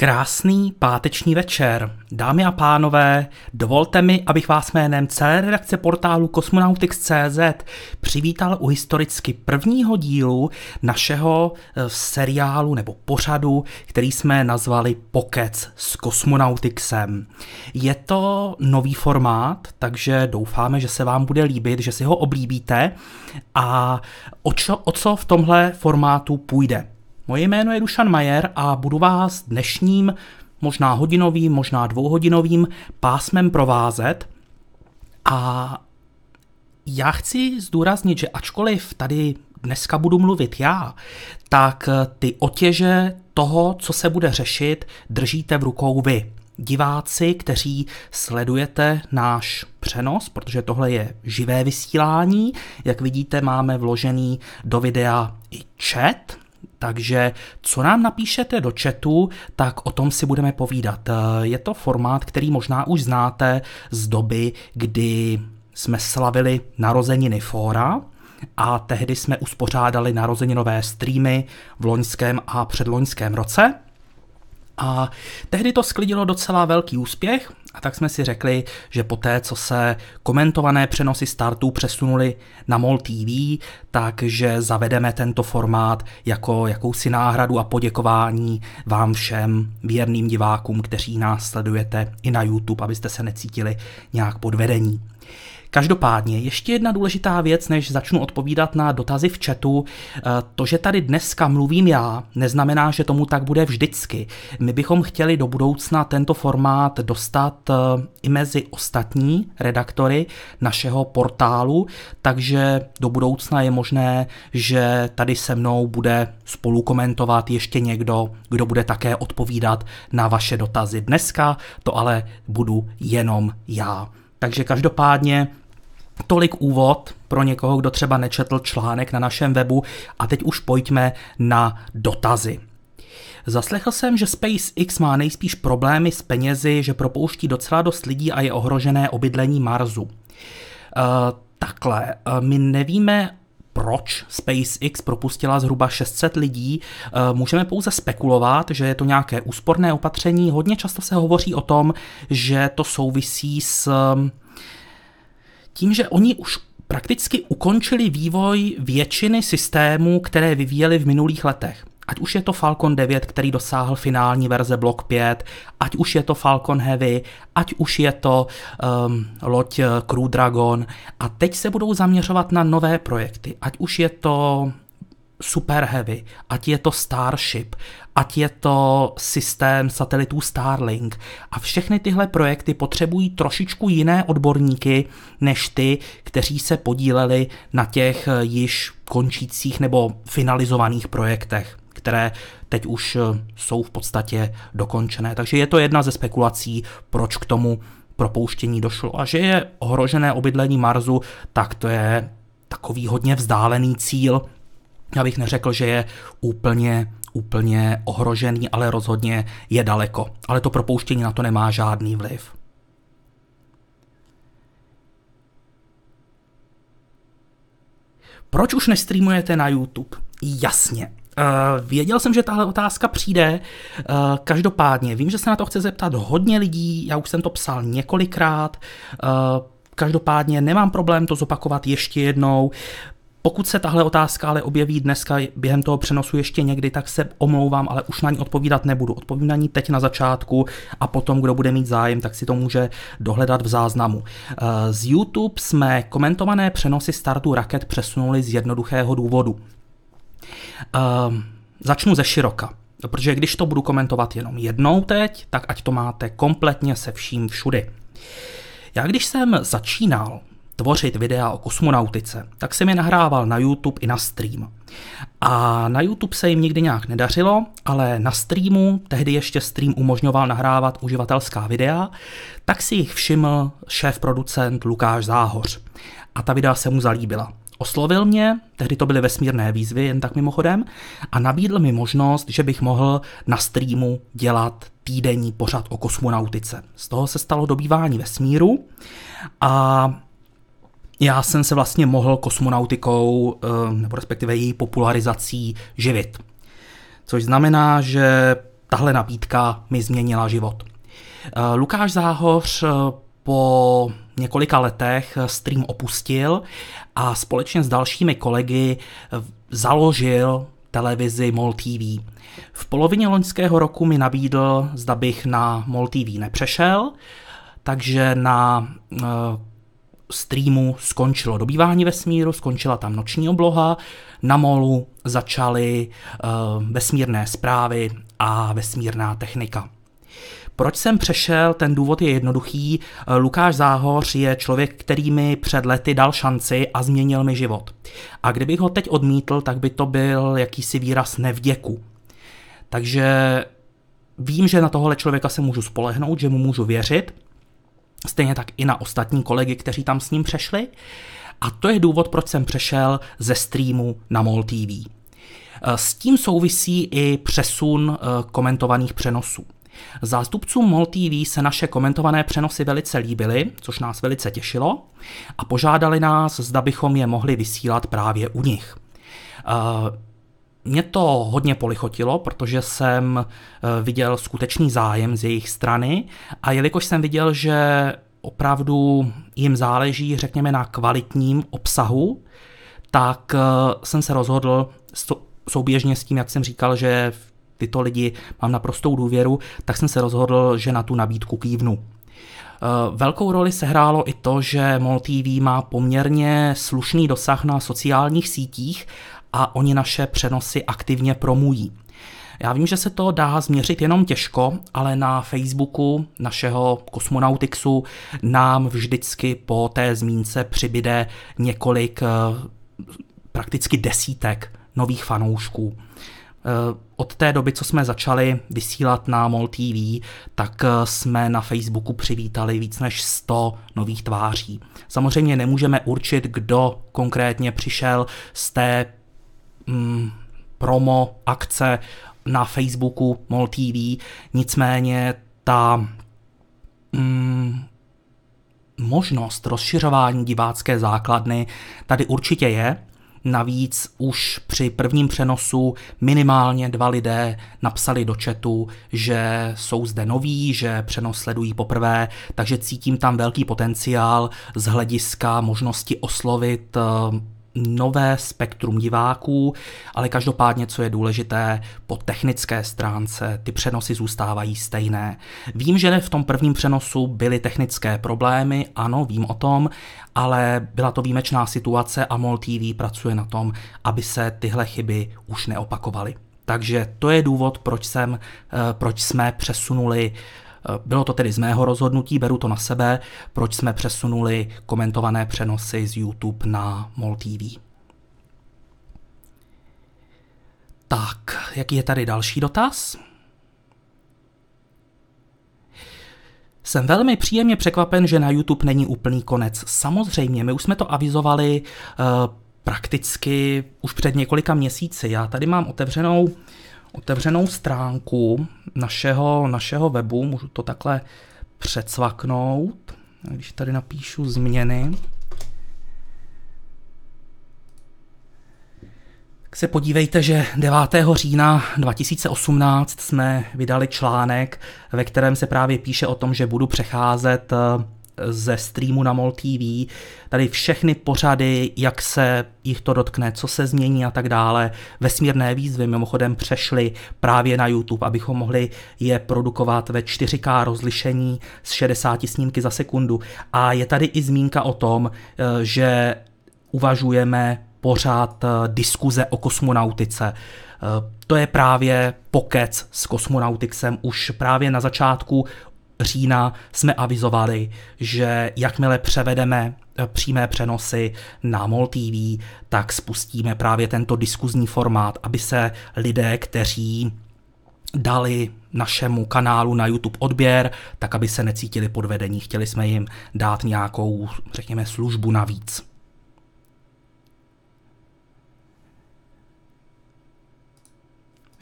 Krásný páteční večer. Dámy a pánové, dovolte mi, abych vás jménem celé redakce portálu Cosmonautics.cz přivítal u historicky prvního dílu našeho eh, seriálu nebo pořadu, který jsme nazvali Pokec s Cosmonauticsem. Je to nový formát, takže doufáme, že se vám bude líbit, že si ho oblíbíte a o, čo, o co v tomhle formátu půjde. Moje jméno je Dušan Majer a budu vás dnešním, možná hodinovým, možná dvouhodinovým pásmem provázet. A já chci zdůraznit, že ačkoliv tady dneska budu mluvit já, tak ty otěže toho, co se bude řešit, držíte v rukou vy. Diváci, kteří sledujete náš přenos, protože tohle je živé vysílání, jak vidíte, máme vložený do videa i chat, takže co nám napíšete do chatu, tak o tom si budeme povídat. Je to formát, který možná už znáte z doby, kdy jsme slavili narozeniny fóra, a tehdy jsme uspořádali narozeninové streamy v loňském a předloňském roce. A tehdy to sklidilo docela velký úspěch a tak jsme si řekli, že po té, co se komentované přenosy startů přesunuli na MOL TV, takže zavedeme tento formát jako jakousi náhradu a poděkování vám všem věrným divákům, kteří nás sledujete i na YouTube, abyste se necítili nějak podvedení. Každopádně ještě jedna důležitá věc, než začnu odpovídat na dotazy v chatu. Eh, to, že tady dneska mluvím já, neznamená, že tomu tak bude vždycky. My bychom chtěli do budoucna tento formát dostat eh, i mezi ostatní redaktory našeho portálu, takže do budoucna je možné, že tady se mnou bude spolu komentovat ještě někdo, kdo bude také odpovídat na vaše dotazy. Dneska to ale budu jenom já. Takže každopádně Tolik úvod pro někoho, kdo třeba nečetl článek na našem webu a teď už pojďme na dotazy. Zaslechl jsem, že SpaceX má nejspíš problémy s penězi, že propouští docela dost lidí a je ohrožené obydlení Marsu. Uh, takhle, uh, my nevíme, proč SpaceX propustila zhruba 600 lidí. Uh, můžeme pouze spekulovat, že je to nějaké úsporné opatření. Hodně často se hovoří o tom, že to souvisí s tím, že oni už prakticky ukončili vývoj většiny systémů, které vyvíjeli v minulých letech. Ať už je to Falcon 9, který dosáhl finální verze Block 5, ať už je to Falcon Heavy, ať už je to um, loď Crew Dragon. A teď se budou zaměřovat na nové projekty, ať už je to Super Heavy, ať je to Starship, ať je to systém satelitů Starlink. A všechny tyhle projekty potřebují trošičku jiné odborníky než ty, kteří se podíleli na těch eh, již končících nebo finalizovaných projektech které teď už eh, jsou v podstatě dokončené. Takže je to jedna ze spekulací, proč k tomu propouštění došlo. A že je ohrožené obydlení Marsu, tak to je takový hodně vzdálený cíl, já bych neřekl, že je úplně, úplně ohrožený, ale rozhodně je daleko. Ale to propouštění na to nemá žádný vliv. Proč už nestreamujete na YouTube? Jasně. Uh, věděl jsem, že tahle otázka přijde. Uh, každopádně, vím, že se na to chce zeptat hodně lidí, já už jsem to psal několikrát. Uh, každopádně nemám problém to zopakovat ještě jednou. Pokud se tahle otázka ale objeví dneska během toho přenosu ještě někdy, tak se omlouvám, ale už na ní odpovídat nebudu. Odpovím na ní teď na začátku a potom, kdo bude mít zájem, tak si to může dohledat v záznamu. Eh, z YouTube jsme komentované přenosy startu raket přesunuli z jednoduchého důvodu. Eh, začnu ze široka. Protože když to budu komentovat jenom jednou teď, tak ať to máte kompletně se vším všudy. Já když jsem začínal tvořit videa o kosmonautice, tak jsem je nahrával na YouTube i na stream. A na YouTube se jim nikdy nějak nedařilo, ale na streamu, tehdy ještě stream umožňoval nahrávat uživatelská videa, tak si jich všiml šéf-producent Lukáš Záhoř. A ta videa se mu zalíbila. Oslovil mě, tehdy to byly vesmírné výzvy, jen tak mimochodem, a nabídl mi možnost, že bych mohl na streamu dělat týdenní pořad o kosmonautice. Z toho se stalo dobývání vesmíru a já jsem se vlastně mohl kosmonautikou, eh, nebo respektive její popularizací živit. Což znamená, že tahle nabídka mi změnila život. Lukáš Záhoř po několika letech stream opustil a společně s dalšími kolegy založil televizi MOL TV. V polovině loňského roku mi nabídl, zda bych na MOL TV nepřešel, takže na streamu skončilo dobývání vesmíru, skončila tam noční obloha, na MOLu začaly uh, vesmírné zprávy a vesmírná technika. Proč jsem přešel, ten důvod je jednoduchý. Lukáš Záhoř je člověk, který mi před lety dal šanci a změnil mi život. A kdybych ho teď odmítl, tak by to byl jakýsi výraz nevděku. Takže vím, že na tohle člověka se můžu spolehnout, že mu můžu věřit, stejně tak i na ostatní kolegy, kteří tam s ním přešli. A to je důvod, proč jsem přešel ze streamu na MOL TV. S tím souvisí i přesun eh, komentovaných přenosů. Zástupcům MOL TV se naše komentované přenosy velice líbily, což nás velice těšilo, a požádali nás, zda bychom je mohli vysílat právě u nich. Mě to hodně polichotilo, protože jsem eh, viděl skutečný zájem z jejich strany a jelikož jsem viděl, že opravdu jim záleží, řekněme, na kvalitním obsahu, tak eh, jsem se rozhodl souběžně s tím, jak jsem říkal, že tyto lidi mám naprostou důvěru, tak jsem se rozhodl, že na tu nabídku kývnu. Eh, velkou roli sehrálo i to, že MOL TV má poměrně slušný dosah na sociálních sítích a oni naše přenosy aktivně promují. Já vím, že se to dá změřit jenom těžko, ale na Facebooku našeho kosmonautixu nám vždycky po té zmínce přibyde několik, eh, prakticky desítek nových fanoušků. Eh, od té doby, co jsme začali vysílat na MOL TV, tak eh, jsme na Facebooku přivítali víc než 100 nových tváří. Samozřejmě nemůžeme určit, kdo konkrétně přišel z té mm, promo akce na Facebooku MOL TV, nicméně ta mm, možnost rozšiřování divácké základny tady určitě je. Navíc už při prvním přenosu minimálně dva lidé napsali do chatu, že jsou zde noví, že přenos sledují poprvé, takže cítím tam velký potenciál z hlediska možnosti oslovit eh, nové spektrum diváků, ale každopádně, co je důležité, po technické stránce ty přenosy zůstávají stejné. Vím, že v tom prvním přenosu byly technické problémy, ano, vím o tom, ale byla to výjimečná situace a MOL TV pracuje na tom, aby se tyhle chyby už neopakovaly. Takže to je důvod, proč, jsem, eh, proč jsme přesunuli bylo to tedy z mého rozhodnutí, beru to na sebe, proč jsme přesunuli komentované přenosy z YouTube na MOL TV. Tak, jaký je tady další dotaz? Jsem velmi příjemně překvapen, že na YouTube není úplný konec. Samozřejmě, my už jsme to avizovali uh, prakticky už před několika měsíci. Já tady mám otevřenou otevřenou stránku našeho, našeho webu, můžu to takhle předsvaknout, když tady napíšu změny, tak se podívejte, že 9. října 2018 jsme vydali článek, ve kterém se právě píše o tom, že budu přecházet ze streamu na MOL TV, tady všechny pořady, jak se jich to dotkne, co se změní a tak dále. Vesmírné výzvy mimochodem přešly právě na YouTube, abychom mohli je produkovat ve 4K rozlišení s 60 snímky za sekundu. A je tady i zmínka o tom, eh, že uvažujeme pořád eh, diskuze o kosmonautice. Eh, to je právě pokec s kosmonautixem už právě na začátku října jsme avizovali, že jakmile převedeme eh, přímé přenosy na MOL TV, tak spustíme právě tento diskuzní formát, aby se lidé, kteří dali našemu kanálu na YouTube odběr, tak aby se necítili podvedení. Chtěli jsme jim dát nějakou, řekněme, službu navíc.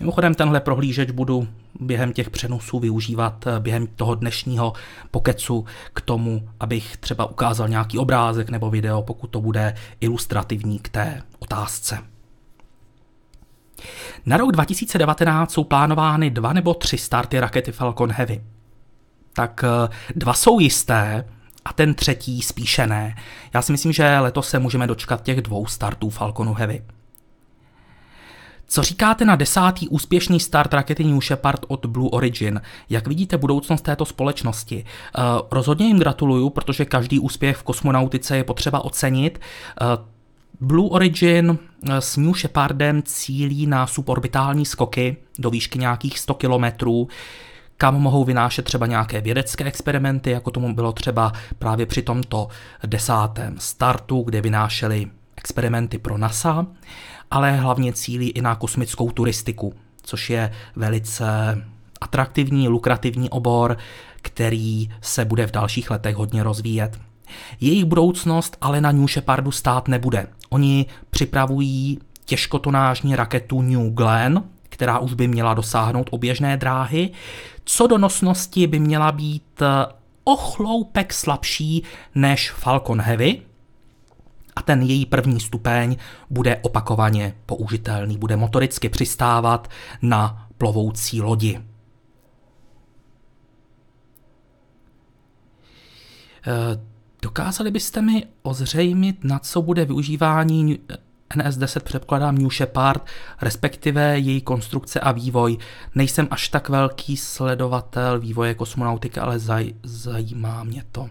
Mimochodem tenhle prohlížeč budu během těch přenosů využívat eh, během toho dnešního pokecu k tomu, abych třeba ukázal nějaký obrázek nebo video, pokud to bude ilustrativní k té otázce. Na rok 2019 jsou plánovány dva nebo tři starty rakety Falcon Heavy. Tak eh, dva jsou jisté a ten třetí spíše ne. Já si myslím, že letos se můžeme dočkat těch dvou startů Falconu Heavy. Co říkáte na desátý úspěšný start rakety New Shepard od Blue Origin? Jak vidíte budoucnost této společnosti? Uh, rozhodně jim gratuluju, protože každý úspěch v kosmonautice je potřeba ocenit. Uh, Blue Origin eh, s New Shepardem cílí na suborbitální skoky do výšky nějakých 100 kilometrů, kam mohou vynášet třeba nějaké vědecké experimenty, jako tomu bylo třeba právě při tomto desátém startu, kde vynášeli experimenty pro NASA ale hlavně cílí i na kosmickou turistiku, což je velice atraktivní, lukrativní obor, který se bude v dalších letech hodně rozvíjet. Jejich budoucnost ale na New Shepardu stát nebude. Oni připravují těžkotonážní raketu New Glenn, která už by měla dosáhnout oběžné dráhy. Co do nosnosti by měla být o chloupek slabší než Falcon Heavy, a ten její první stupeň bude opakovaně použitelný, bude motoricky přistávat na plovoucí lodi. Eh, dokázali byste mi ozřejmit, na co bude využívání NS-10 předpokládám New Shepard, respektive její konstrukce a vývoj. Nejsem až tak velký sledovatel vývoje kosmonautiky, ale zaj, zajímá mě to.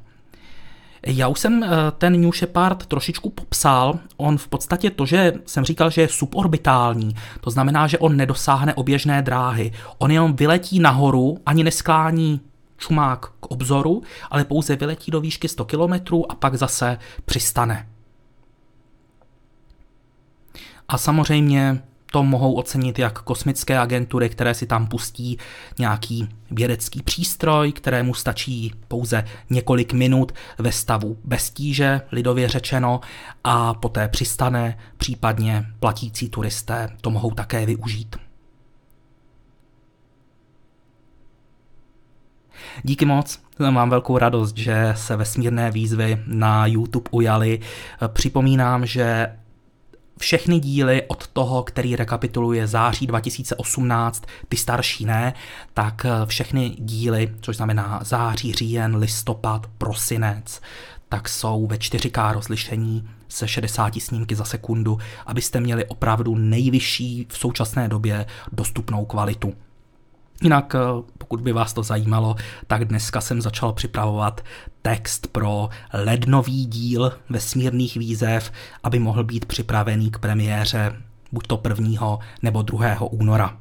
Já už jsem eh, ten New Shepard trošičku popsal. On v podstatě to, že jsem říkal, že je suborbitální, to znamená, že on nedosáhne oběžné dráhy. On jenom vyletí nahoru, ani nesklání čumák k obzoru, ale pouze vyletí do výšky 100 km a pak zase přistane. A samozřejmě to mohou ocenit jak kosmické agentury, které si tam pustí nějaký vědecký přístroj, kterému stačí pouze několik minut ve stavu bez tíže, lidově řečeno, a poté přistane, případně platící turisté to mohou také využít. Díky moc, mám velkou radost, že se vesmírné výzvy na YouTube ujaly. Připomínám, že všechny díly od toho, který rekapituluje září 2018, ty starší ne, tak eh, všechny díly, což znamená září, říjen, listopad, prosinec, tak jsou ve 4K rozlišení se 60 snímky za sekundu, abyste měli opravdu nejvyšší v současné době dostupnou kvalitu. Jinak, eh, pokud by vás to zajímalo, tak dneska jsem začal připravovat text pro lednový díl vesmírných výzev, aby mohl být připravený k premiéře buď to 1. nebo 2. února.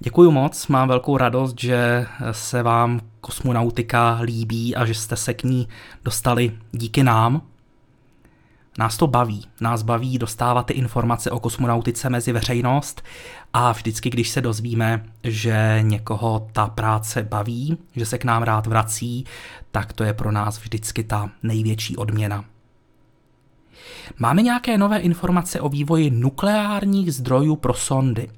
Děkuji moc, mám velkou radost, že se vám kosmonautika líbí a že jste se k ní dostali díky nám, Nás to baví. Nás baví dostávat ty informace o kosmonautice mezi veřejnost a vždycky, když se dozvíme, že někoho ta práce baví, že se k nám rád vrací, tak to je pro nás vždycky ta největší odměna. Máme nějaké nové informace o vývoji nukleárních zdrojů pro sondy.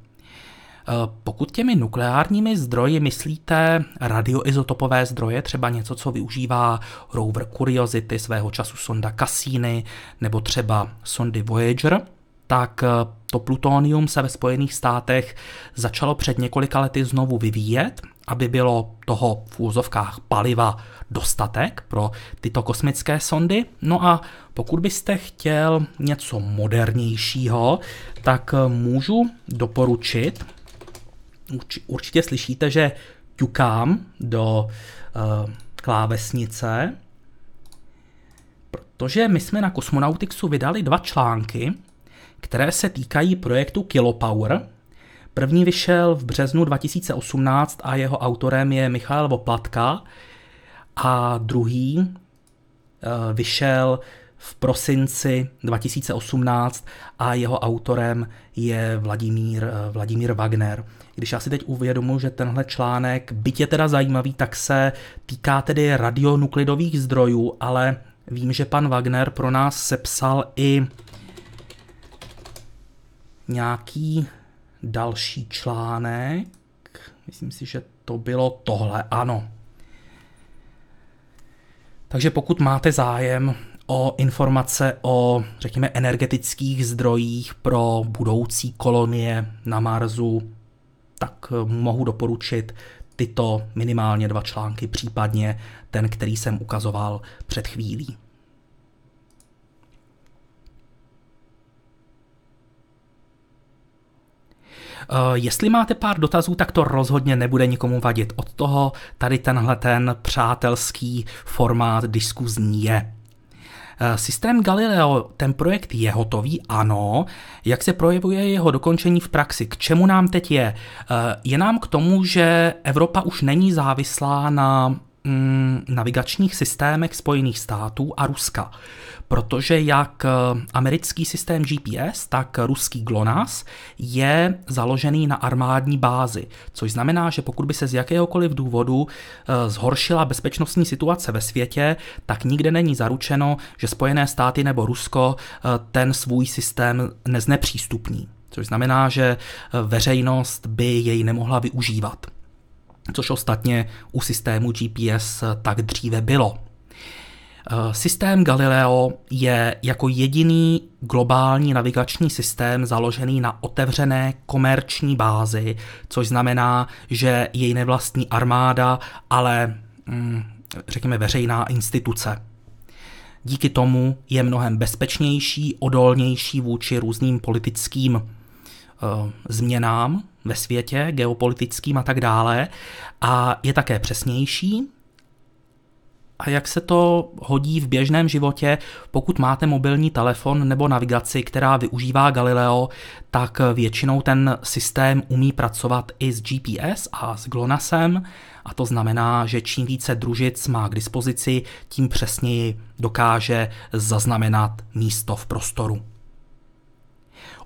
Eh, pokud těmi nukleárními zdroji myslíte radioizotopové zdroje, třeba něco, co využívá rover Curiosity, svého času sonda Cassini, nebo třeba sondy Voyager, tak eh, to plutonium se ve Spojených státech začalo před několika lety znovu vyvíjet, aby bylo toho v úzovkách paliva dostatek pro tyto kosmické sondy. No a pokud byste chtěl něco modernějšího, tak eh, můžu doporučit určitě slyšíte, že ťukám do uh, klávesnice, protože my jsme na Cosmonautixu vydali dva články, které se týkají projektu Kilopower. První vyšel v březnu 2018 a jeho autorem je Michal Voplatka a druhý uh, vyšel v prosinci 2018 a jeho autorem je Vladimír, eh, Vladimír Wagner. Když já si teď uvědomuji, že tenhle článek, byť je teda zajímavý, tak se týká tedy radionuklidových zdrojů, ale vím, že pan Wagner pro nás sepsal i nějaký další článek. Myslím si, že to bylo tohle, ano. Takže pokud máte zájem o informace o, řekněme, energetických zdrojích pro budoucí kolonie na Marsu, tak mohu doporučit tyto minimálně dva články, případně ten, který jsem ukazoval před chvílí. Uh, jestli máte pár dotazů, tak to rozhodně nebude nikomu vadit. Od toho tady tenhle ten přátelský formát diskuzní je. Uh, systém Galileo, ten projekt je hotový, ano. Jak se projevuje jeho dokončení v praxi? K čemu nám teď je? Uh, je nám k tomu, že Evropa už není závislá na mm, navigačních systémech Spojených států a Ruska. Protože jak eh, americký systém GPS, tak ruský GLONASS je založený na armádní bázi, což znamená, že pokud by se z jakéhokoliv důvodu eh, zhoršila bezpečnostní situace ve světě, tak nikde není zaručeno, že Spojené státy nebo Rusko eh, ten svůj systém neznepřístupní. Což znamená, že veřejnost by jej nemohla využívat což ostatně u systému GPS tak dříve bylo. Eh, systém Galileo je jako jediný globální navigační systém založený na otevřené komerční bázi, což znamená, že jej nevlastní armáda, ale mm, řekněme veřejná instituce. Díky tomu je mnohem bezpečnější, odolnější vůči různým politickým změnám, ve světě, geopolitickým a tak dále, a je také přesnější. A jak se to hodí v běžném životě, pokud máte mobilní telefon nebo navigaci, která využívá Galileo, tak většinou ten systém umí pracovat i s GPS a s GLONASSem, a to znamená, že čím více družic má k dispozici, tím přesněji dokáže zaznamenat místo v prostoru.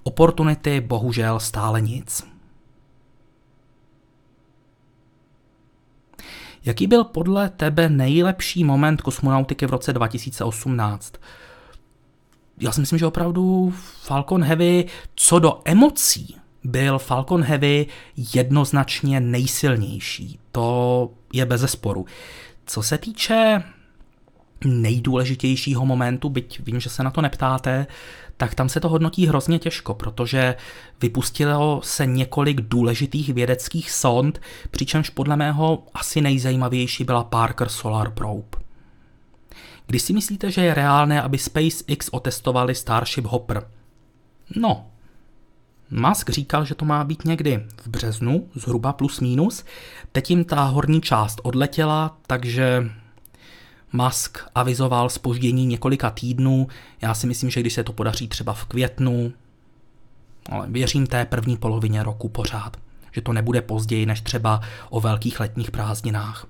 Opportunity bohužel stále nic. Jaký byl podle tebe nejlepší moment kosmonautiky v roce 2018? Já si myslím, že opravdu Falcon Heavy co do emocí byl Falcon Heavy jednoznačně nejsilnější. To je bez sporu. Co se týče nejdůležitějšího momentu, byť vím, že se na to neptáte, tak tam se to hodnotí hrozně těžko, protože vypustilo se několik důležitých vědeckých sond, přičemž podle mého asi nejzajímavější byla Parker Solar Probe. Když si myslíte, že je reálné, aby SpaceX otestovali Starship Hopper? No, Musk říkal, že to má být někdy v březnu, zhruba plus minus. Teď jim ta horní část odletěla, takže Musk avizoval spoždění několika týdnů. Já si myslím, že když se to podaří třeba v květnu, ale věřím té první polovině roku pořád, že to nebude později než třeba o velkých letních prázdninách.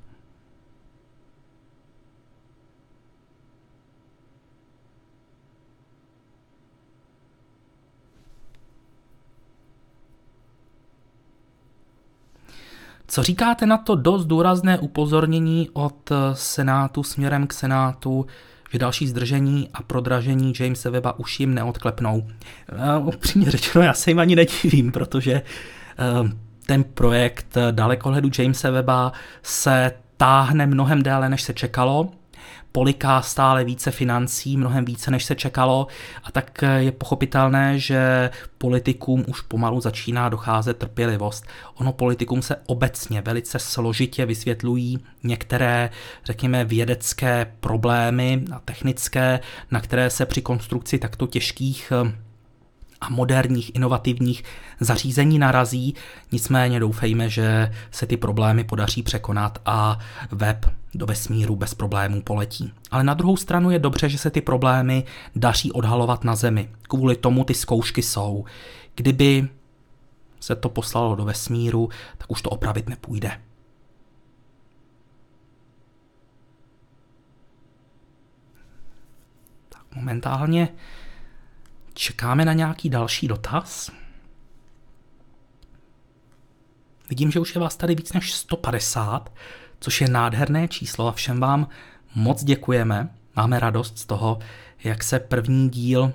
Co říkáte na to dost důrazné upozornění od eh, Senátu směrem k Senátu, že další zdržení a prodražení Jamesa Weba už jim neodklepnou? Uh, upřímně řečeno, já se jim ani nedivím, protože uh, ten projekt dalekohledu Jamesa Weba se táhne mnohem déle, než se čekalo poliká stále více financí, mnohem více, než se čekalo a tak je pochopitelné, že politikům už pomalu začíná docházet trpělivost. Ono politikům se obecně velice složitě vysvětlují některé, řekněme, vědecké problémy a technické, na které se při konstrukci takto těžkých a moderních inovativních zařízení narazí, nicméně doufejme, že se ty problémy podaří překonat a web do vesmíru bez problémů poletí. Ale na druhou stranu je dobře, že se ty problémy daří odhalovat na Zemi. Kvůli tomu ty zkoušky jsou. Kdyby se to poslalo do vesmíru, tak už to opravit nepůjde. Tak momentálně Čekáme na nějaký další dotaz. Vidím, že už je vás tady víc než 150, což je nádherné číslo a všem vám moc děkujeme. Máme radost z toho, jak se první díl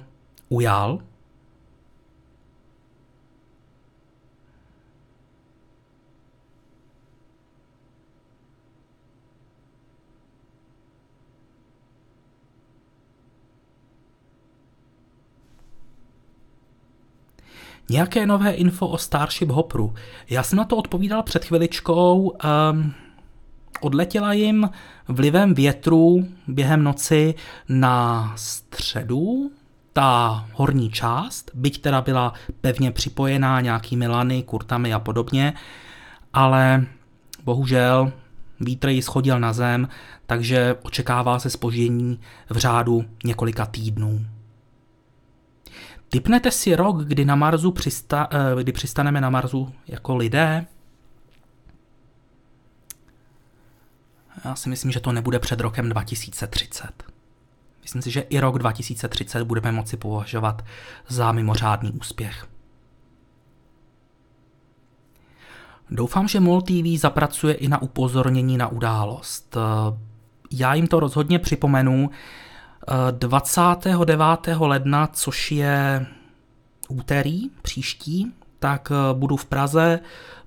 ujal. Nějaké nové info o Starship Hopperu. Já jsem na to odpovídal před chviličkou. Um, odletěla jim vlivem větru během noci na středu, ta horní část, byť teda byla pevně připojená nějakými lany, kurtami a podobně, ale bohužel vítr ji schodil na zem, takže očekává se spoždění v řádu několika týdnů. Typnete si rok, kdy na Marsu přista, eh, kdy přistaneme na Marsu jako lidé? Já si myslím, že to nebude před rokem 2030. Myslím si, že i rok 2030 budeme moci považovat za mimořádný úspěch. Doufám, že MOL TV zapracuje i na upozornění na událost. Já jim to rozhodně připomenu. 29. ledna, což je úterý příští, tak budu v Praze,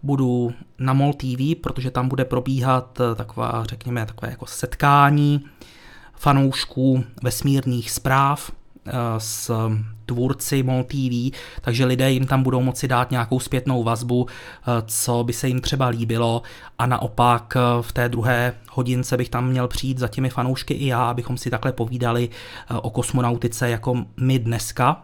budu na MOL TV, protože tam bude probíhat taková, řekněme, takové jako setkání fanoušků vesmírných zpráv eh, s tvůrci MOL TV, takže lidé jim tam budou moci dát nějakou zpětnou vazbu, eh, co by se jim třeba líbilo a naopak eh, v té druhé hodince bych tam měl přijít za těmi fanoušky i já, abychom si takhle povídali o kosmonautice jako my dneska.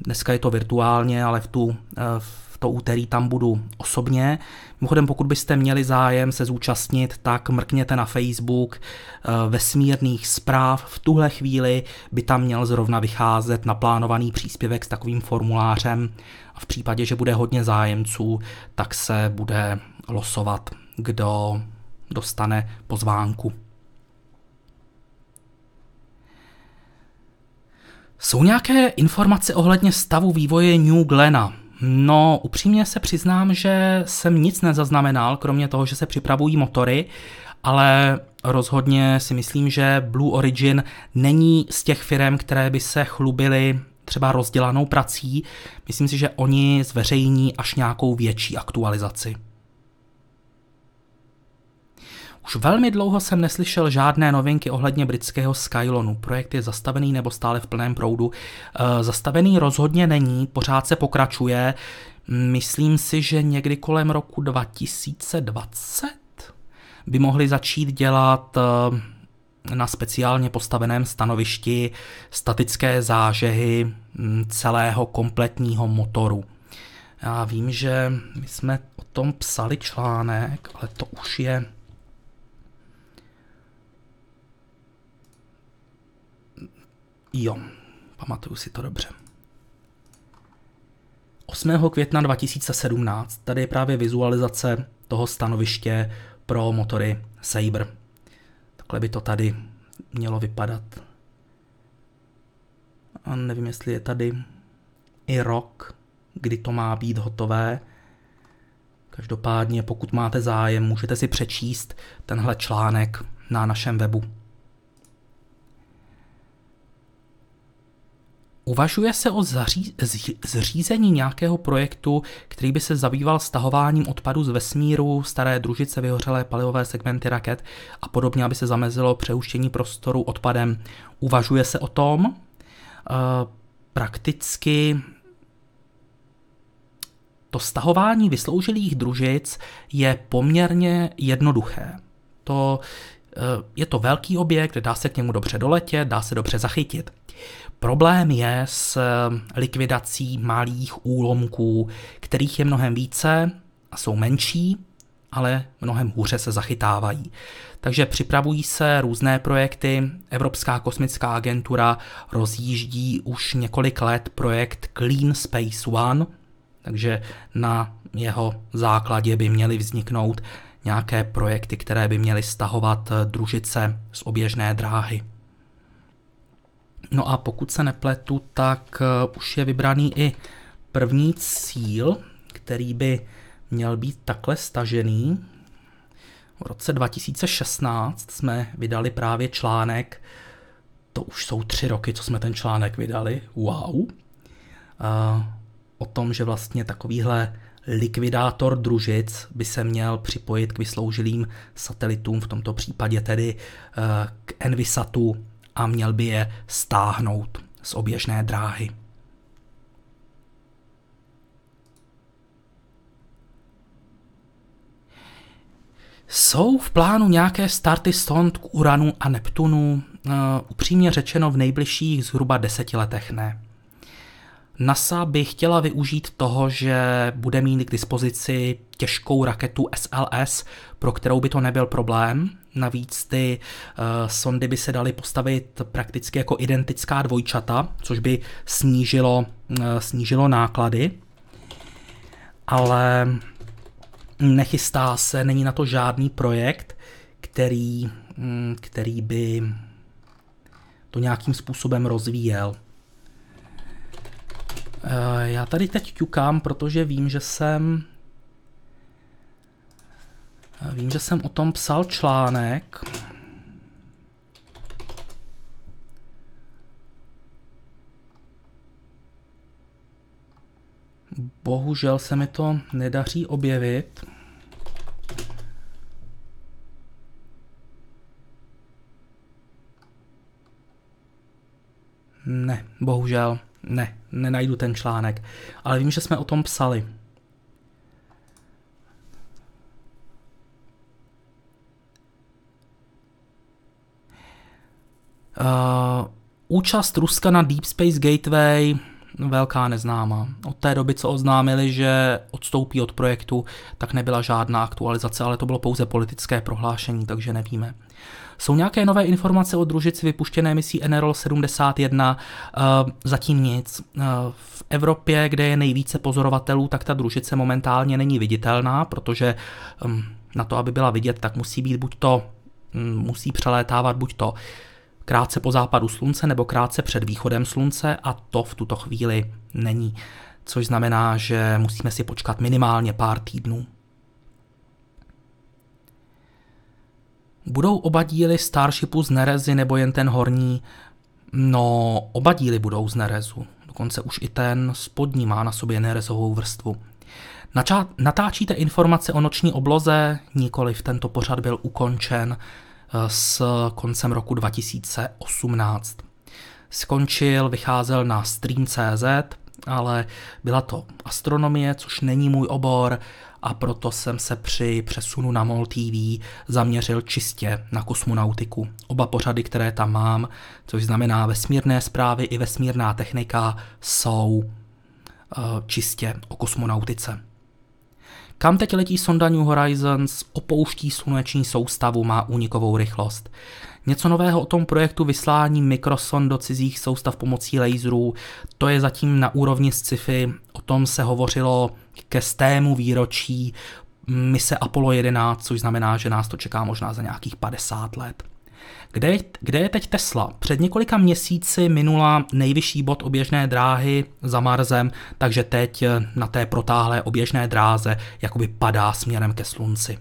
Dneska je to virtuálně, ale v tu v to úterý tam budu osobně. Mimochodem, pokud byste měli zájem se zúčastnit, tak mrkněte na Facebook eh, vesmírných zpráv. V tuhle chvíli by tam měl zrovna vycházet naplánovaný příspěvek s takovým formulářem. A v případě, že bude hodně zájemců, tak se bude losovat, kdo dostane pozvánku. Jsou nějaké informace ohledně stavu vývoje New Glena? No, upřímně se přiznám, že jsem nic nezaznamenal, kromě toho, že se připravují motory, ale rozhodně si myslím, že Blue Origin není z těch firm, které by se chlubily třeba rozdělanou prací. Myslím si, že oni zveřejní až nějakou větší aktualizaci. Už velmi dlouho jsem neslyšel žádné novinky ohledně britského Skylonu. Projekt je zastavený nebo stále v plném proudu. E, zastavený rozhodně není, pořád se pokračuje. Myslím si, že někdy kolem roku 2020 by mohli začít dělat e, na speciálně postaveném stanovišti statické zážehy celého kompletního motoru. Já vím, že my jsme o tom psali článek, ale to už je Jo, pamatuju si to dobře. 8. května 2017, tady je právě vizualizace toho stanoviště pro motory Saber. Takhle by to tady mělo vypadat. A nevím, jestli je tady i rok, kdy to má být hotové. Každopádně, pokud máte zájem, můžete si přečíst tenhle článek na našem webu. Uvažuje se o zaří, zřízení nějakého projektu, který by se zabýval stahováním odpadu z vesmíru, staré družice, vyhořelé palivové segmenty raket a podobně, aby se zamezilo přeuštění prostoru odpadem. Uvažuje se o tom. E, prakticky to stahování vysloužilých družic je poměrně jednoduché. To, e, je to velký objekt, dá se k němu dobře doletět, dá se dobře zachytit. Problém je s eh, likvidací malých úlomků, kterých je mnohem více a jsou menší, ale mnohem hůře se zachytávají. Takže připravují se různé projekty. Evropská kosmická agentura rozjíždí už několik let projekt Clean Space One, takže na jeho základě by měly vzniknout nějaké projekty, které by měly stahovat eh, družice z oběžné dráhy. No a pokud se nepletu, tak eh, už je vybraný i první cíl, který by měl být takhle stažený. V roce 2016 jsme vydali právě článek, to už jsou tři roky, co jsme ten článek vydali, wow, o tom, že vlastně takovýhle likvidátor družic by se měl připojit k vysloužilým satelitům, v tomto případě tedy eh, k Envisatu a měl by je stáhnout z oběžné dráhy. Jsou v plánu nějaké starty sond k Uranu a Neptunu? Eh, upřímně řečeno v nejbližších zhruba deseti letech ne. NASA by chtěla využít toho, že bude mít k dispozici těžkou raketu SLS, pro kterou by to nebyl problém. Navíc ty uh, sondy by se daly postavit prakticky jako identická dvojčata, což by snížilo, uh, snížilo náklady. Ale nechystá se, není na to žádný projekt, který, mm, který by to nějakým způsobem rozvíjel. Eh, já tady teď ťukám, protože vím, že jsem eh, vím, že jsem o tom psal článek. Bohužel se mi to nedaří objevit. Ne, bohužel. Ne, nenajdu ten článek. Ale vím, že jsme o tom psali. Uh, účast Ruska na Deep Space Gateway velká neznámá. Od té doby, co oznámili, že odstoupí od projektu, tak nebyla žádná aktualizace, ale to bylo pouze politické prohlášení, takže nevíme. Jsou nějaké nové informace o družici vypuštěné misí NRL 71? Uh, zatím nic. Uh, v Evropě, kde je nejvíce pozorovatelů, tak ta družice momentálně není viditelná, protože um, na to, aby byla vidět, tak musí být buď to, um, musí přelétávat buď to krátce po západu slunce nebo krátce před východem slunce a to v tuto chvíli není. Což znamená, že musíme si počkat minimálně pár týdnů. Budou oba díly Starshipu z Nerezy nebo jen ten horní? No, oba díly budou z Nerezu. Dokonce už i ten spodní má na sobě nerezovou vrstvu. Načá- natáčíte informace o noční obloze? Nikoliv, tento pořad byl ukončen eh, s koncem roku 2018. Skončil, vycházel na Stream.cz, ale byla to astronomie, což není můj obor a proto jsem se při přesunu na MOL TV zaměřil čistě na kosmonautiku. Oba pořady, které tam mám, což znamená vesmírné zprávy i vesmírná technika, jsou uh, čistě o kosmonautice. Kam teď letí sonda New Horizons, opouští sluneční soustavu, má únikovou rychlost. Něco nového o tom projektu vyslání mikrosond do cizích soustav pomocí laserů, to je zatím na úrovni sci-fi, o tom se hovořilo ke stému výročí mise Apollo 11, což znamená, že nás to čeká možná za nějakých 50 let. Kde je, kde je teď Tesla? Před několika měsíci minula nejvyšší bod oběžné dráhy za Marsem, takže teď na té protáhlé oběžné dráze jakoby padá směrem ke slunci.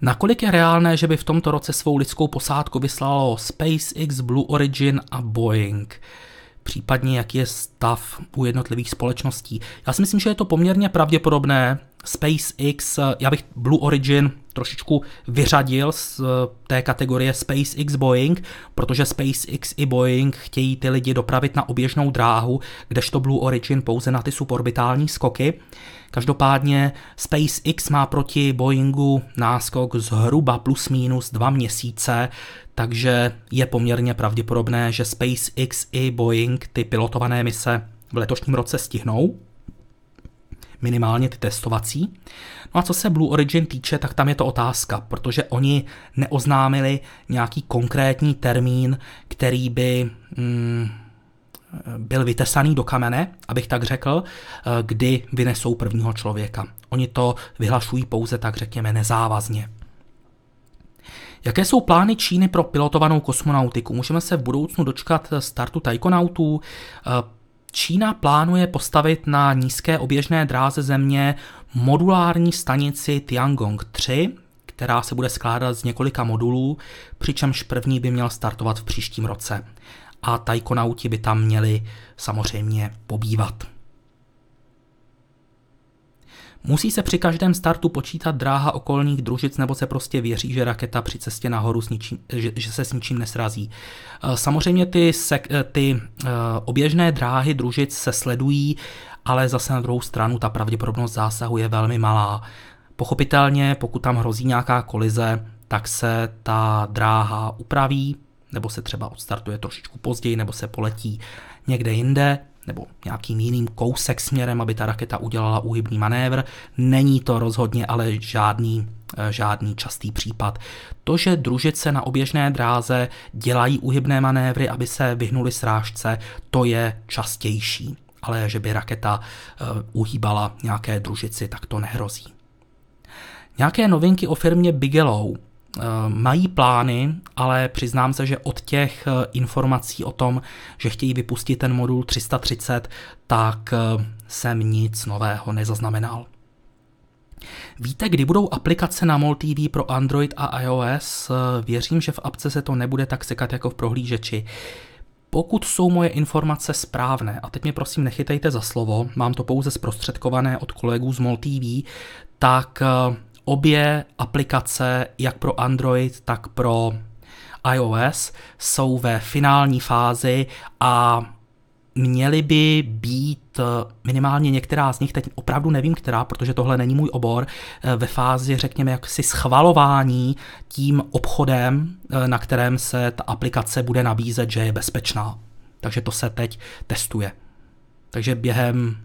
Nakolik je reálné, že by v tomto roce svou lidskou posádku vyslalo SpaceX, Blue Origin a Boeing? Případně jaký je stav u jednotlivých společností. Já si myslím, že je to poměrně pravděpodobné. SpaceX, já bych Blue Origin trošičku vyřadil z eh, té kategorie SpaceX Boeing, protože SpaceX i Boeing chtějí ty lidi dopravit na oběžnou dráhu, kdežto Blue Origin pouze na ty suborbitální skoky. Každopádně SpaceX má proti Boeingu náskok zhruba plus minus dva měsíce, takže je poměrně pravděpodobné, že SpaceX i Boeing ty pilotované mise v letošním roce stihnou minimálně ty testovací. No a co se Blue Origin týče, tak tam je to otázka, protože oni neoznámili nějaký konkrétní termín, který by mm, byl vytesaný do kamene, abych tak řekl, kdy vynesou prvního člověka. Oni to vyhlašují pouze tak řekněme nezávazně. Jaké jsou plány Číny pro pilotovanou kosmonautiku? Můžeme se v budoucnu dočkat startu taikonautů? Čína plánuje postavit na nízké oběžné dráze země modulární stanici Tiangong 3, která se bude skládat z několika modulů, přičemž první by měl startovat v příštím roce. A tajkonauti by tam měli samozřejmě pobývat. Musí se při každém startu počítat dráha okolních družic nebo se prostě věří, že raketa při cestě nahoru s ničím, že, že se s ničím nesrazí. Eh, samozřejmě ty, sek, eh, ty uh, oběžné dráhy družic se sledují, ale zase na druhou stranu ta pravděpodobnost zásahu je velmi malá. Pochopitelně, pokud tam hrozí nějaká kolize, tak se ta dráha upraví, nebo se třeba odstartuje trošičku později, nebo se poletí někde jinde, nebo nějakým jiným kousek směrem, aby ta raketa udělala úhybný manévr. Není to rozhodně ale žádný, eh, žádný častý případ. To, že družice na oběžné dráze dělají úhybné manévry, aby se vyhnuli srážce, to je častější. Ale že by raketa uh, uhýbala nějaké družici, tak to nehrozí. Nějaké novinky o firmě Bigelow Eh, mají plány, ale přiznám se, že od těch eh, informací o tom, že chtějí vypustit ten modul 330, tak eh, jsem nic nového nezaznamenal. Víte, kdy budou aplikace na MOL TV pro Android a iOS? Věřím, že v apce se to nebude tak sekat jako v prohlížeči. Pokud jsou moje informace správné, a teď mě prosím nechytejte za slovo, mám to pouze zprostředkované od kolegů z MOL TV, tak Obě aplikace, jak pro Android, tak pro iOS, jsou ve finální fázi a měly by být eh, minimálně některá z nich, teď opravdu nevím která, protože tohle není můj obor, eh, ve fázi, řekněme, jaksi schvalování tím obchodem, eh, na kterém se ta aplikace bude nabízet, že je bezpečná. Takže to se teď testuje. Takže během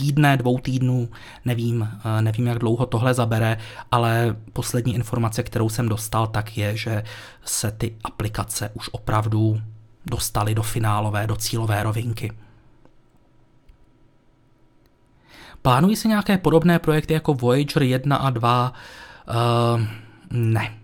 týdne, dvou týdnů, nevím, eh, nevím, jak dlouho tohle zabere, ale poslední informace, kterou jsem dostal, tak je, že se ty aplikace už opravdu dostaly do finálové, do cílové rovinky. Plánují se nějaké podobné projekty jako Voyager 1 a 2? Uh, eh, ne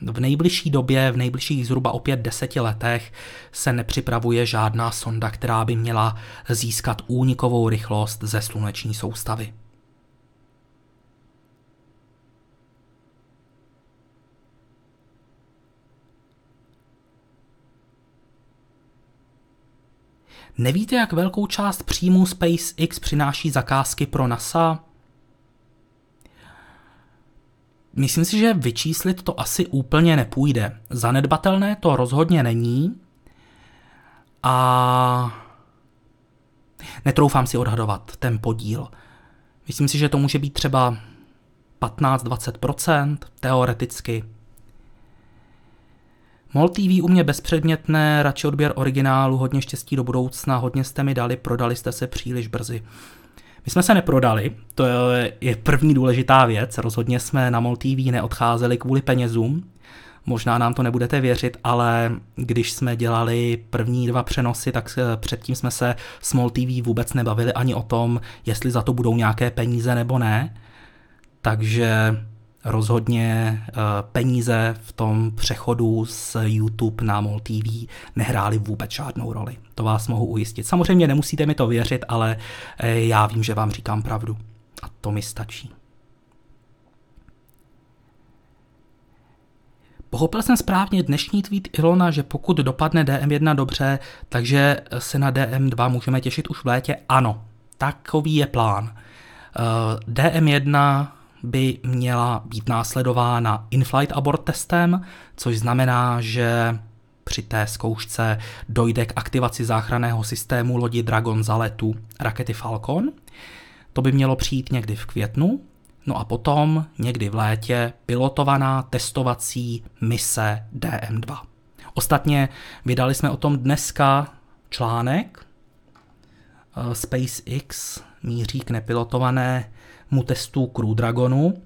v nejbližší době, v nejbližších zhruba opět deseti letech, se nepřipravuje žádná sonda, která by měla získat únikovou rychlost ze sluneční soustavy. Nevíte, jak velkou část příjmů SpaceX přináší zakázky pro NASA? Myslím si, že vyčíslit to asi úplně nepůjde. Zanedbatelné to rozhodně není a netroufám si odhadovat ten podíl. Myslím si, že to může být třeba 15-20% teoreticky. MOL TV u mě bezpředmětné, radši odběr originálu, hodně štěstí do budoucna, hodně jste mi dali, prodali jste se příliš brzy. My jsme se neprodali, to je první důležitá věc, rozhodně jsme na MOL TV neodcházeli kvůli penězům, možná nám to nebudete věřit, ale když jsme dělali první dva přenosy, tak předtím jsme se s MOL TV vůbec nebavili ani o tom, jestli za to budou nějaké peníze nebo ne, takže rozhodně eh, peníze v tom přechodu z YouTube na MOL TV nehrály vůbec žádnou roli. To vás mohu ujistit. Samozřejmě nemusíte mi to věřit, ale eh, já vím, že vám říkám pravdu. A to mi stačí. Pochopil jsem správně dnešní tweet Ilona, že pokud dopadne DM1 dobře, takže se na DM2 můžeme těšit už v létě? Ano, takový je plán. Eh, DM1 by měla být následována in-flight abort testem, což znamená, že při té zkoušce dojde k aktivaci záchranného systému lodi Dragon za letu rakety Falcon. To by mělo přijít někdy v květnu, no a potom někdy v létě pilotovaná testovací mise DM2. Ostatně vydali jsme o tom dneska článek. Eh, SpaceX míří k nepilotované mu testu Crew Dragonu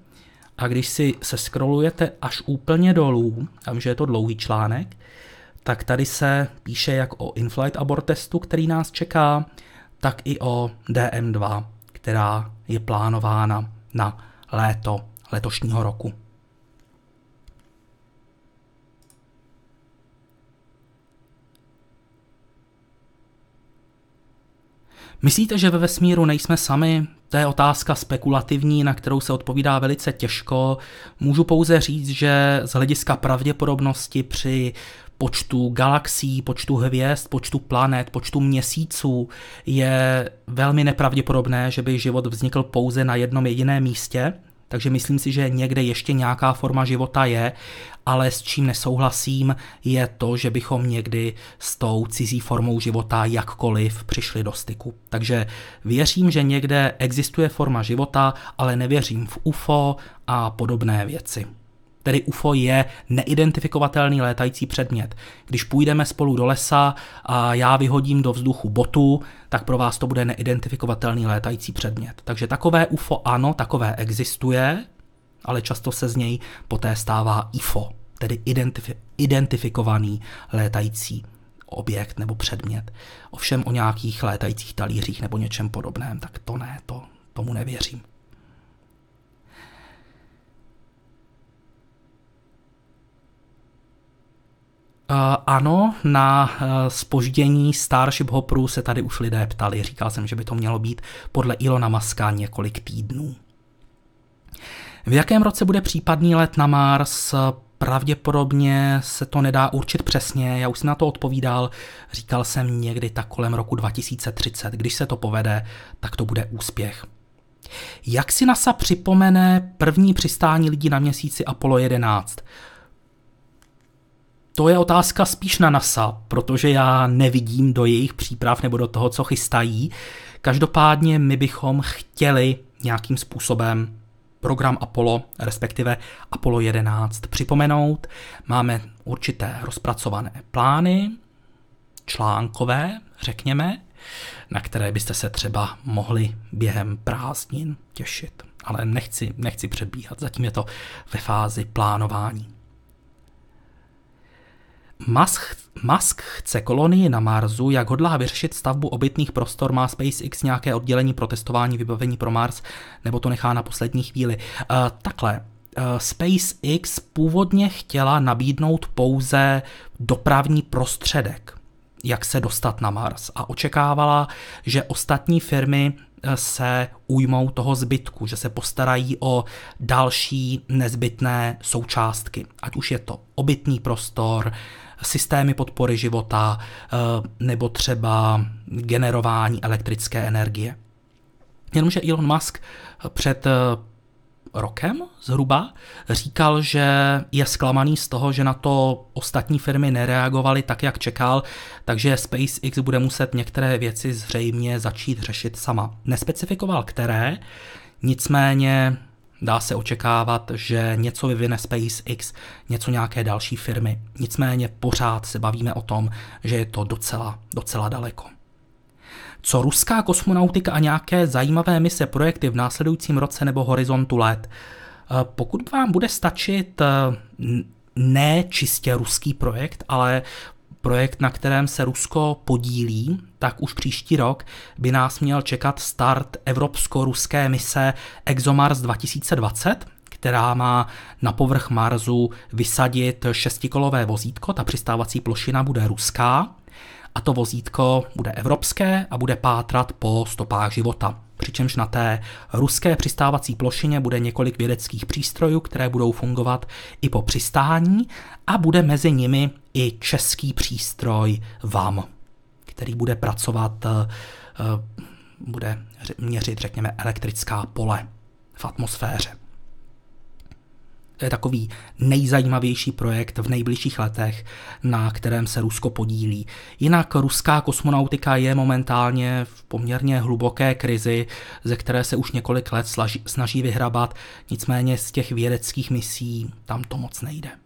a když si se scrollujete až úplně dolů, tam, že je to dlouhý článek, tak tady se píše jak o in-flight abort testu, který nás čeká, tak i o DM2, která je plánována na léto letošního roku. Myslíte, že ve vesmíru nejsme sami? To je otázka spekulativní, na kterou se odpovídá velice těžko. Můžu pouze říct, že z hlediska pravděpodobnosti při počtu galaxií, počtu hvězd, počtu planet, počtu měsíců je velmi nepravděpodobné, že by život vznikl pouze na jednom jediném místě, takže myslím si, že někde ještě nějaká forma života je ale s čím nesouhlasím je to, že bychom někdy s tou cizí formou života jakkoliv přišli do styku. Takže věřím, že někde existuje forma života, ale nevěřím v UFO a podobné věci. Tedy UFO je neidentifikovatelný létající předmět. Když půjdeme spolu do lesa a já vyhodím do vzduchu botu, tak pro vás to bude neidentifikovatelný létající předmět. Takže takové UFO ano, takové existuje, ale často se z něj poté stává IFO, tedy identifi- identifikovaný létající objekt nebo předmět. Ovšem o nějakých létajících talířích nebo něčem podobném, tak to ne, to tomu nevěřím. Uh, ano, na spoždění uh, Starship Hopperu se tady už lidé ptali. Říkal jsem, že by to mělo být podle Ilona Maska několik týdnů. V jakém roce bude případný let na Mars? Pravděpodobně se to nedá určit přesně, já už jsem na to odpovídal, říkal jsem někdy tak kolem roku 2030. Když se to povede, tak to bude úspěch. Jak si NASA připomene první přistání lidí na měsíci Apollo 11? To je otázka spíš na NASA, protože já nevidím do jejich příprav nebo do toho, co chystají. Každopádně my bychom chtěli nějakým způsobem program Apollo, respektive Apollo 11 připomenout. Máme určité rozpracované plány, článkové, řekněme, na které byste se třeba mohli během prázdnin těšit. Ale nechci, nechci předbíhat, zatím je to ve fázi plánování. Musk, Musk chce kolonii na Marsu, jak hodlá vyřešit stavbu obytných prostor, má SpaceX nějaké oddělení pro testování vybavení pro Mars, nebo to nechá na poslední chvíli. Uh, takhle, uh, SpaceX původně chtěla nabídnout pouze dopravní prostředek, jak se dostat na Mars a očekávala, že ostatní firmy eh, se ujmou toho zbytku, že se postarají o další nezbytné součástky, ať už je to obytný prostor, systémy podpory života eh, nebo třeba generování elektrické energie. Jenomže Elon Musk před eh, rokem zhruba říkal, že je zklamaný z toho, že na to ostatní firmy nereagovaly tak, jak čekal, takže SpaceX bude muset některé věci zřejmě začít řešit sama. Nespecifikoval které, nicméně Dá se očekávat, že něco vyvine SpaceX, něco nějaké další firmy. Nicméně pořád se bavíme o tom, že je to docela, docela daleko. Co ruská kosmonautika a nějaké zajímavé mise projekty v následujícím roce nebo horizontu let? Eh, pokud vám bude stačit eh, ne čistě ruský projekt, ale projekt, na kterém se Rusko podílí, tak už příští rok by nás měl čekat start evropsko-ruské mise ExoMars 2020, která má na povrch Marsu vysadit šestikolové vozítko, ta přistávací plošina bude ruská a to vozítko bude evropské a bude pátrat po stopách života. Přičemž na té ruské přistávací plošině bude několik vědeckých přístrojů, které budou fungovat i po přistání a bude mezi nimi i český přístroj VAM, který bude pracovat, eh, eh, bude měřit, řekněme, elektrická pole v atmosféře. To je takový nejzajímavější projekt v nejbližších letech, na kterém se Rusko podílí. Jinak ruská kosmonautika je momentálně v poměrně hluboké krizi, ze které se už několik let snaží vyhrabat, nicméně z těch vědeckých misí tam to moc nejde.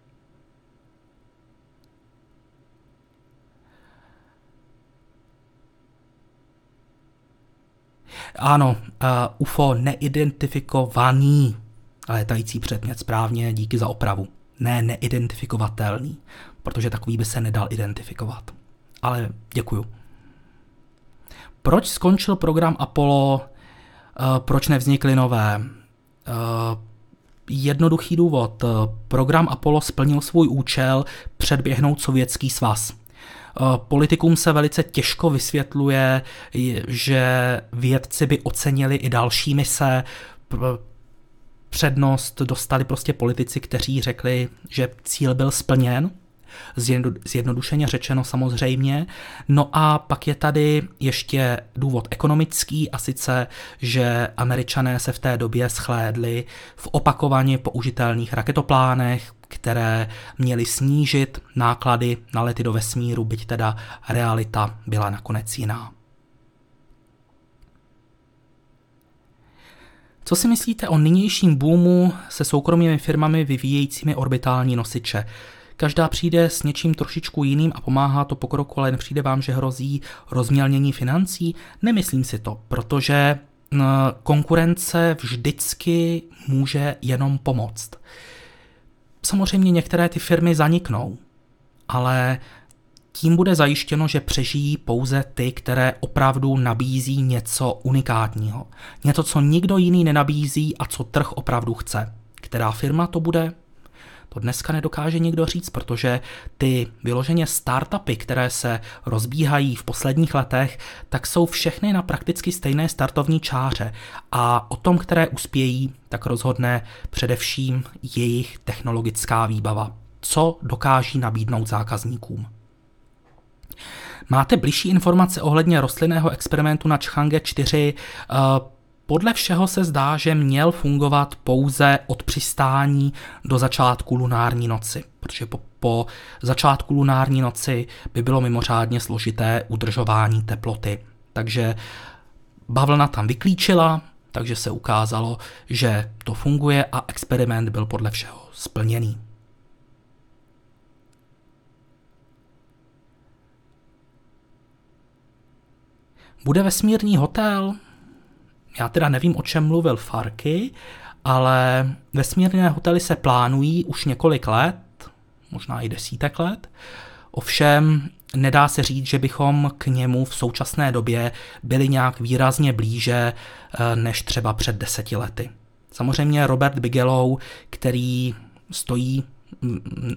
Ano, uh, UFO neidentifikovaný létající předmět správně, díky za opravu. Ne neidentifikovatelný, protože takový by se nedal identifikovat. Ale děkuju. Proč skončil program Apollo? Uh, proč nevznikly nové? Uh, jednoduchý důvod. Program Apollo splnil svůj účel předběhnout sovětský svaz. Politikům se velice těžko vysvětluje, že vědci by ocenili i další mise, přednost dostali prostě politici, kteří řekli, že cíl byl splněn, zjednodušeně řečeno samozřejmě. No a pak je tady ještě důvod ekonomický a sice, že američané se v té době schlédli v opakovaně použitelných raketoplánech, které měly snížit náklady na lety do vesmíru, byť teda realita byla nakonec jiná. Co si myslíte o nynějším boomu se soukromými firmami vyvíjejícími orbitální nosiče? Každá přijde s něčím trošičku jiným a pomáhá to pokroku, ale nepřijde vám, že hrozí rozmělnění financí? Nemyslím si to, protože konkurence vždycky může jenom pomoct. Samozřejmě některé ty firmy zaniknou, ale tím bude zajištěno, že přežijí pouze ty, které opravdu nabízí něco unikátního. Něco, co nikdo jiný nenabízí a co trh opravdu chce. Která firma to bude? To dneska nedokáže nikdo říct, protože ty vyloženě startupy, které se rozbíhají v posledních letech, tak jsou všechny na prakticky stejné startovní čáře a o tom, které uspějí, tak rozhodne především jejich technologická výbava. Co dokáží nabídnout zákazníkům? Máte blížší informace ohledně rostlinného experimentu na Chang'e 4? Podle všeho se zdá, že měl fungovat pouze od přistání do začátku lunární noci, protože po, po začátku lunární noci by bylo mimořádně složité udržování teploty. Takže bavlna tam vyklíčila, takže se ukázalo, že to funguje a experiment byl podle všeho splněný. Bude vesmírný hotel? Já teda nevím, o čem mluvil Farky, ale vesmírné hotely se plánují už několik let, možná i desítek let. Ovšem nedá se říct, že bychom k němu v současné době byli nějak výrazně blíže eh, než třeba před deseti lety. Samozřejmě Robert Bigelow, který stojí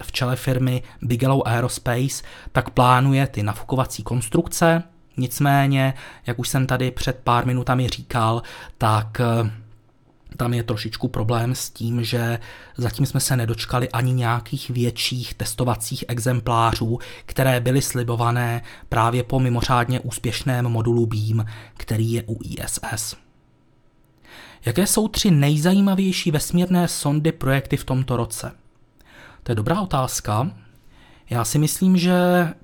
v čele firmy Bigelow Aerospace, tak plánuje ty nafukovací konstrukce, Nicméně, jak už jsem tady před pár minutami říkal, tak eh, tam je trošičku problém s tím, že zatím jsme se nedočkali ani nějakých větších testovacích exemplářů, které byly slibované právě po mimořádně úspěšném modulu Beam, který je u ISS. Jaké jsou tři nejzajímavější vesmírné sondy projekty v tomto roce? To je dobrá otázka, já si myslím, že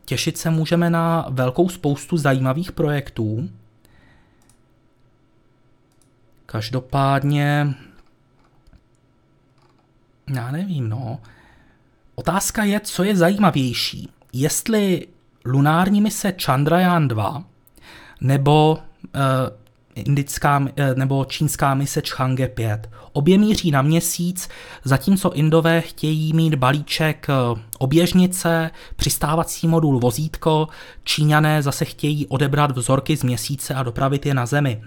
těšit se můžeme na velkou spoustu zajímavých projektů. Každopádně, já nevím, no. Otázka je, co je zajímavější. Jestli lunární mise Chandrayaan 2 nebo uh, indická eh, nebo čínská mise Chang'e 5. Obě míří na měsíc, zatímco Indové chtějí mít balíček eh, oběžnice, přistávací modul vozítko, Číňané zase chtějí odebrat vzorky z měsíce a dopravit je na Zemi.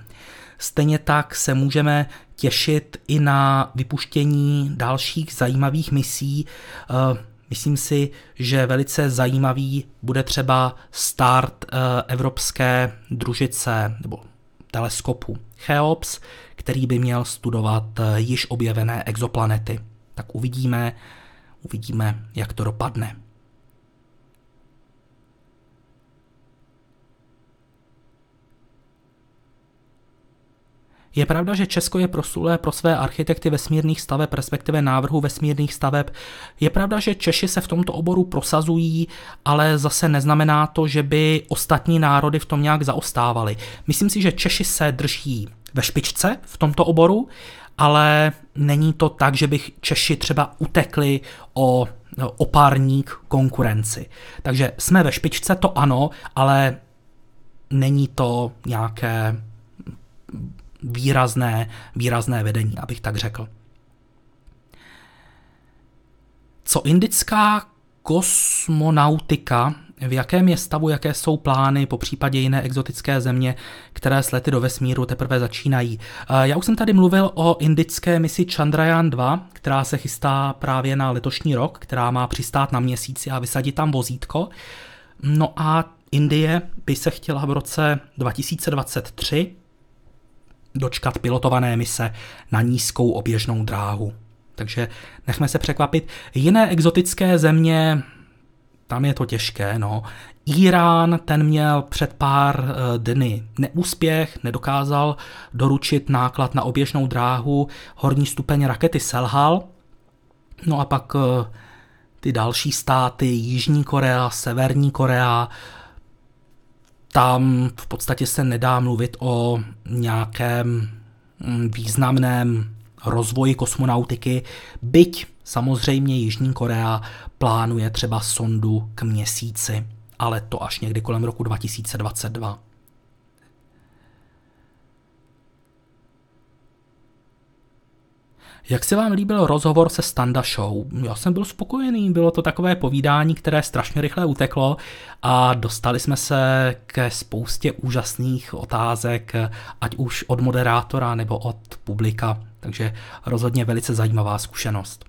Stejně tak se můžeme těšit i na vypuštění dalších zajímavých misí. Eh, myslím si, že velice zajímavý bude třeba start evropské družice nebo teleskopu Cheops, který by měl studovat eh, již objevené exoplanety. Tak uvidíme, uvidíme, jak to dopadne. Je pravda, že Česko je prosulé pro své architekty vesmírných staveb, respektive návrhu vesmírných staveb. Je pravda, že Češi se v tomto oboru prosazují, ale zase neznamená to, že by ostatní národy v tom nějak zaostávali. Myslím si, že Češi se drží ve špičce v tomto oboru, ale není to tak, že bych Češi třeba utekli o opárník konkurenci. Takže jsme ve špičce, to ano, ale není to nějaké výrazné, výrazné vedení, abych tak řekl. Co indická kosmonautika, v jakém je stavu, jaké jsou plány, po případě jiné exotické země, které s lety do vesmíru teprve začínají. Já už jsem tady mluvil o indické misi Chandrayaan 2, která se chystá právě na letošní rok, která má přistát na měsíci a vysadit tam vozítko. No a Indie by se chtěla v roce 2023 dočkat pilotované mise na nízkou oběžnou dráhu. Takže nechme se překvapit. Jiné exotické země, tam je to těžké, no. Irán, ten měl před pár eh, dny neúspěch, nedokázal doručit náklad na oběžnou dráhu, horní stupeň rakety selhal, no a pak eh, ty další státy, Jižní Korea, Severní Korea, tam v podstatě se nedá mluvit o nějakém mm, významném rozvoji kosmonautiky, byť samozřejmě Jižní Korea plánuje třeba sondu k měsíci, ale to až někdy kolem roku 2022. Jak se vám líbil rozhovor se Standa Show? Já jsem byl spokojený, bylo to takové povídání, které strašně rychle uteklo a dostali jsme se ke spoustě úžasných otázek, ať už od moderátora nebo od publika, takže rozhodně velice zajímavá zkušenost.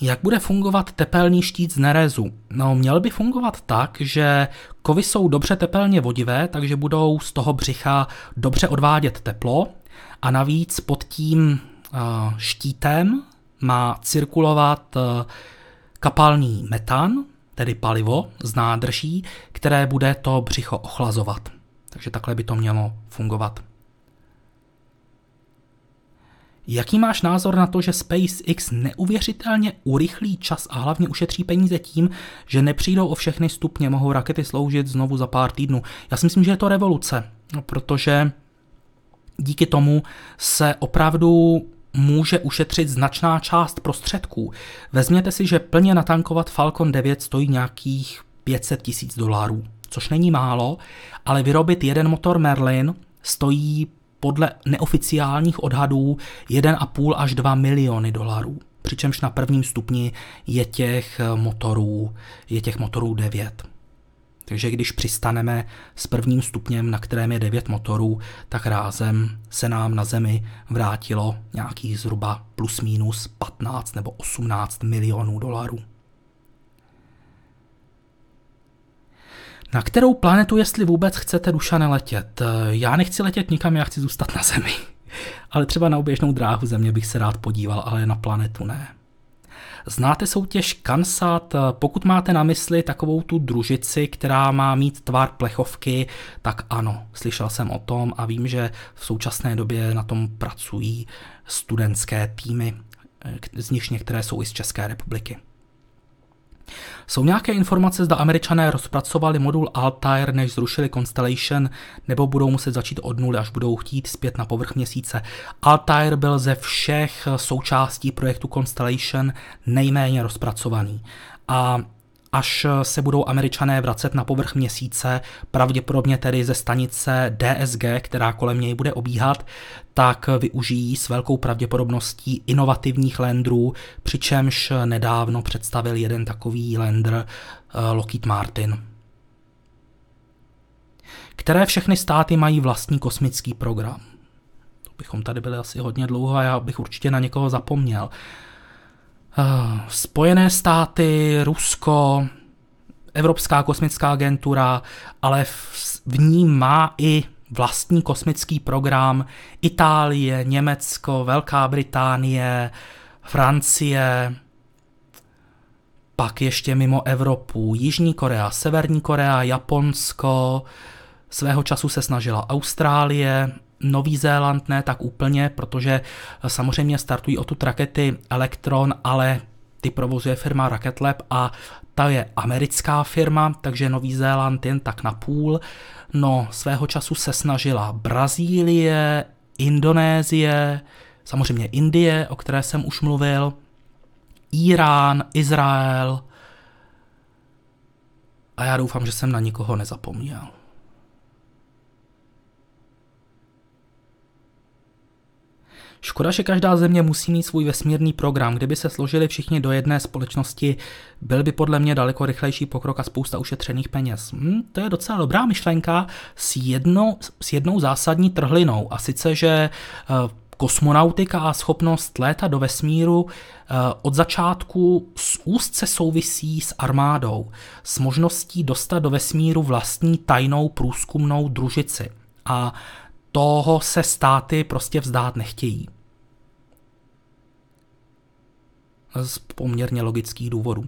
Jak bude fungovat tepelný štít z nerezu? No, měl by fungovat tak, že kovy jsou dobře tepelně vodivé, takže budou z toho břicha dobře odvádět teplo a navíc pod tím uh, štítem má cirkulovat uh, kapalný metan, tedy palivo z nádrží, které bude to břicho ochlazovat. Takže takhle by to mělo fungovat. Jaký máš názor na to, že SpaceX neuvěřitelně urychlí čas a hlavně ušetří peníze tím, že nepřijdou o všechny stupně, mohou rakety sloužit znovu za pár týdnů? Já si myslím, že je to revoluce, protože díky tomu se opravdu může ušetřit značná část prostředků. Vezměte si, že plně natankovat Falcon 9 stojí nějakých 500 tisíc dolarů, což není málo, ale vyrobit jeden motor Merlin stojí podle neoficiálních odhadů 1,5 až 2 miliony dolarů. Přičemž na prvním stupni je těch motorů, je těch motorů 9. Takže když přistaneme s prvním stupněm, na kterém je 9 motorů, tak rázem se nám na Zemi vrátilo nějakých zhruba plus minus 15 nebo 18 milionů dolarů. Na kterou planetu, jestli vůbec chcete duša neletět? Já nechci letět nikam, já chci zůstat na Zemi. Ale třeba na oběžnou dráhu Země bych se rád podíval, ale na planetu ne. Znáte soutěž Kansat? Pokud máte na mysli takovou tu družici, která má mít tvar plechovky, tak ano, slyšel jsem o tom a vím, že v současné době na tom pracují studentské týmy, z nich některé jsou i z České republiky. Jsou nějaké informace, zda američané rozpracovali modul Altair, než zrušili Constellation, nebo budou muset začít od nuly, až budou chtít zpět na povrch měsíce. Altair byl ze všech součástí projektu Constellation nejméně rozpracovaný. A až se budou američané vracet na povrch měsíce, pravděpodobně tedy ze stanice DSG, která kolem něj bude obíhat, tak využijí s velkou pravděpodobností inovativních landrů, přičemž nedávno představil jeden takový lander eh, Lockheed Martin. Které všechny státy mají vlastní kosmický program? To bychom tady byli asi hodně dlouho a já bych určitě na někoho zapomněl. Eh, Spojené státy, Rusko, Evropská kosmická agentura, ale v, v ní má i vlastní kosmický program Itálie, Německo, Velká Británie, Francie, pak ještě mimo Evropu Jižní Korea, Severní Korea, Japonsko, svého času se snažila Austrálie, Nový Zéland ne tak úplně, protože samozřejmě startují o tu rakety Electron, ale ty provozuje firma Rocket Lab a ta je americká firma, takže Nový Zéland jen tak na půl. No, svého času se snažila Brazílie, Indonésie, samozřejmě Indie, o které jsem už mluvil, Irán, Izrael. A já doufám, že jsem na nikoho nezapomněl. Škoda, že každá země musí mít svůj vesmírný program. Kdyby se složili všichni do jedné společnosti, byl by podle mě daleko rychlejší pokrok a spousta ušetřených peněz. Hm, to je docela dobrá myšlenka s jednou, s jednou zásadní trhlinou. A sice, že uh, kosmonautika a schopnost létat do vesmíru eh, od začátku s úzce souvisí s armádou, s možností dostat do vesmíru vlastní tajnou průzkumnou družici. A toho se státy prostě vzdát nechtějí. Z poměrně logických důvodů.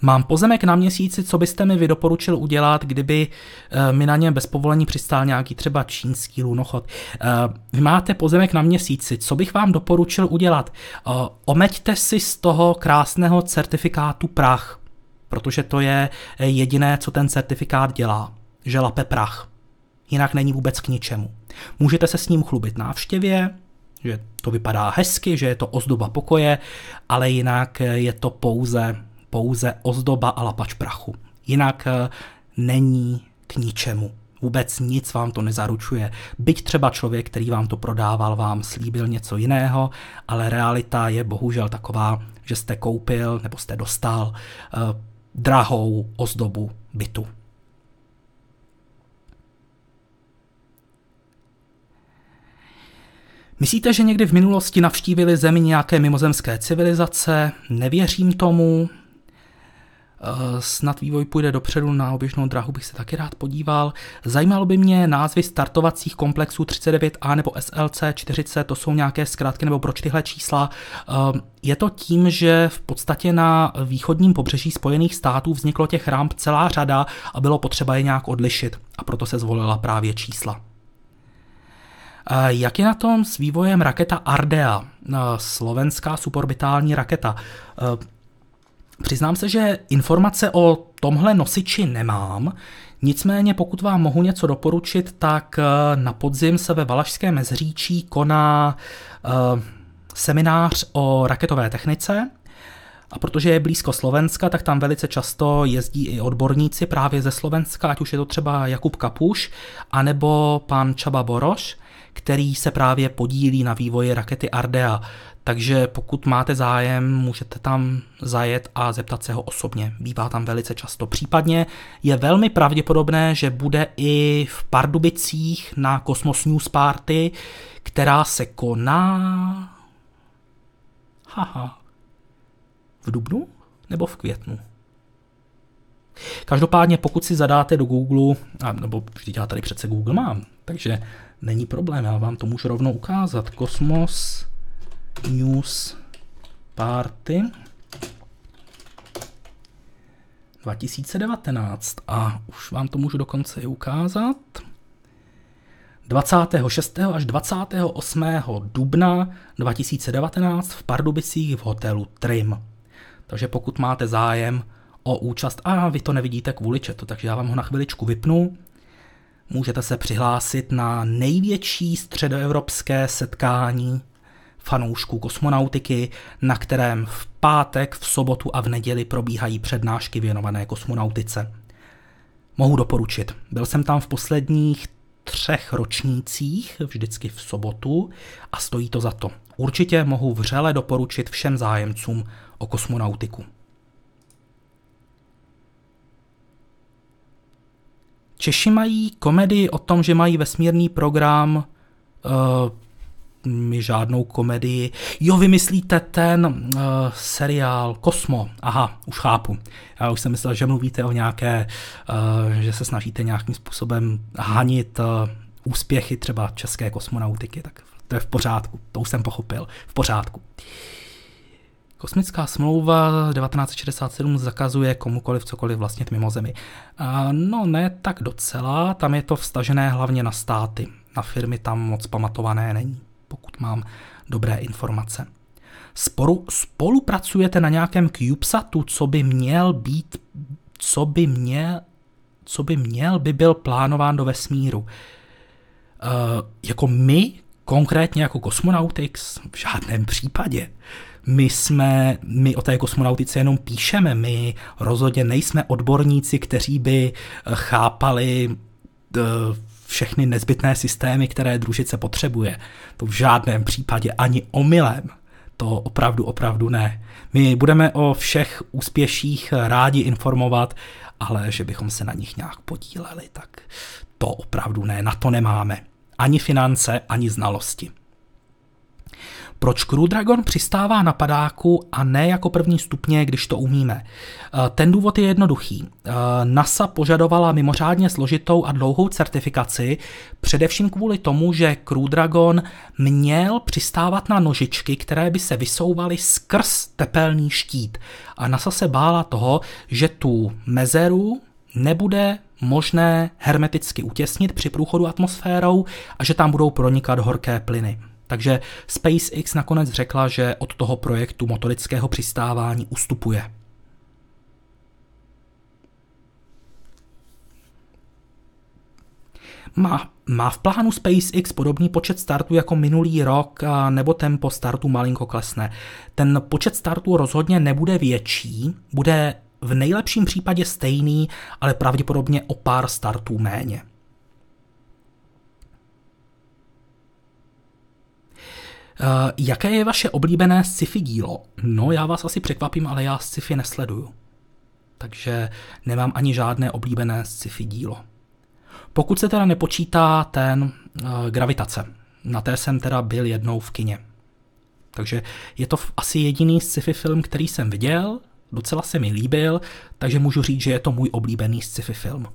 Mám pozemek na měsíci, co byste mi vy doporučil udělat, kdyby eh, mi na něm bez povolení přistál nějaký třeba čínský lunochod. Eh, vy máte pozemek na měsíci, co bych vám doporučil udělat? Eh, omeďte si z toho krásného certifikátu prach, protože to je jediné, co ten certifikát dělá, že lape prach. Jinak není vůbec k ničemu. Můžete se s ním chlubit návštěvě, že to vypadá hezky, že je to ozdoba pokoje, ale jinak je to pouze, pouze ozdoba a lapač prachu. Jinak eh, není k ničemu. Vůbec nic vám to nezaručuje. Byť třeba člověk, který vám to prodával, vám slíbil něco jiného, ale realita je bohužel taková, že jste koupil nebo jste dostal uh, drahou ozdobu bytu. Myslíte, že někdy v minulosti navštívili Zemi nějaké mimozemské civilizace? Nevěřím tomu. Eh, snad vývoj půjde dopředu, na oběžnou drahu bych se taky rád podíval. Zajímalo by mě názvy startovacích komplexů 39A nebo SLC 40, to jsou nějaké zkrátky nebo proč tyhle čísla. Eh, je to tím, že v podstatě na východním pobřeží Spojených států vzniklo těch ramp celá řada a bylo potřeba je nějak odlišit a proto se zvolila právě čísla. Jak je na tom s vývojem raketa Ardea, slovenská suborbitální raketa? Přiznám se, že informace o tomhle nosiči nemám, nicméně pokud vám mohu něco doporučit, tak na podzim se ve Valašském mezříčí koná seminář o raketové technice, a protože je blízko Slovenska, tak tam velice často jezdí i odborníci právě ze Slovenska, ať už je to třeba Jakub Kapuš, anebo pan Čaba Boroš který se právě podílí na vývoji rakety Ardea. Takže pokud máte zájem, můžete tam zajet a zeptat se ho osobně. Bývá tam velice často. Případně je velmi pravděpodobné, že bude i v Pardubicích na Cosmos News Party, která se koná... Haha. V dubnu nebo v květnu? Každopádně, pokud si zadáte do Google, nebo vždyť já tady přece Google mám, takže není problém, já vám to můžu rovnou ukázat. Kosmos News Party 2019 a už vám to můžu dokonce i ukázat. 26. až 28. dubna 2019 v Pardubicích v hotelu Trim. Takže pokud máte zájem o účast, a vy to nevidíte kvůli četu, takže já vám ho na chviličku vypnu, můžete se přihlásit na největší středoevropské setkání fanoušků kosmonautiky, na kterém v pátek, v sobotu a v neděli probíhají přednášky věnované kosmonautice. Mohu doporučit. Byl jsem tam v posledních třech ročnících, vždycky v sobotu, a stojí to za to. Určitě mohu vřele doporučit všem zájemcům o kosmonautiku. Češi mají komedii o tom, že mají vesmírný program, uh, my žádnou komedii. Jo, vy myslíte ten uh, seriál Kosmo. Aha, už chápu. Já už jsem myslel, že mluvíte o nějaké, uh, že se snažíte nějakým způsobem hanit uh, úspěchy třeba české kosmonautiky, tak to je v pořádku, to už jsem pochopil, v pořádku. Uh, Kosmická smlouva 1967 zakazuje komukoliv cokoliv vlastnit mimo Zemi. No ne tak docela, tam je to vstažené hlavně na státy. Na firmy tam moc pamatované není, pokud mám dobré informace. Sporu, spolupracujete na nějakém CubeSatu, co by měl být, co by měl, co by měl by byl plánován do vesmíru. Uh, jako my, konkrétně jako Cosmonautics, v žádném případě. My jsme, my o té kosmonautice jenom píšeme, my rozhodně nejsme odborníci, kteří by eh, chápali eh, všechny nezbytné systémy, které družice potřebuje. To v žádném případě ani omylem. To opravdu, opravdu ne. My budeme o všech úspěších rádi informovat, ale že bychom se na nich nějak podíleli, tak to opravdu ne, na to nemáme. Ani finance, ani znalosti. Proč Crew Dragon přistává na padáku a ne jako první stupně, když to umíme? Eh, ten důvod je jednoduchý. Eh, NASA požadovala mimořádně složitou a dlouhou certifikaci, především kvůli tomu, že Crew Dragon měl přistávat na nožičky, které by se vysouvaly skrz tepelný štít. A NASA se bála toho, že tu mezeru nebude možné hermeticky utěsnit při průchodu atmosférou a že tam budou pronikat horké plyny. Takže SpaceX nakonec řekla, že od toho projektu motorického přistávání ustupuje. Má, má v plánu SpaceX podobný počet startů jako minulý rok, nebo tempo startu malinko klesne. Ten počet startů rozhodně nebude větší, bude v nejlepším případě stejný, ale pravděpodobně o pár startů méně. Jaké je vaše oblíbené sci-fi dílo? No, já vás asi překvapím, ale já sci-fi nesleduju. Takže nemám ani žádné oblíbené sci-fi dílo. Pokud se teda nepočítá ten uh, Gravitace, na té jsem teda byl jednou v kině. Takže je to asi jediný sci-fi film, který jsem viděl, docela se mi líbil, takže můžu říct, že je to můj oblíbený sci-fi film.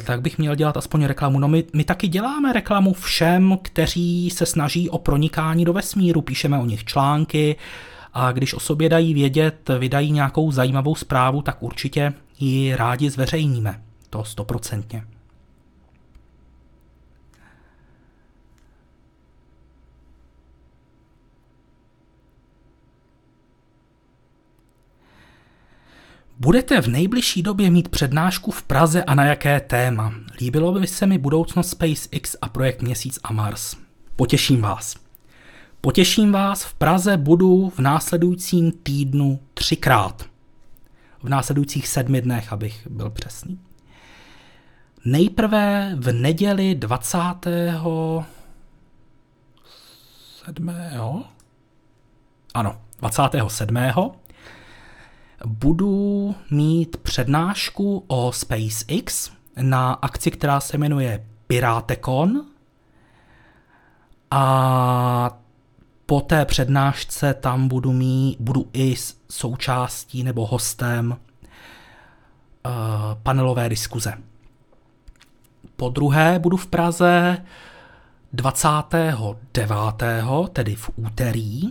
Tak bych měl dělat aspoň reklamu. No my, my taky děláme reklamu všem, kteří se snaží o pronikání do vesmíru, píšeme o nich články a když o sobě dají vědět, vydají nějakou zajímavou zprávu, tak určitě ji rádi zveřejníme. To stoprocentně. Budete v nejbližší době mít přednášku v Praze a na jaké téma? Líbilo by se mi budoucnost SpaceX a projekt Měsíc a Mars. Potěším vás. Potěším vás, v Praze budu v následujícím týdnu třikrát. V následujících sedmi dnech, abych byl přesný. Nejprve v neděli 27. Ano, 27 budu mít přednášku o SpaceX na akci, která se jmenuje Piratekon. A po té přednášce tam budu, mít, budu i součástí nebo hostem uh, panelové diskuze. Po druhé budu v Praze 29. tedy v úterý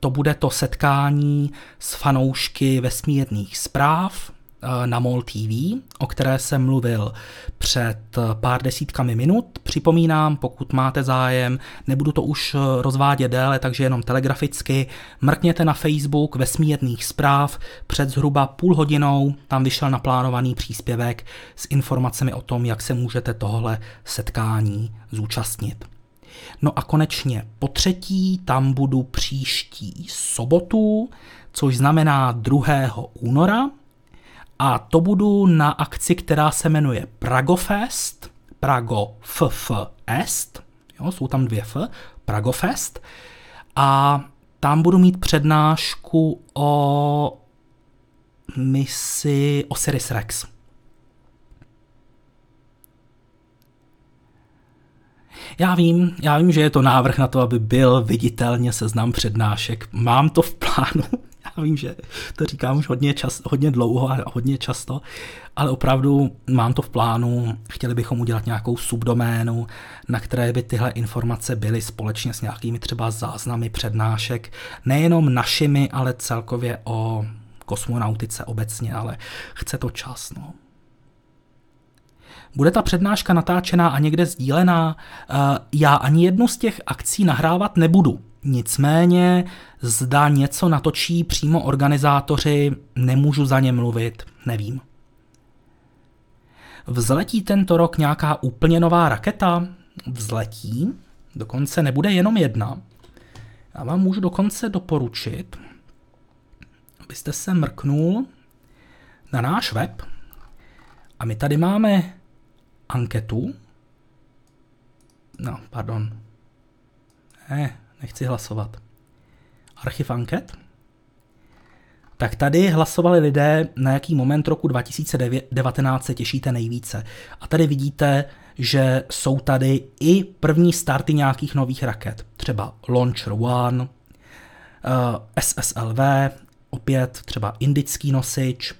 to bude to setkání s fanoušky vesmírných zpráv eh, na MOL TV, o které jsem mluvil před eh, pár desítkami minut. Připomínám, pokud máte zájem, nebudu to už eh, rozvádět déle, takže jenom telegraficky, mrkněte na Facebook vesmírných zpráv, před zhruba půl hodinou tam vyšel naplánovaný příspěvek s informacemi o tom, jak se můžete tohle setkání zúčastnit. No a konečně po třetí tam budu příští sobotu, což znamená 2. února. A to budu na akci, která se jmenuje Pragofest, Prago FF Est, jo, jsou tam dvě F, Pragofest. A tam budu mít přednášku o misi Osiris Rex. Já vím, já vím, že je to návrh na to, aby byl viditelně seznam přednášek. Mám to v plánu. Já vím, že to říkám už hodně, čas, hodně dlouho a hodně často, ale opravdu mám to v plánu. Chtěli bychom udělat nějakou subdoménu, na které by tyhle informace byly společně s nějakými třeba záznamy přednášek, nejenom našimi, ale celkově o kosmonautice obecně, ale chce to čas. No. Bude ta přednáška natáčená a někde sdílená? Eh, já ani jednu z těch akcí nahrávat nebudu. Nicméně, zda něco natočí přímo organizátoři, nemůžu za ně mluvit, nevím. Vzletí tento rok nějaká úplně nová raketa? Vzletí, dokonce nebude jenom jedna. Já vám můžu dokonce doporučit, abyste se mrknul na náš web. A my tady máme anketu. No, pardon. Ne, nechci hlasovat. Archiv anket. tak tady hlasovali lidé, na jaký moment roku 2019 se těšíte nejvíce. A tady vidíte, že jsou tady i první starty nějakých nových raket. Třeba Launcher One, eh, SSLV, opět třeba indický nosič,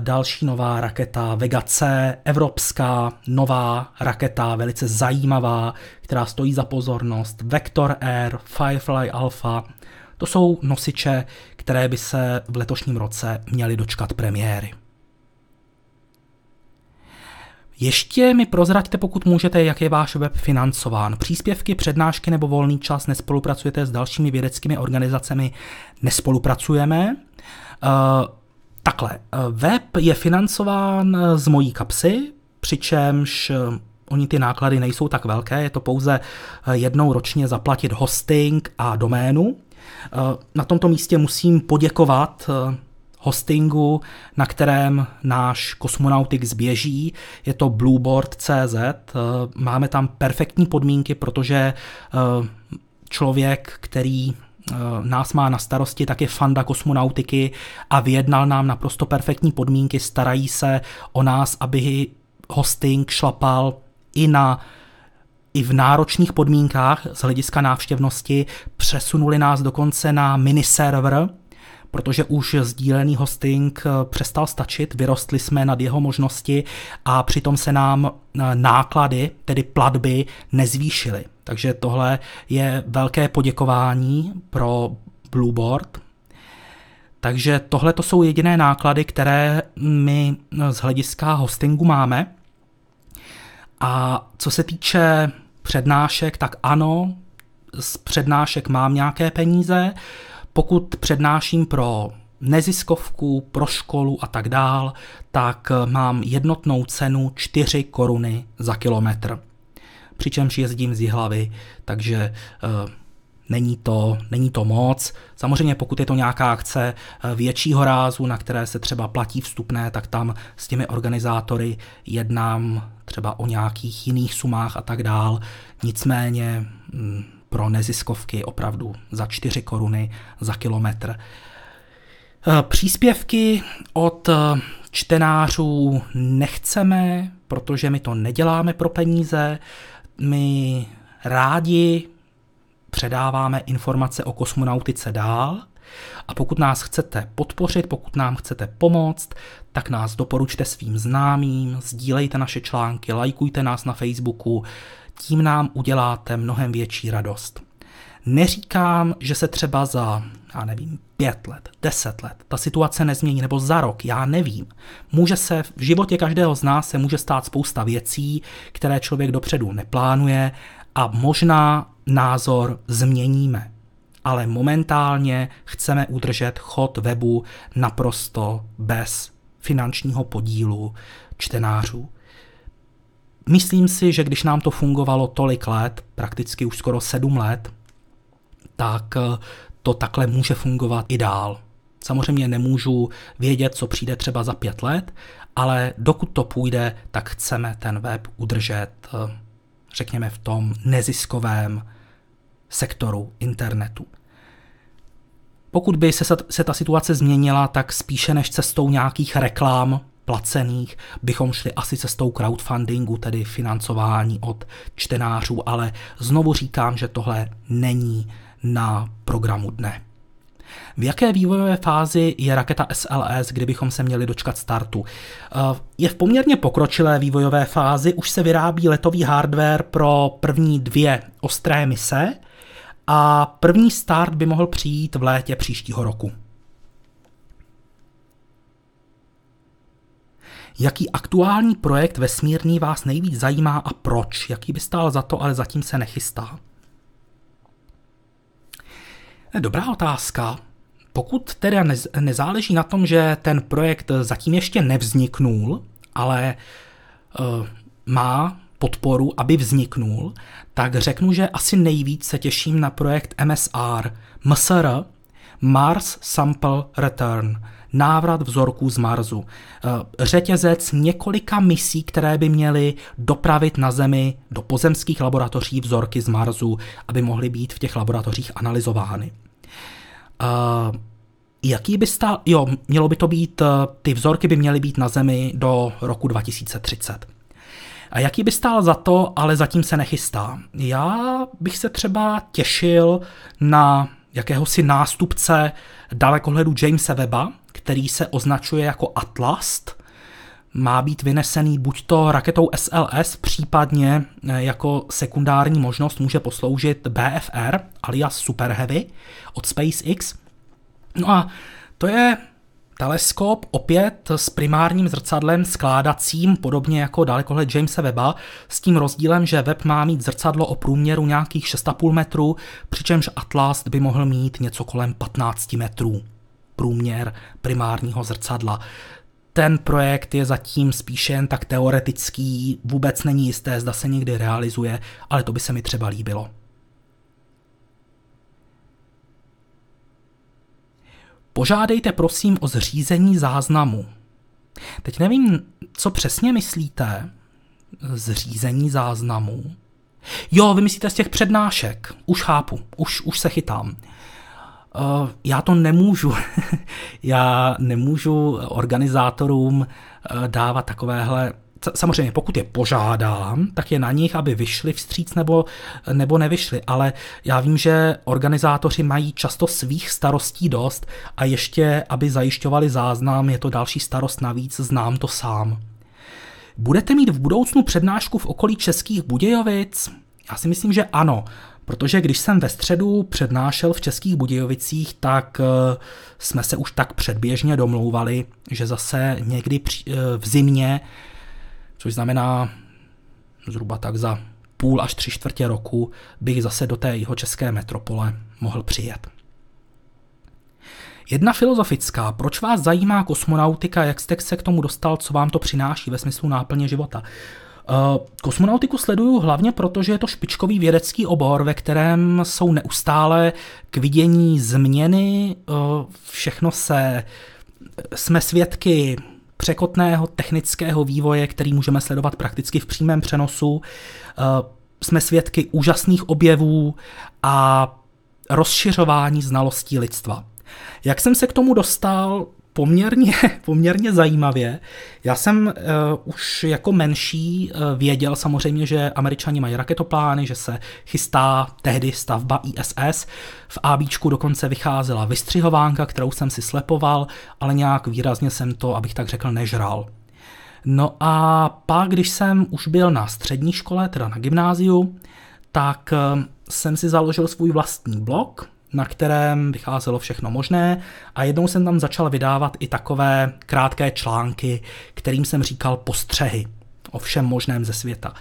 další nová raketa Vega C, evropská nová raketa, velice zajímavá, která stojí za pozornost, Vector Air, Firefly Alpha, to jsou nosiče, které by se v letošním roce měly dočkat premiéry. Ještě mi prozraďte, pokud můžete, jak je váš web financován. Příspěvky, přednášky nebo volný čas nespolupracujete s dalšími vědeckými organizacemi? Nespolupracujeme. Uh, takhle, eh, web je financován z mojí kapsy, přičemž eh, oni ty náklady nejsou tak velké, je to pouze jednou ročně zaplatit hosting a doménu. Na tomto místě musím poděkovat hostingu, na kterém náš Cosmonautics běží. Je to blueboard.cz. Máme tam perfektní podmínky, protože eh, člověk, který eh, nás má na starosti, tak je fanda kosmonautiky a vyjednal nám naprosto perfektní podmínky, starají se o nás, aby hosting šlapal i na i v náročných podmínkách z hlediska návštěvnosti. Přesunuli nás dokonce na mini server, protože už sdílený hosting eh, přestal stačit, vyrostli jsme nad jeho možnosti a přitom se nám eh, náklady, tedy platby, nezvýšily. Takže tohle je velké poděkování pro Blueboard. Takže tohle to jsou jediné náklady, které my eh, z hlediska hostingu máme. A co se týče přednášek, tak ano, z přednášek mám nějaké peníze, pokud přednáším pro neziskovku, pro školu a tak dál, tak mám jednotnou cenu 4 koruny za kilometr. Přičemž jezdím z Jihlavy, takže uh, Není to, není to moc. Samozřejmě pokud je to nějaká akce eh, většího rázu, na které se třeba platí vstupné, tak tam s těmi organizátory jednám třeba o nějakých jiných sumách a tak dál. Nicméně mm, pro neziskovky opravdu za 4 koruny za kilometr. Eh, příspěvky od eh, čtenářů nechceme, protože my to neděláme pro peníze. My rádi předáváme informace o kosmonautice dál a pokud nás chcete podpořit, pokud nám chcete pomoct, tak nás doporučte svým známým, sdílejte naše články, lajkujte nás na Facebooku, tím nám uděláte mnohem větší radost. Neříkám, že se třeba za, já nevím, pět let, deset let ta situace nezmění, nebo za rok, já nevím. Může se, v životě každého z nás se může stát spousta věcí, které člověk dopředu neplánuje a možná názor změníme. Ale momentálně chceme udržet chod webu naprosto bez finančního podílu čtenářů. Myslím si, že když nám to fungovalo tolik let, prakticky už skoro sedm let, tak to takhle může fungovat i dál. Samozřejmě nemůžu vědět, co přijde třeba za pět let, ale dokud to půjde, tak chceme ten web udržet, eh, řekněme, v tom neziskovém sektoru internetu. Pokud by se, se ta situace změnila, tak spíše než cestou nějakých reklam placených, bychom šli asi cestou crowdfundingu, tedy financování od čtenářů, ale znovu říkám, že tohle není na programu dne. V jaké vývojové fázi je raketa SLS, kdybychom se měli dočkat startu? Eh, je v poměrně pokročilé vývojové fázi, už se vyrábí letový hardware pro první dvě ostré mise a první start by mohl přijít v létě příštího roku. Jaký aktuální projekt vesmírný vás nejvíc zajímá a proč? Jaký by stál za to, ale zatím se nechystá? Dobrá otázka. Pokud teda nezáleží na tom, že ten projekt zatím ještě nevzniknul, ale uh, má podporu, aby vzniknul, tak řeknu, že asi nejvíc se těším na projekt MSR, MSR, Mars Sample Return, návrat vzorků z Marsu. Eh, řetězec několika misí, které by měly dopravit na Zemi do pozemských laboratoří vzorky z Marsu, aby mohly být v těch laboratořích analyzovány. Jaký by stál, jo, mělo by to být, eh, ty vzorky by měly být na Zemi do roku 2030. A jaký by stál za to, ale zatím se nechystá. Já bych se třeba těšil na jakéhosi nástupce dalekohledu Jamesa Weba, který se označuje jako Atlast. Má být vynesený buď to raketou SLS, případně eh, jako sekundární možnost může posloužit BFR, alias Super Heavy od SpaceX. No a to je teleskop opět s primárním zrcadlem skládacím, podobně jako dalekohled Jamesa Weba, s tím rozdílem, že Web má mít zrcadlo o průměru nějakých 6,5 metrů, přičemž Atlas by mohl mít něco kolem 15 metrů průměr primárního zrcadla. Ten projekt je zatím spíše jen tak teoretický, vůbec není jisté, zda se někdy realizuje, ale to by se mi třeba líbilo. Požádejte prosím o zřízení záznamu. Teď nevím, co přesně myslíte. Zřízení záznamu. Jo, vy myslíte z těch přednášek. Už chápu, už, už se chytám. Uh, já to nemůžu. já nemůžu organizátorům uh, dávat takovéhle samozřejmě pokud je požádám, tak je na nich, aby vyšli vstříc nebo, nebo nevyšli, ale já vím, že organizátoři mají často svých starostí dost a ještě, aby zajišťovali záznam, je to další starost navíc, znám to sám. Budete mít v budoucnu přednášku v okolí Českých Budějovic? Já si myslím, že ano, protože když jsem ve středu přednášel v Českých Budějovicích, tak eh, jsme se už tak předběžně domlouvali, že zase někdy eh, v zimě což znamená zhruba tak za půl až tři čtvrtě roku bych zase do té jeho české metropole mohl přijet. Jedna filozofická, proč vás zajímá kosmonautika, jak jste se k tomu dostal, co vám to přináší ve smyslu náplně života? Eh, kosmonautiku sleduju hlavně proto, že je to špičkový vědecký obor, ve kterém jsou neustále k vidění změny, eh, všechno se, jsme svědky překotného technického vývoje, který můžeme sledovat prakticky v přímém přenosu. Eh, jsme svědky úžasných objevů a rozšiřování znalostí lidstva. Jak jsem se k tomu dostal, poměrně, poměrně zajímavě. Já jsem uh, už jako menší uh, věděl samozřejmě, že američani mají raketoplány, že se chystá tehdy stavba ISS. V ABčku dokonce vycházela vystřihovánka, kterou jsem si slepoval, ale nějak výrazně jsem to, abych tak řekl, nežral. No a pak, když jsem už byl na střední škole, teda na gymnáziu, tak uh, jsem si založil svůj vlastní blog, na kterém vycházelo všechno možné a jednou jsem tam začal vydávat i takové krátké články, kterým jsem říkal postřehy o všem možném ze světa.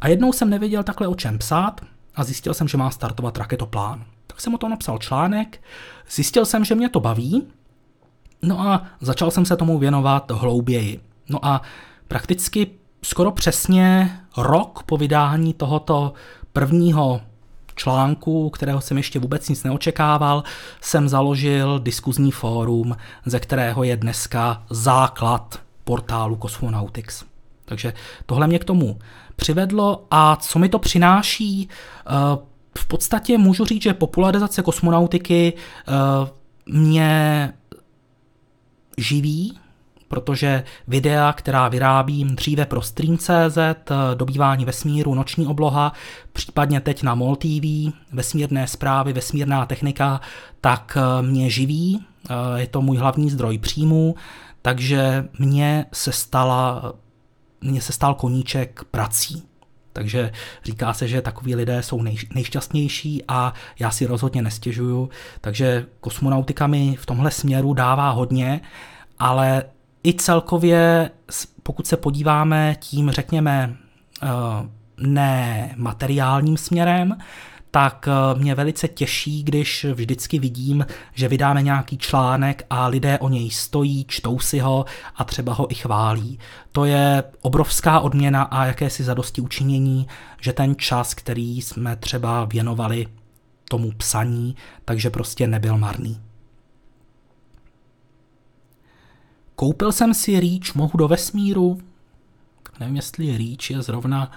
A jednou jsem nevěděl takhle o čem psát a zjistil jsem, že má startovat raketoplán. Tak jsem o tom napsal článek, zjistil jsem, že mě to baví, no a začal jsem se tomu věnovat hlouběji. No a prakticky skoro přesně rok po vydání tohoto prvního článku, kterého jsem ještě vůbec nic neočekával, jsem založil diskuzní fórum, ze kterého je dneska základ portálu Cosmonautics. Takže tohle mě k tomu přivedlo a co mi to přináší? Eh, v podstatě můžu říct, že popularizace kosmonautiky eh, mě živí, protože videa, která vyrábím dříve pro Stream.cz, eh, dobývání vesmíru, noční obloha, případně teď na MOL TV, vesmírné zprávy, vesmírná technika, tak eh, mě živí, eh, je to můj hlavní zdroj příjmů, takže mě se, stala, mě se stal koníček prací. Takže říká se, že takoví lidé jsou nej, nejšťastnější a já si rozhodně nestěžuju. Takže kosmonautika mi v tomhle směru dává hodně, ale i celkově, pokud se podíváme tím, řekněme, eh, ne materiálním směrem, tak eh, mě velice těší, když vždycky vidím, že vydáme nějaký článek a lidé o něj stojí, čtou si ho a třeba ho i chválí. To je obrovská odměna a jakési zadosti učinění, že ten čas, který jsme třeba věnovali tomu psaní, takže prostě nebyl marný. Koupil jsem si Reach, mohu do vesmíru? Nevím, jestli Reach je zrovna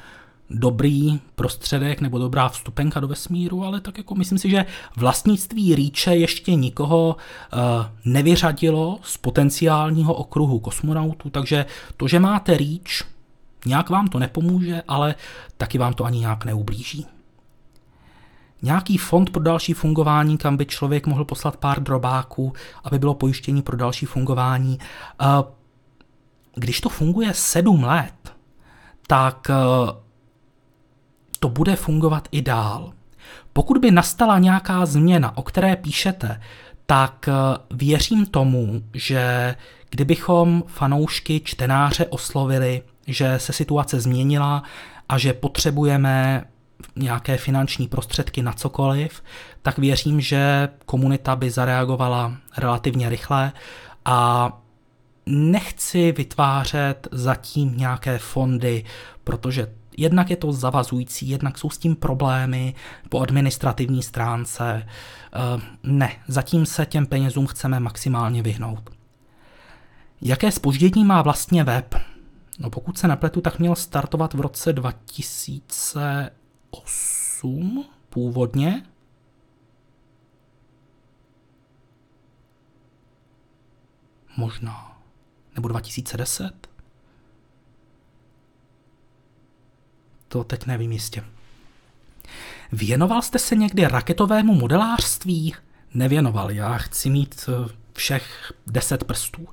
dobrý prostředek nebo dobrá vstupenka do vesmíru, ale tak jako myslím si, že vlastnictví Ríče ještě nikoho uh, nevyřadilo z potenciálního okruhu kosmonautů, takže to, že máte Ríč, nějak vám to nepomůže, ale taky vám to ani nějak neublíží. Nějaký fond pro další fungování, kam by člověk mohl poslat pár drobáků, aby bylo pojištění pro další fungování. Uh, když to funguje sedm let, tak uh, to bude fungovat i dál. Pokud by nastala nějaká změna, o které píšete, tak eh, věřím tomu, že kdybychom fanoušky, čtenáře oslovili, že se situace změnila a že potřebujeme nějaké finanční prostředky na cokoliv, tak věřím, že komunita by zareagovala relativně rychle a nechci vytvářet zatím nějaké fondy, protože Jednak je to zavazující, jednak jsou s tím problémy po administrativní stránce. Eh, ne, zatím se těm penězům chceme maximálně vyhnout. Jaké spoždění má vlastně web? No pokud se nepletu, tak měl startovat v roce 2008 původně. Možná. Nebo 2010? to teď nevím jistě. Věnoval jste se někdy raketovému modelářství? Nevěnoval, já chci mít eh, všech deset prstů.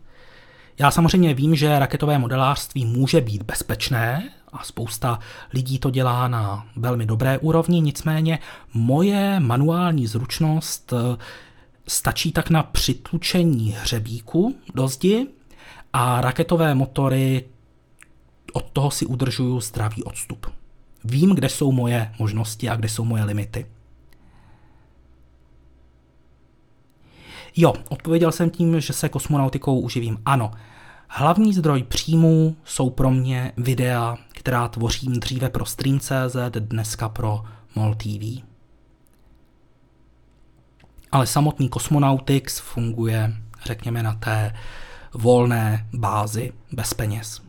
Já samozřejmě vím, že raketové modelářství může být bezpečné a spousta lidí to dělá na velmi dobré úrovni, nicméně moje manuální zručnost eh, stačí tak na přitlučení hřebíku do zdi a raketové motory od toho si udržuju zdravý odstup. Vím, kde jsou moje možnosti a kde jsou moje limity. Jo, odpověděl jsem tím, že se kosmonautikou uživím. Ano, hlavní zdroj příjmů jsou pro mě videa, která tvořím dříve pro Stream.cz, dneska pro MOL TV. Ale samotný Cosmonautics funguje, řekněme, na té volné bázi bez peněz.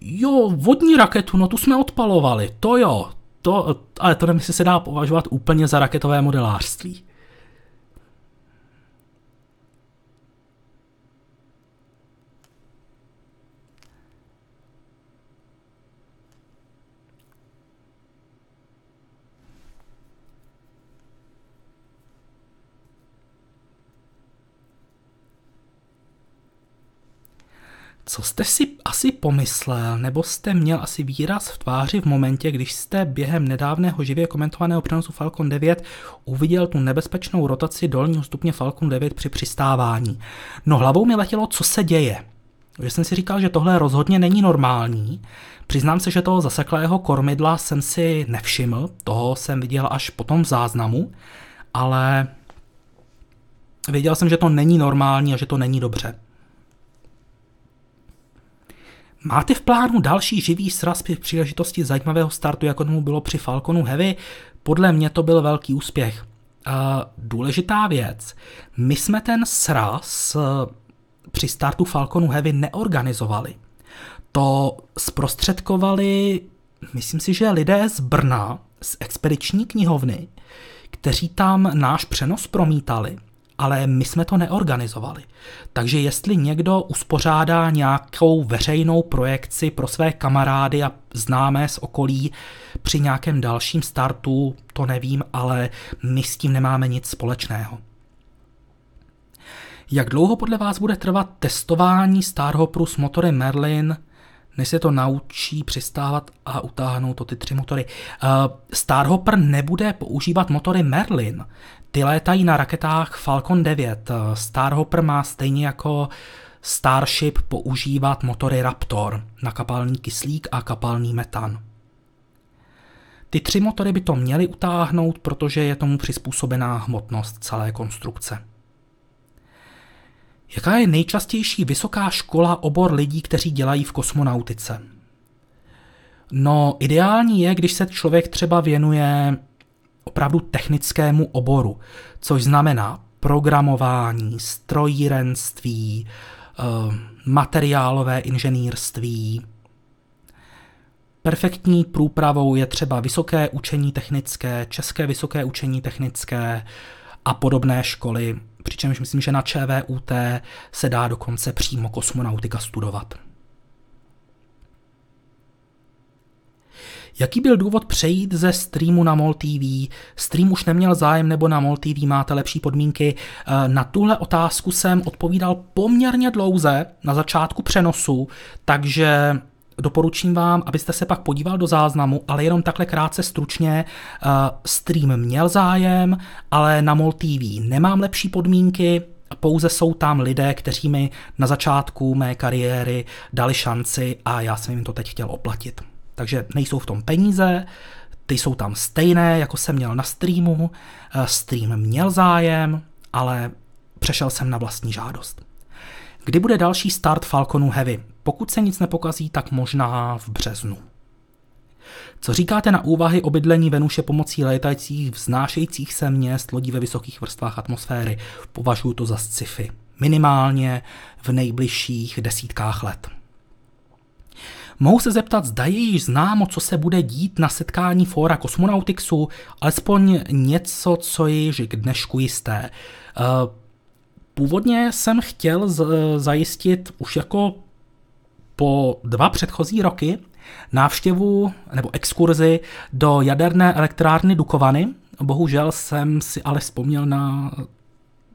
Jo, vodní raketu, no tu jsme odpalovali, to jo, to, ale to jestli se dá považovat úplně za raketové modelářství. Co jste si asi pomyslel, nebo jste měl asi výraz v tváři v momentě, když jste během nedávného živě komentovaného přenosu Falcon 9 uviděl tu nebezpečnou rotaci dolního stupně Falcon 9 při přistávání? No hlavou mi letělo, co se děje. Že jsem si říkal, že tohle rozhodně není normální. Přiznám se, že toho zaseklého kormidla jsem si nevšiml, toho jsem viděl až potom v záznamu, ale věděl jsem, že to není normální a že to není dobře. Máte v plánu další živý sraz při příležitosti zajímavého startu, jako tomu bylo při Falconu Heavy? Podle mě to byl velký úspěch. Uh, důležitá věc. My jsme ten sraz uh, při startu Falconu Heavy neorganizovali. To zprostředkovali, myslím si, že lidé z Brna, z expediční knihovny, kteří tam náš přenos promítali ale my jsme to neorganizovali. Takže jestli někdo uspořádá nějakou veřejnou projekci pro své kamarády a známé z okolí při nějakém dalším startu, to nevím, ale my s tím nemáme nic společného. Jak dlouho podle vás bude trvat testování Starhopperu s motory Merlin, než se to naučí přistávat a utáhnout to ty tři motory. Uh, Starhopper nebude používat motory Merlin. Ty létají na raketách Falcon 9. Starhopper má stejně jako Starship používat motory Raptor na kapalný kyslík a kapalný metan. Ty tři motory by to měly utáhnout, protože je tomu přizpůsobená hmotnost celé konstrukce. Jaká je nejčastější vysoká škola obor lidí, kteří dělají v kosmonautice? No, ideální je, když se člověk třeba věnuje opravdu technickému oboru, což znamená programování, strojírenství, eh, materiálové inženýrství. perfektní průpravou je třeba vysoké učení technické, české vysoké učení technické a podobné školy, přičemž myslím, že na ČVUT se dá dokonce přímo kosmonautika studovat. Jaký byl důvod přejít ze streamu na MOL TV? Stream už neměl zájem nebo na MOL TV máte lepší podmínky? Eh, na tuhle otázku jsem odpovídal poměrně dlouze na začátku přenosu, takže doporučím vám, abyste se pak podíval do záznamu, ale jenom takhle krátce stručně. Uh, stream měl zájem, ale na MOL TV nemám lepší podmínky, pouze jsou tam lidé, kteří mi na začátku mé kariéry dali šanci a já jsem jim to teď chtěl oplatit. Takže nejsou v tom peníze, ty jsou tam stejné, jako jsem měl na streamu. Uh, stream měl zájem, ale přešel jsem na vlastní žádost. Kdy bude další start Falconu Heavy? Pokud se nic nepokazí, tak možná v březnu. Co říkáte na úvahy o bydlení Venuše pomocí létajících vznášejících se měst lodí ve vysokých vrstvách atmosféry? Považuji to za sci-fi. Minimálně v nejbližších desítkách let. Mohu se zeptat, zda je již známo, co se bude dít na setkání Fóra Cosmonautixu, alespoň něco, co je již k dnešku jisté. Eh, původně jsem chtěl zajistit už jako po dva předchozí roky návštěvu nebo exkurzi do jaderné elektrárny Dukovany. Bohužel jsem si ale vzpomněl na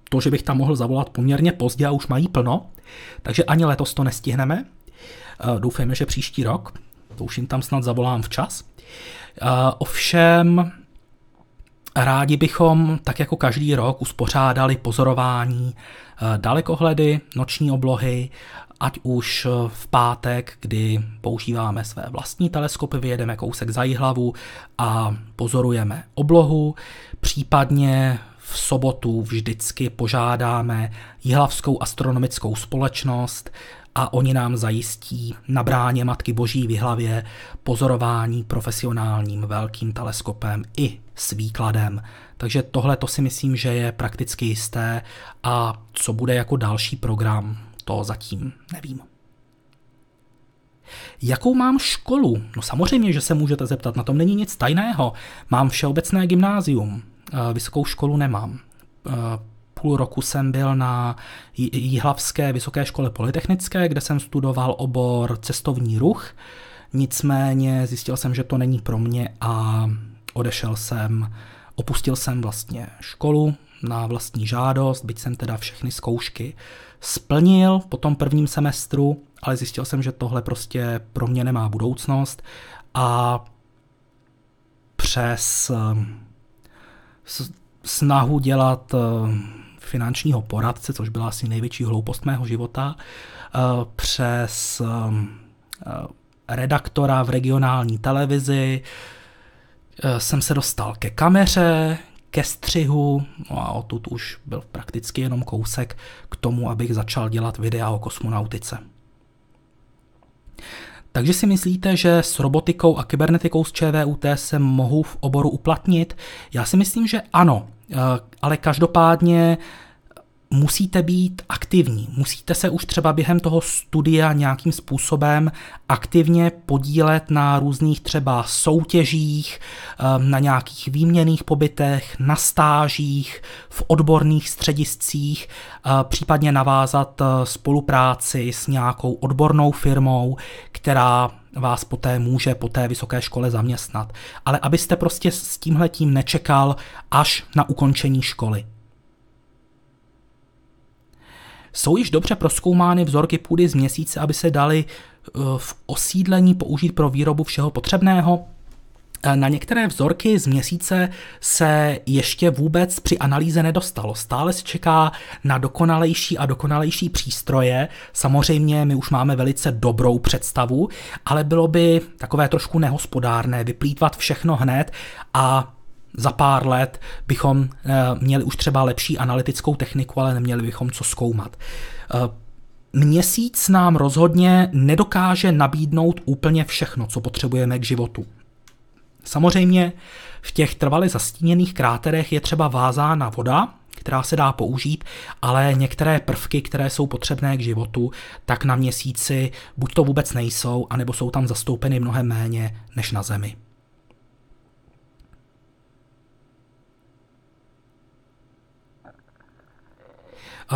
to, že bych tam mohl zavolat poměrně pozdě a už mají plno, takže ani letos to nestihneme. Eh, doufejme, že příští rok, to už jim tam snad zavolám včas. Eh, ovšem, rádi bychom, tak jako každý rok, uspořádali pozorování eh, dalekohledy, noční oblohy ať už v pátek, kdy používáme své vlastní teleskopy, vyjedeme kousek za hlavu a pozorujeme oblohu, případně v sobotu vždycky požádáme Jihlavskou astronomickou společnost a oni nám zajistí na bráně Matky Boží v Jihlavě pozorování profesionálním velkým teleskopem i s výkladem. Takže tohle to si myslím, že je prakticky jisté a co bude jako další program, to zatím nevím. Jakou mám školu? No samozřejmě, že se můžete zeptat, na tom není nic tajného. Mám všeobecné gymnázium, eh, vysokou školu nemám. Eh, půl roku jsem byl na Jihlavské vysoké škole polytechnické, kde jsem studoval obor cestovní ruch. Nicméně zjistil jsem, že to není pro mě a odešel jsem, opustil jsem vlastně školu na vlastní žádost, byť jsem teda všechny zkoušky splnil po tom prvním semestru, ale zjistil jsem, že tohle prostě pro mě nemá budoucnost a přes ehm, snahu dělat ehm, finančního poradce, což byla asi největší hloupost mého života, eh, přes ehm, eh, redaktora v regionální televizi, eh, jsem se dostal ke kameře, ke střihu, no a odtud už byl prakticky jenom kousek k tomu, abych začal dělat videa o kosmonautice. Takže si myslíte, že s robotikou a kybernetikou z ČVUT se mohou v oboru uplatnit? Já si myslím, že ano, eh, ale každopádně musíte být aktivní. Musíte se už třeba během toho studia nějakým způsobem aktivně podílet na různých třeba soutěžích, ehm, na nějakých výměných pobytech, na stážích, v odborných střediscích, případně navázat eh, spolupráci s nějakou odbornou firmou, která vás poté může po té vysoké škole zaměstnat. Ale abyste prostě s tímhletím nečekal až na ukončení školy. Jsou již dobře proskoumány vzorky půdy z měsíce, aby se daly eh, v osídlení použít pro výrobu všeho potřebného? Eh, na některé vzorky z měsíce se ještě vůbec při analýze nedostalo. Stále se čeká na dokonalejší a dokonalejší přístroje. Samozřejmě my už máme velice dobrou představu, ale bylo by takové trošku nehospodárné vyplýtvat všechno hned a za pár let bychom eh, měli už třeba lepší analytickou techniku, ale neměli bychom co zkoumat. Eh, měsíc nám rozhodně nedokáže nabídnout úplně všechno, co potřebujeme k životu. Samozřejmě v těch trvale zastíněných kráterech je třeba vázána voda, která se dá použít, ale některé prvky, které jsou potřebné k životu, tak na měsíci buď to vůbec nejsou, anebo jsou tam zastoupeny mnohem méně než na Zemi.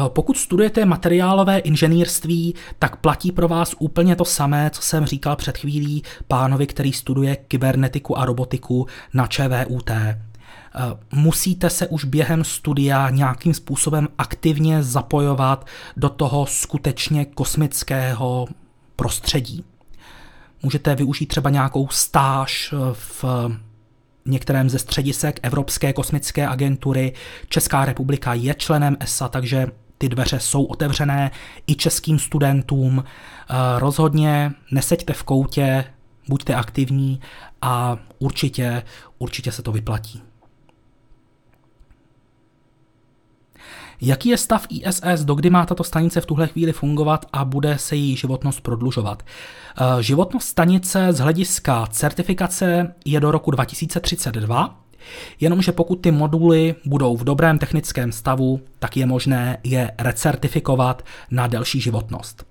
Pokud studujete materiálové inženýrství, tak platí pro vás úplně to samé, co jsem říkal před chvílí pánovi, který studuje kybernetiku a robotiku na ČVUT. Eh, musíte se už během studia nějakým způsobem aktivně zapojovat do toho skutečně kosmického prostředí. Můžete využít třeba nějakou stáž eh, v některém ze středisek Evropské kosmické agentury. Česká republika je členem ESA, takže ty dveře jsou otevřené i českým studentům. Eh, rozhodně neseďte v koutě, buďte aktivní a určitě, určitě se to vyplatí. Jaký je stav ISS, dokdy má tato stanice v tuhle chvíli fungovat a bude se její životnost prodlužovat? Eh, životnost stanice z hlediska certifikace je do roku 2032, Jenomže pokud ty moduly budou v dobrém technickém stavu, tak je možné je recertifikovat na delší životnost.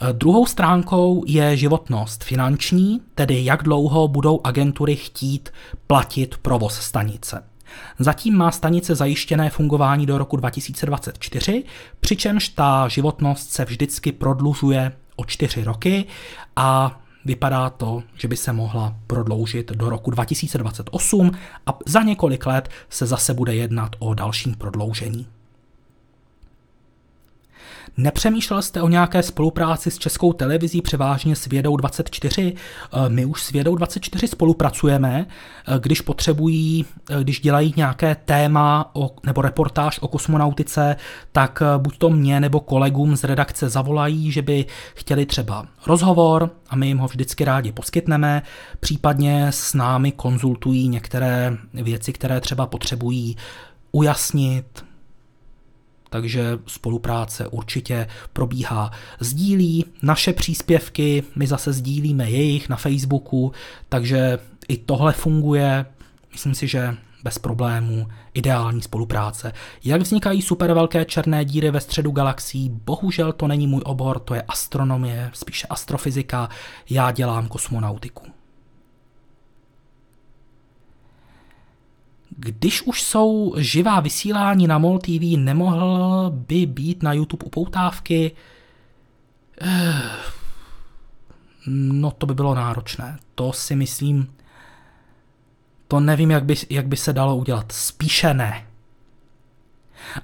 Eh, druhou stránkou je životnost finanční, tedy jak dlouho budou agentury chtít platit provoz stanice. Zatím má stanice zajištěné fungování do roku 2024, přičemž ta životnost se vždycky prodlužuje o čtyři roky a vypadá to, že by se mohla prodloužit do roku 2028 a za několik let se zase bude jednat o dalším prodloužení. Nepřemýšlel jste o nějaké spolupráci s českou televizí, převážně s Vědou 24? Eh, my už s Vědou 24 spolupracujeme, eh, když potřebují, eh, když dělají nějaké téma o, nebo reportáž o kosmonautice, tak buď to mě nebo kolegům z redakce zavolají, že by chtěli třeba rozhovor a my jim ho vždycky rádi poskytneme, případně s námi konzultují některé věci, které třeba potřebují ujasnit, takže spolupráce určitě probíhá. Sdílí naše příspěvky, my zase sdílíme jejich na Facebooku, takže i tohle funguje. Myslím si, že bez problémů, ideální spolupráce. Jak vznikají super velké černé díry ve středu galaxií? Bohužel to není můj obor, to je astronomie, spíše astrofyzika, já dělám kosmonautiku. Když už jsou živá vysílání na MOL TV, nemohl by být na YouTube upoutávky? Eh, no to by bylo náročné. To si myslím, to nevím, jak by, jak by se dalo udělat. Spíše ne.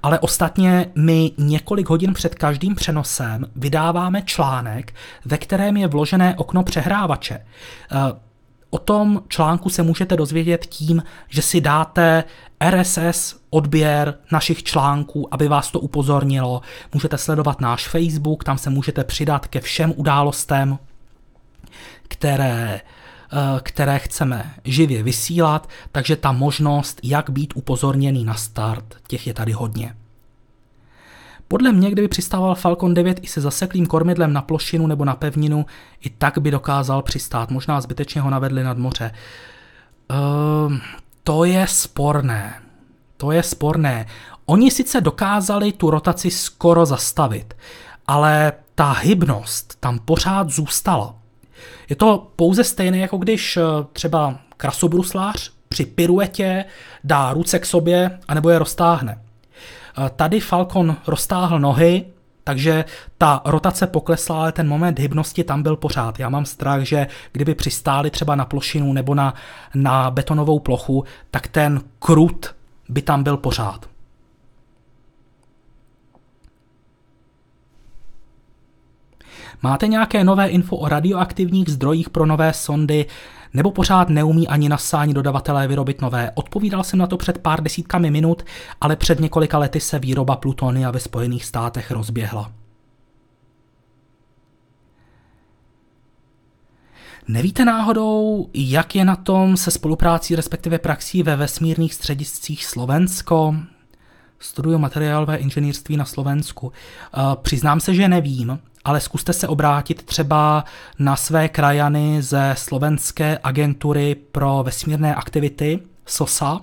Ale ostatně my několik hodin před každým přenosem vydáváme článek, ve kterém je vložené okno přehrávače. O tom článku se můžete dozvědět tím, že si dáte RSS odběr našich článků, aby vás to upozornilo. Můžete sledovat náš Facebook, tam se můžete přidat ke všem událostem, které, eh, které chceme živě vysílat, takže ta možnost, jak být upozorněný na start, těch je tady hodně. Podle mě, kdyby přistával Falcon 9 i se zaseklým kormidlem na plošinu nebo na pevninu, i tak by dokázal přistát. Možná zbytečně ho navedli nad moře. Ehm, to je sporné. To je sporné. Oni sice dokázali tu rotaci skoro zastavit, ale ta hybnost tam pořád zůstala. Je to pouze stejné, jako když eh, třeba krasobruslář při piruetě dá ruce k sobě anebo je roztáhne. Eh, tady Falcon roztáhl nohy, takže ta rotace poklesla, ale ten moment hybnosti tam byl pořád. Já mám strach, že kdyby přistáli třeba na plošinu nebo na, na betonovou plochu, tak ten krut by tam byl pořád. Máte nějaké nové info o radioaktivních zdrojích pro nové sondy? Nebo pořád neumí ani na sání dodavatelé vyrobit nové. Odpovídal jsem na to před pár desítkami minut, ale před několika lety se výroba plutonia ve Spojených státech rozběhla. Nevíte náhodou, jak je na tom se spoluprácí, respektive praxí ve vesmírných střediscích Slovensko? Studuju materiálové inženýrství na Slovensku. Uh, přiznám se, že nevím, ale zkuste se obrátit třeba na své krajany ze slovenské agentury pro vesmírné aktivity SOSA.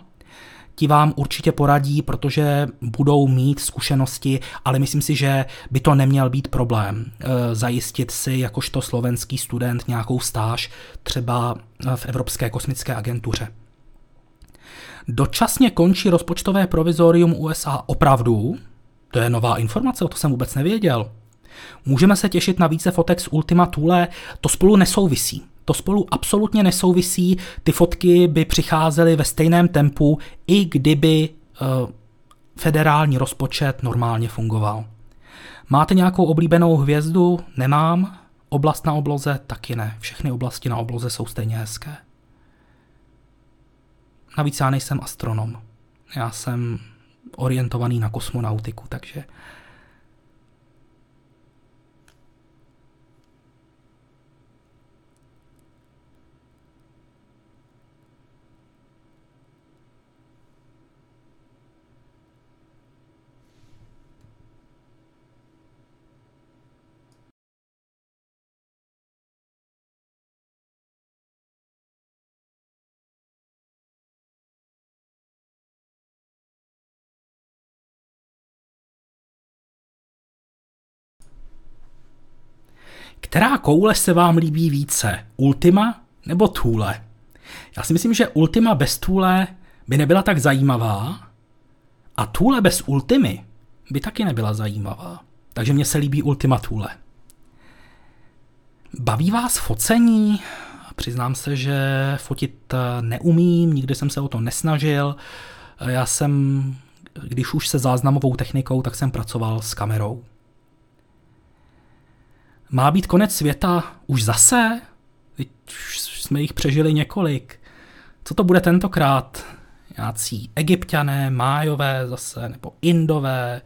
ti vám určitě poradí, protože budou mít zkušenosti, ale myslím si, že by to neměl být problém eh, zajistit si jakožto slovenský student nějakou stáž třeba v Evropské kosmické agentuře. Dočasně končí rozpočtové provizorium USA opravdu? To je nová informace, o to jsem vůbec nevěděl. Můžeme se těšit na více fotek z Ultima Thule, to spolu nesouvisí. To spolu absolutně nesouvisí, ty fotky by přicházely ve stejném tempu, i kdyby uh, federální rozpočet normálně fungoval. Máte nějakou oblíbenou hvězdu? Nemám. Oblast na obloze? Taky ne. Všechny oblasti na obloze jsou stejně hezké. Navíc já nejsem astronom. Já jsem orientovaný na kosmonautiku, takže Která koule se vám líbí více? Ultima nebo Thule? Já si myslím, že Ultima bez Thule by nebyla tak zajímavá a Thule bez Ultimy by taky nebyla zajímavá. Takže mně se líbí Ultima Thule. Baví vás focení? Přiznám se, že fotit neumím, nikdy jsem se o to nesnažil. Já jsem, když už se záznamovou technikou, tak jsem pracoval s kamerou. Má být konec světa už zase? Teď už jsme jich přežili několik. Co to bude tentokrát? Nějací egyptiané, májové zase, nebo indové,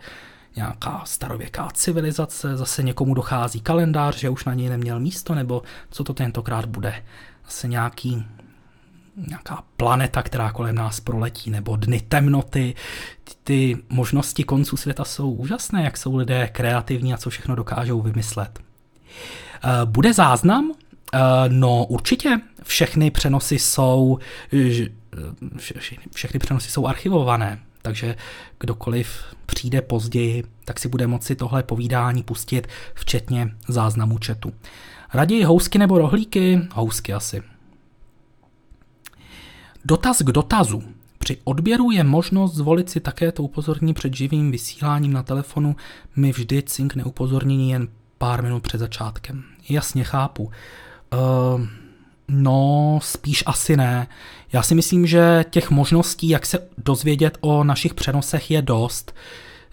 nějaká starověká civilizace, zase někomu dochází kalendář, že už na něj neměl místo, nebo co to tentokrát bude? Zase nějaký nějaká planeta, která kolem nás proletí, nebo dny temnoty. Ty možnosti konců světa jsou úžasné, jak jsou lidé kreativní a co všechno dokážou vymyslet. Eh, bude záznam? Eh, no určitě. Všechny přenosy jsou eh, všechny přenosy jsou archivované, takže kdokoliv přijde později, tak si bude moci tohle povídání pustit, včetně záznamu četu. Raději housky nebo rohlíky? Housky asi. Dotaz k dotazu. Při odběru je možnost zvolit si také to upozornění před živým vysíláním na telefonu. Mi vždy cink neupozornění jen pár minut před začátkem. Jasně, chápu. Uh, no, spíš asi ne. Já si myslím, že těch možností, jak se dozvědět o našich přenosech, je dost.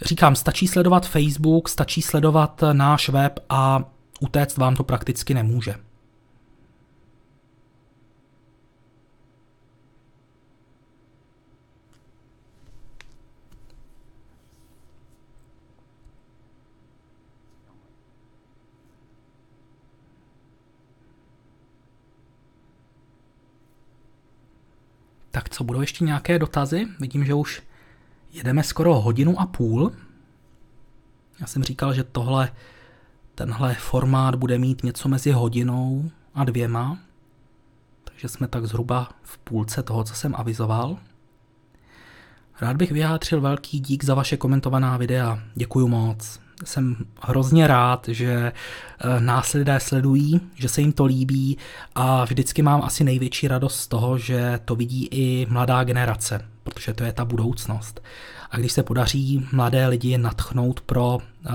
Říkám, stačí sledovat Facebook, stačí sledovat náš web a utéct vám to prakticky nemůže. Tak co, budou ještě nějaké dotazy? Vidím, že už jedeme skoro hodinu a půl. Já jsem říkal, že tohle, tenhle formát bude mít něco mezi hodinou a dvěma, takže jsme tak zhruba v půlce toho, co jsem avizoval. Rád bych vyjádřil velký dík za vaše komentovaná videa. Děkuji moc jsem hrozně rád, že eh, nás lidé sledují, že se jim to líbí a vždycky mám asi největší radost z toho, že to vidí i mladá generace, protože to je ta budoucnost. A když se podaří mladé lidi natchnout pro eh,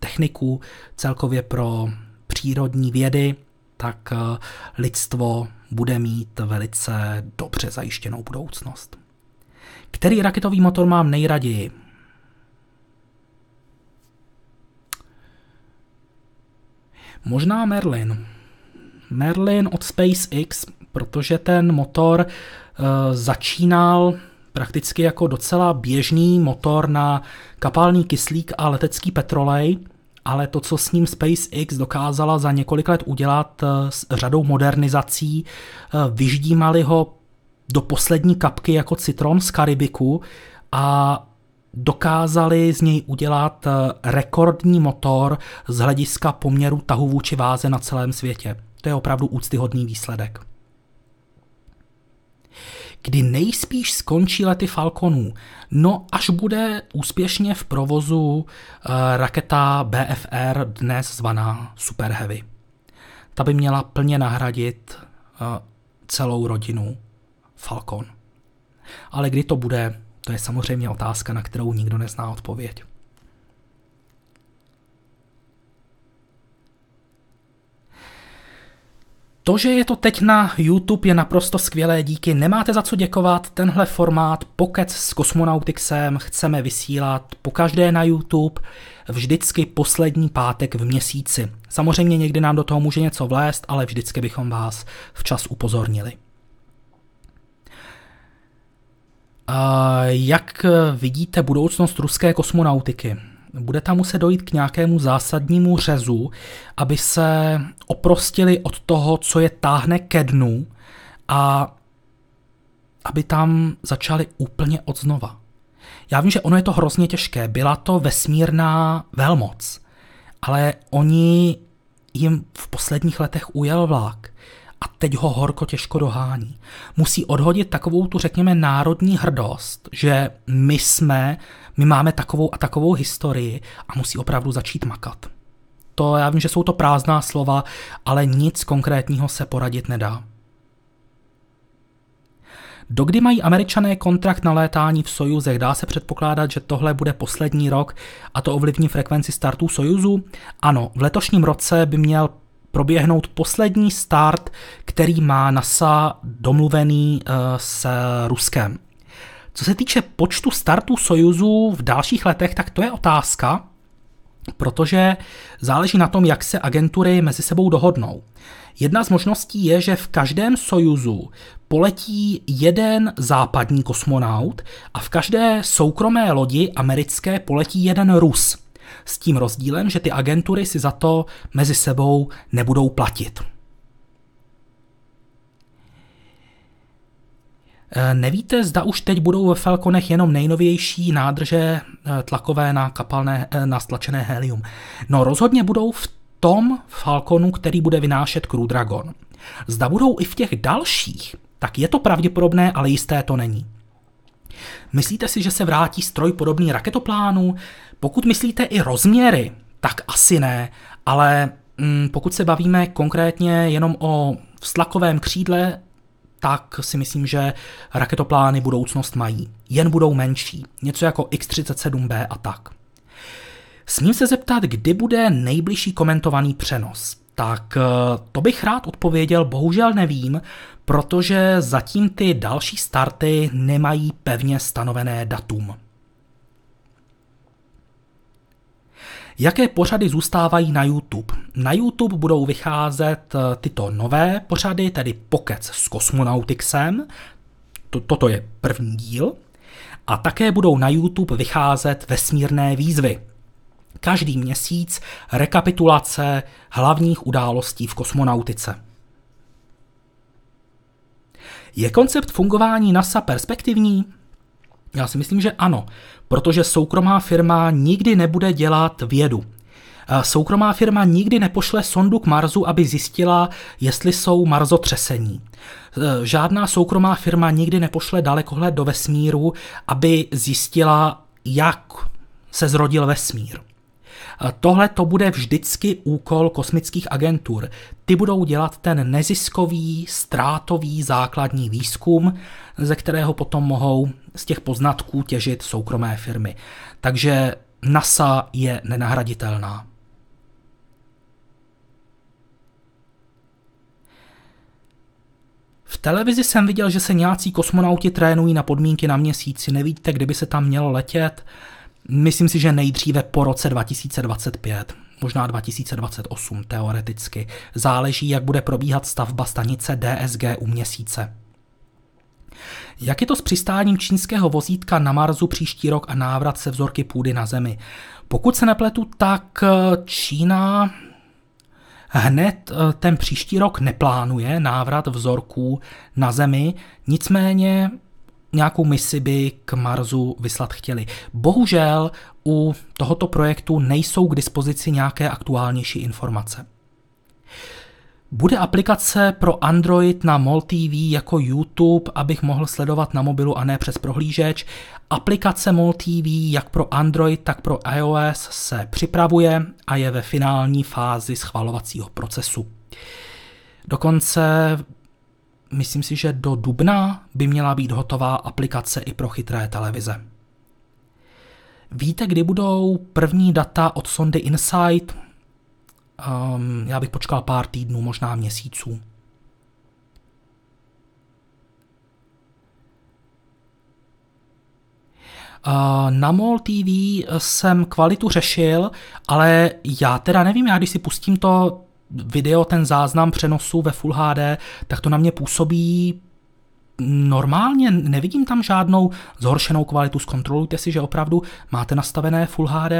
techniku, celkově pro přírodní vědy, tak eh, lidstvo bude mít velice dobře zajištěnou budoucnost. Který raketový motor mám nejraději? Možná Merlin. Merlin od SpaceX, protože ten motor uh, začínal prakticky jako docela běžný motor na kapalný kyslík a letecký petrolej, ale to, co s ním SpaceX dokázala za několik let udělat uh, s řadou modernizací, uh, vyždímali ho do poslední kapky jako citron z Karibiku a dokázali z něj udělat eh, rekordní motor z hlediska poměru tahu vůči váze na celém světě. To je opravdu úctyhodný výsledek. kdy nejspíš skončí lety Falconů? No, až bude úspěšně v provozu uh, raketa BFR, dnes zvaná Super Heavy. Ta by měla plně nahradit uh, celou rodinu Falcon. Ale kdy to bude, to je samozřejmě otázka, na kterou nikdo nezná odpověď. To, že je to teď na YouTube, je naprosto skvělé, díky. Nemáte za co děkovat, tenhle formát Pokec s Kosmonautixem chceme vysílat po každé na YouTube, vždycky poslední pátek v měsíci. Samozřejmě někdy nám do toho může něco vlézt, ale vždycky bychom vás včas upozornili. Jak vidíte budoucnost ruské kosmonautiky? bude tam muset dojít k nějakému zásadnímu řezu, aby se oprostili od toho, co je táhne ke dnu a aby tam začali úplně od znova. Já vím, že ono je to hrozně těžké. Byla to vesmírná velmoc, ale oni jim v posledních letech ujel vlak a teď ho horko těžko dohání. Musí odhodit takovou tu, řekněme, národní hrdost, že my jsme my máme takovou a takovou historii a musí opravdu začít makat. To já vím, že jsou to prázdná slova, ale nic konkrétního se poradit nedá. Dokdy mají američané kontrakt na létání v Sojuzech? Dá se předpokládat, že tohle bude poslední rok a to ovlivní frekvenci startů Sojuzu? Ano, v letošním roce by měl proběhnout poslední start, který má NASA domluvený uh, s Ruskem. Co se týče počtu startů Sojuzu v dalších letech, tak to je otázka, protože záleží na tom, jak se agentury mezi sebou dohodnou. Jedna z možností je, že v každém Sojuzu poletí jeden západní kosmonaut a v každé soukromé lodi americké poletí jeden Rus. S tím rozdílem, že ty agentury si za to mezi sebou nebudou platit. Eh, nevíte, zda už teď budou ve Falconech jenom nejnovější nádrže eh, tlakové na kapalné, eh, na stlačené helium. No rozhodně budou v tom Falconu, který bude vynášet Crew Dragon. Zda budou i v těch dalších, tak je to pravděpodobné, ale jisté to není. Myslíte si, že se vrátí stroj podobný raketoplánu? Pokud myslíte i rozměry, tak asi ne, ale mm, pokud se bavíme konkrétně jenom o vztlakovém křídle tak si myslím, že raketoplány budoucnost mají. Jen budou menší. Něco jako X-37B a tak. Smím se zeptat, kdy bude nejbližší komentovaný přenos. Tak eh, to bych rád odpověděl, bohužel nevím, protože zatím ty další starty nemají pevně stanovené datum. Jaké pořady zůstávají na YouTube? Na YouTube budou vycházet eh, tyto nové pořady, tedy Pokec s kosmonautixem, toto je první díl, a také budou na YouTube vycházet vesmírné výzvy. Každý měsíc rekapitulace hlavních událostí v kosmonautice. Je koncept fungování NASA perspektivní? Já si myslím, že ano, protože soukromá firma nikdy nebude dělat vědu. Soukromá firma nikdy nepošle sondu k Marsu, aby zjistila, jestli jsou marzotřesení. E, žádná soukromá firma nikdy nepošle dalekohled do vesmíru, aby zjistila, jak se zrodil vesmír. Tohle to bude vždycky úkol kosmických agentur. Ty budou dělat ten neziskový, ztrátový základní výzkum, ze kterého potom mohou z těch poznatků těžit soukromé firmy. Takže NASA je nenahraditelná. V televizi jsem viděl, že se nějací kosmonauti trénují na podmínky na měsíci. Nevíte, kdyby se tam mělo letět? Myslím si, že nejdříve po roce 2025, možná 2028 teoreticky. Záleží, jak bude probíhat stavba stanice DSG u měsíce. Jak je to s přistáním čínského vozítka na Marsu příští rok a návrat se vzorky půdy na Zemi? Pokud se nepletu, tak Čína hned eh, ten příští rok neplánuje návrat vzorků na Zemi, nicméně nějakou misi by k Marsu vyslat chtěli. Bohužel u tohoto projektu nejsou k dispozici nějaké aktuálnější informace. Bude aplikace pro Android na MOL TV jako YouTube, abych mohl sledovat na mobilu a ne přes prohlížeč. Aplikace MOL TV jak pro Android, tak pro iOS se připravuje a je ve finální fázi schvalovacího procesu. Dokonce myslím si, že do dubna by měla být hotová aplikace i pro chytré televize. Víte, kdy budou první data od sondy Insight? Um, já bych počkal pár týdnů, možná měsíců. Uh, na MOL TV jsem kvalitu řešil, ale já teda nevím, já když si pustím to video, ten záznam přenosu ve Full HD, tak to na mě působí normálně, nevidím tam žádnou zhoršenou kvalitu. Zkontrolujte si, že opravdu máte nastavené Full HD.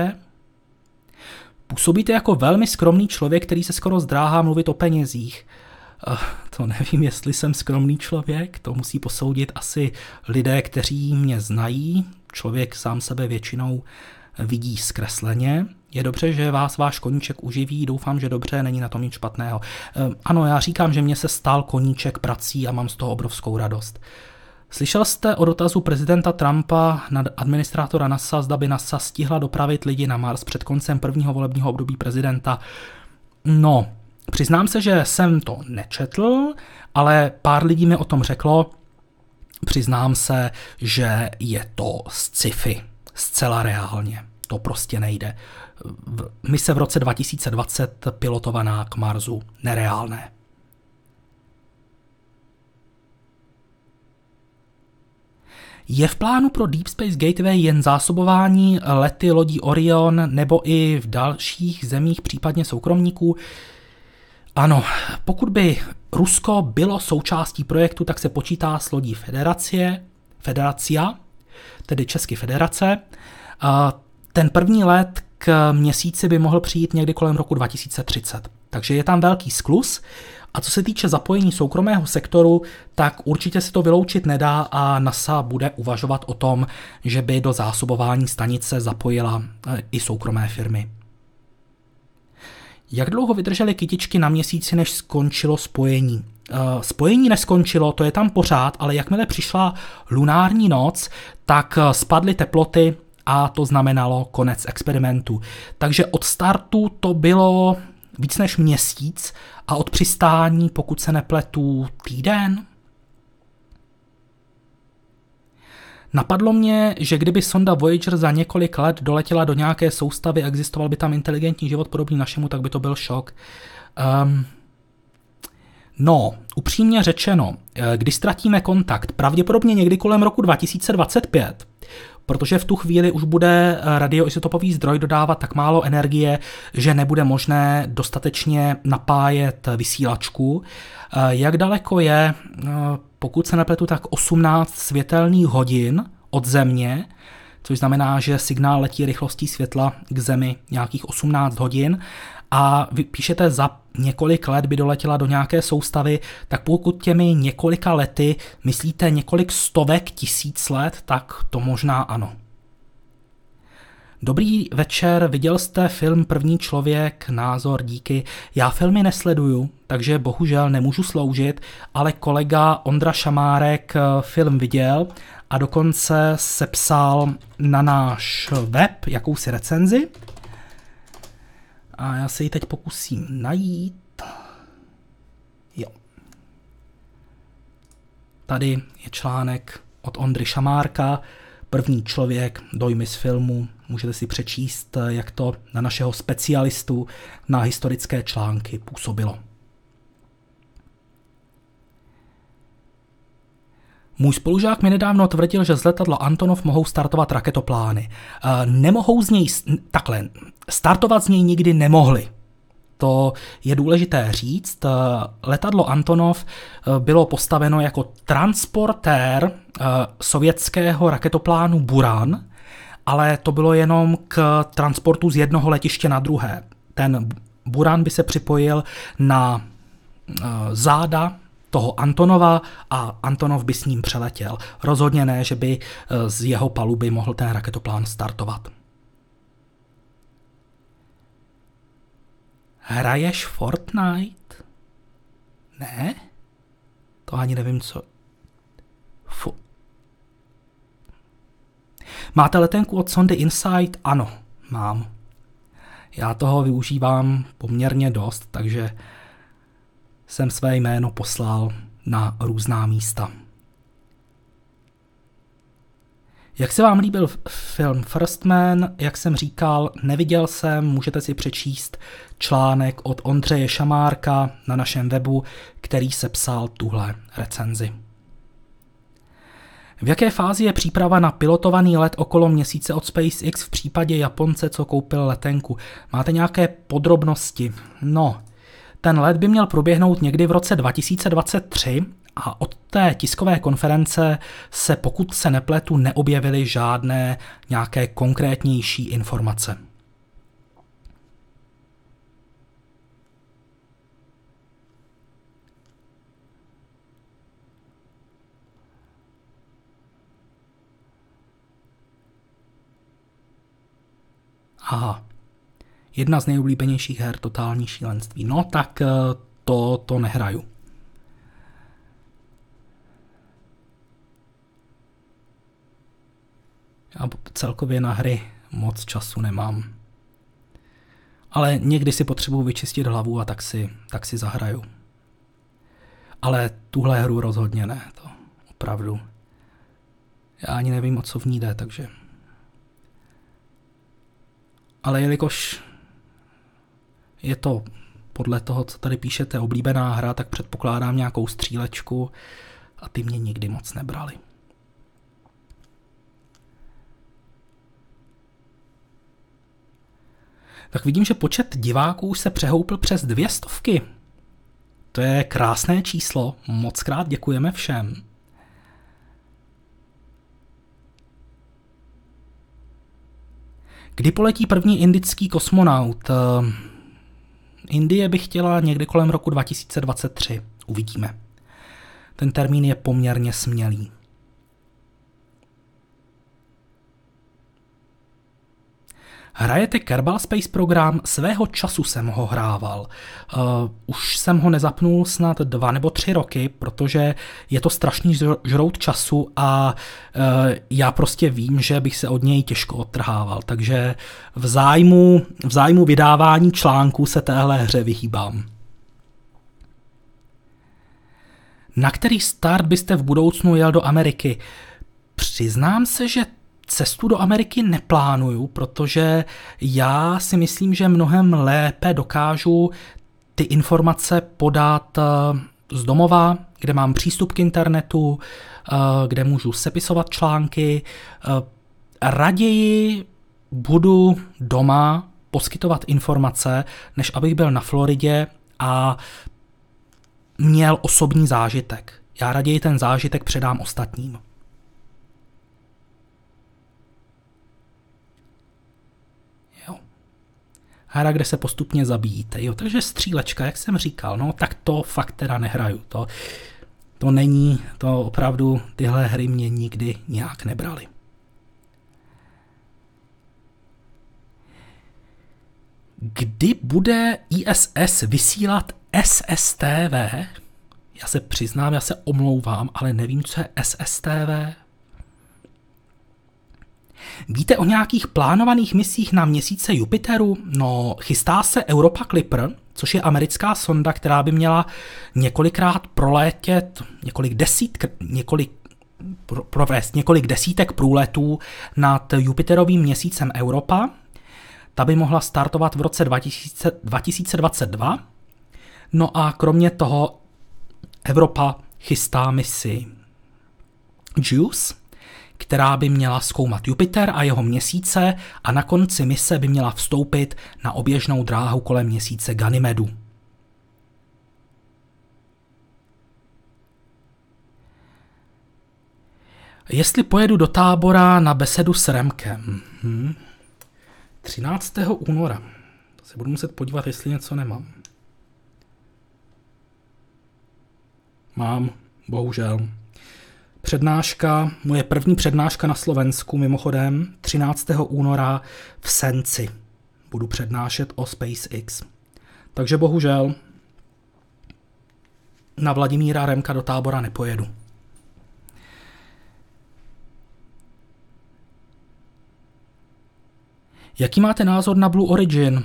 Působíte jako velmi skromný člověk, který se skoro zdráhá mluvit o penězích. Uh, to nevím, jestli jsem skromný člověk, to musí posoudit asi lidé, kteří mě znají. Člověk sám sebe většinou vidí zkresleně. Je dobře, že vás váš koníček uživí, doufám, že dobře, není na tom nic špatného. Uh, ano, já říkám, že mě se stál koníček prací a mám z toho obrovskou radost. Slyšel jste o dotazu prezidenta Trumpa na administrátora NASA, zda by NASA stihla dopravit lidi na Mars před koncem prvního volebního období prezidenta? No, přiznám se, že jsem to nečetl, ale pár lidí mi o tom řeklo. Přiznám se, že je to sci-fi, zcela reálně. To prostě nejde. Mise v roce 2020 pilotovaná k Marsu nereálné. Je v plánu pro Deep Space Gateway jen zásobování lety lodí Orion nebo i v dalších zemích, případně soukromníků? Ano, pokud by Rusko bylo součástí projektu, tak se počítá s lodí Federacie, Federacia, tedy České federace. Ten první let k měsíci by mohl přijít někdy kolem roku 2030. Takže je tam velký sklus a co se týče zapojení soukromého sektoru, tak určitě se to vyloučit nedá a NASA bude uvažovat o tom, že by do zásobování stanice zapojila eh, i soukromé firmy. Jak dlouho vydržely kytičky na měsíci, než skončilo spojení? Eh, spojení neskončilo, to je tam pořád, ale jakmile přišla lunární noc, tak eh, spadly teploty a to znamenalo konec experimentu. Takže od startu to bylo víc než měsíc a od přistání, pokud se nepletu, týden? Napadlo mě, že kdyby sonda Voyager za několik let doletěla do nějaké soustavy, existoval by tam inteligentní život podobný našemu, tak by to byl šok. Um, no, upřímně řečeno, eh, když ztratíme kontakt, pravděpodobně někdy kolem roku 2025, protože v tu chvíli už bude eh, radioizotopový zdroj dodávat tak málo energie, že nebude možné dostatečně napájet vysílačku. Eh, jak daleko je, eh, pokud se nepletu, tak 18 světelných hodin od Země, což znamená, že signál letí rychlostí světla k Zemi nějakých 18 hodin a vy píšete za několik let by doletěla do nějaké soustavy, tak pokud těmi několika lety myslíte několik stovek tisíc let, tak to možná ano. Dobrý večer, viděl jste film První člověk, názor, díky. Já filmy nesleduju, takže bohužel nemůžu sloužit, ale kolega Ondra Šamárek film viděl a dokonce sepsal na náš web jakousi recenzi. A já se ji teď pokusím najít. Jo. Tady je článek od Ondry Šamárka, první člověk, dojmy z filmu. Můžete si přečíst, jak to na našeho specialistu na historické články působilo. Můj spolužák mi nedávno tvrdil, že z letadla Antonov mohou startovat raketoplány. Eh, nemohou z něj, takhle, startovat z něj nikdy nemohli. To je důležité říct. Eh, letadlo Antonov eh, bylo postaveno jako transportér sovětského raketoplánu Buran, ale to bylo jenom k transportu z jednoho letiště na druhé. Ten Buran by se připojil na záda toho Antonova a Antonov by s ním přeletěl. Rozhodně ne, že by eh, z jeho paluby mohl ten raketoplán startovat. Hraješ Fortnite? Ne? To ani nevím, co... Fu. Máte letenku od sondy Insight? Ano, mám. Já toho využívám poměrně dost, takže jsem své jméno poslal na různá místa. Jak se vám líbil film First Man? Jak jsem říkal, neviděl jsem, můžete si přečíst článek od Ondřeje Šamárka na našem webu, který sepsal tuhle recenzi. V jaké fázi je příprava na pilotovaný let okolo měsíce od SpaceX v případě Japonce, co koupil letenku? Máte nějaké podrobnosti? No, ten let by měl proběhnout někdy v roce 2023 a od té tiskové konference se, pokud se nepletu, neobjevily žádné nějaké konkrétnější informace. Aha. Jedna z nejoblíbenějších her, totální šílenství. No tak eh, to, to nehraju. Já celkově na hry moc času nemám. Ale někdy si potřebuji vyčistit hlavu a tak si, tak si zahraju. Ale tuhle hru rozhodně ne, to opravdu. Já ani nevím, o co v ní jde, takže... Ale jelikož je to podle toho, co tady píšete, oblíbená hra, tak předpokládám nějakou střílečku a ty mě nikdy moc nebrali. tak vidím, že počet diváků už se přehoupil přes dvě stovky. To je krásné číslo, moc krát děkujeme všem. Kdy poletí první indický kosmonaut? Indie by chtěla někdy kolem roku 2023. Uvidíme. Ten termín je poměrně smělý. Hrajete Kerbal Space program? Svého času jsem ho hrával. Uh, už jsem ho nezapnul snad dva nebo tři roky, protože je to strašný žrout času a uh, já prostě vím, že bych se od něj těžko odtrhával. Takže v zájmu, v zájmu vydávání článků se téhle hře vyhýbám. Na který start byste v budoucnu jel do Ameriky? Přiznám se, že cestu do Ameriky neplánuju, protože já si myslím, že mnohem lépe dokážu ty informace podat eh, z domova, kde mám přístup k internetu, eh, kde můžu sepisovat články. Eh, raději budu doma poskytovat informace, než abych byl na Floridě a měl osobní zážitek. Já raději ten zážitek předám ostatním. Hra, kde se postupně zabíjíte. Jo, takže střílečka, jak jsem říkal, no tak to fakt teda nehraju. To, to není, to opravdu tyhle hry mě nikdy nějak nebrali. Kdy bude ISS vysílat SSTV? Já se přiznám, já se omlouvám, ale nevím, co je SSTV. Víte o nějakých plánovaných misích na měsíce Jupiteru? No, chystá se Europa Clipper, což je americká sonda, která by měla několikrát prolétět, několik desít, několik provést několik desítek průletů nad Jupiterovým měsícem Europa. Ta by mohla startovat v roce 2000, 2022. No a kromě toho Evropa chystá misi JUICE, která by měla zkoumat Jupiter a jeho měsíce a na konci mise by měla vstoupit na oběžnou dráhu kolem měsíce Ganymedu. Jestli pojedu do tábora na besedu s Remkem. Hmm. 13. února. To se budu muset podívat, jestli něco nemám. Mám, bohužel. Přednáška, moje první přednáška na Slovensku, mimochodem 13. února v Senci. Budu přednášet o SpaceX. Takže bohužel. na Vladimíra Remka do tábora nepojedu. Jaký máte názor na Blue Origin?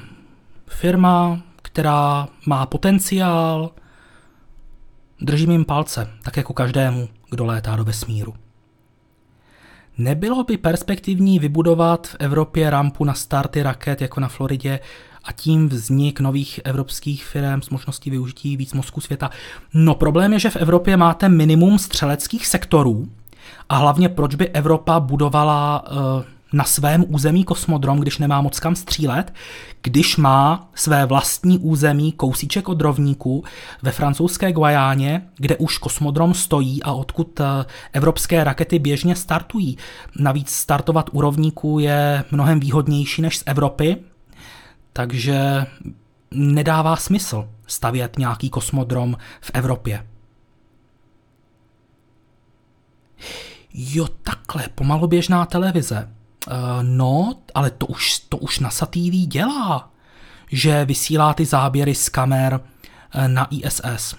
Firma, která má potenciál, držím jim palce, tak jako každému, kdo létá do vesmíru. Nebylo by perspektivní vybudovat v Evropě rampu na starty raket jako na Floridě a tím vznik nových evropských firm s možností využití víc mozku světa? No problém je, že v Evropě máte minimum střeleckých sektorů a hlavně proč by Evropa budovala uh, na svém území kosmodrom, když nemá moc kam střílet, když má své vlastní území kousíček od rovníku ve francouzské Guajáně, kde už kosmodrom stojí a odkud eh, evropské rakety běžně startují. Navíc startovat u rovníku je mnohem výhodnější než z Evropy, takže nedává smysl stavět nějaký kosmodrom v Evropě. Jo, takhle, pomaloběžná televize. Uh, no, ale to už, to už NASA TV dělá, že vysílá ty záběry z kamer uh, na ISS.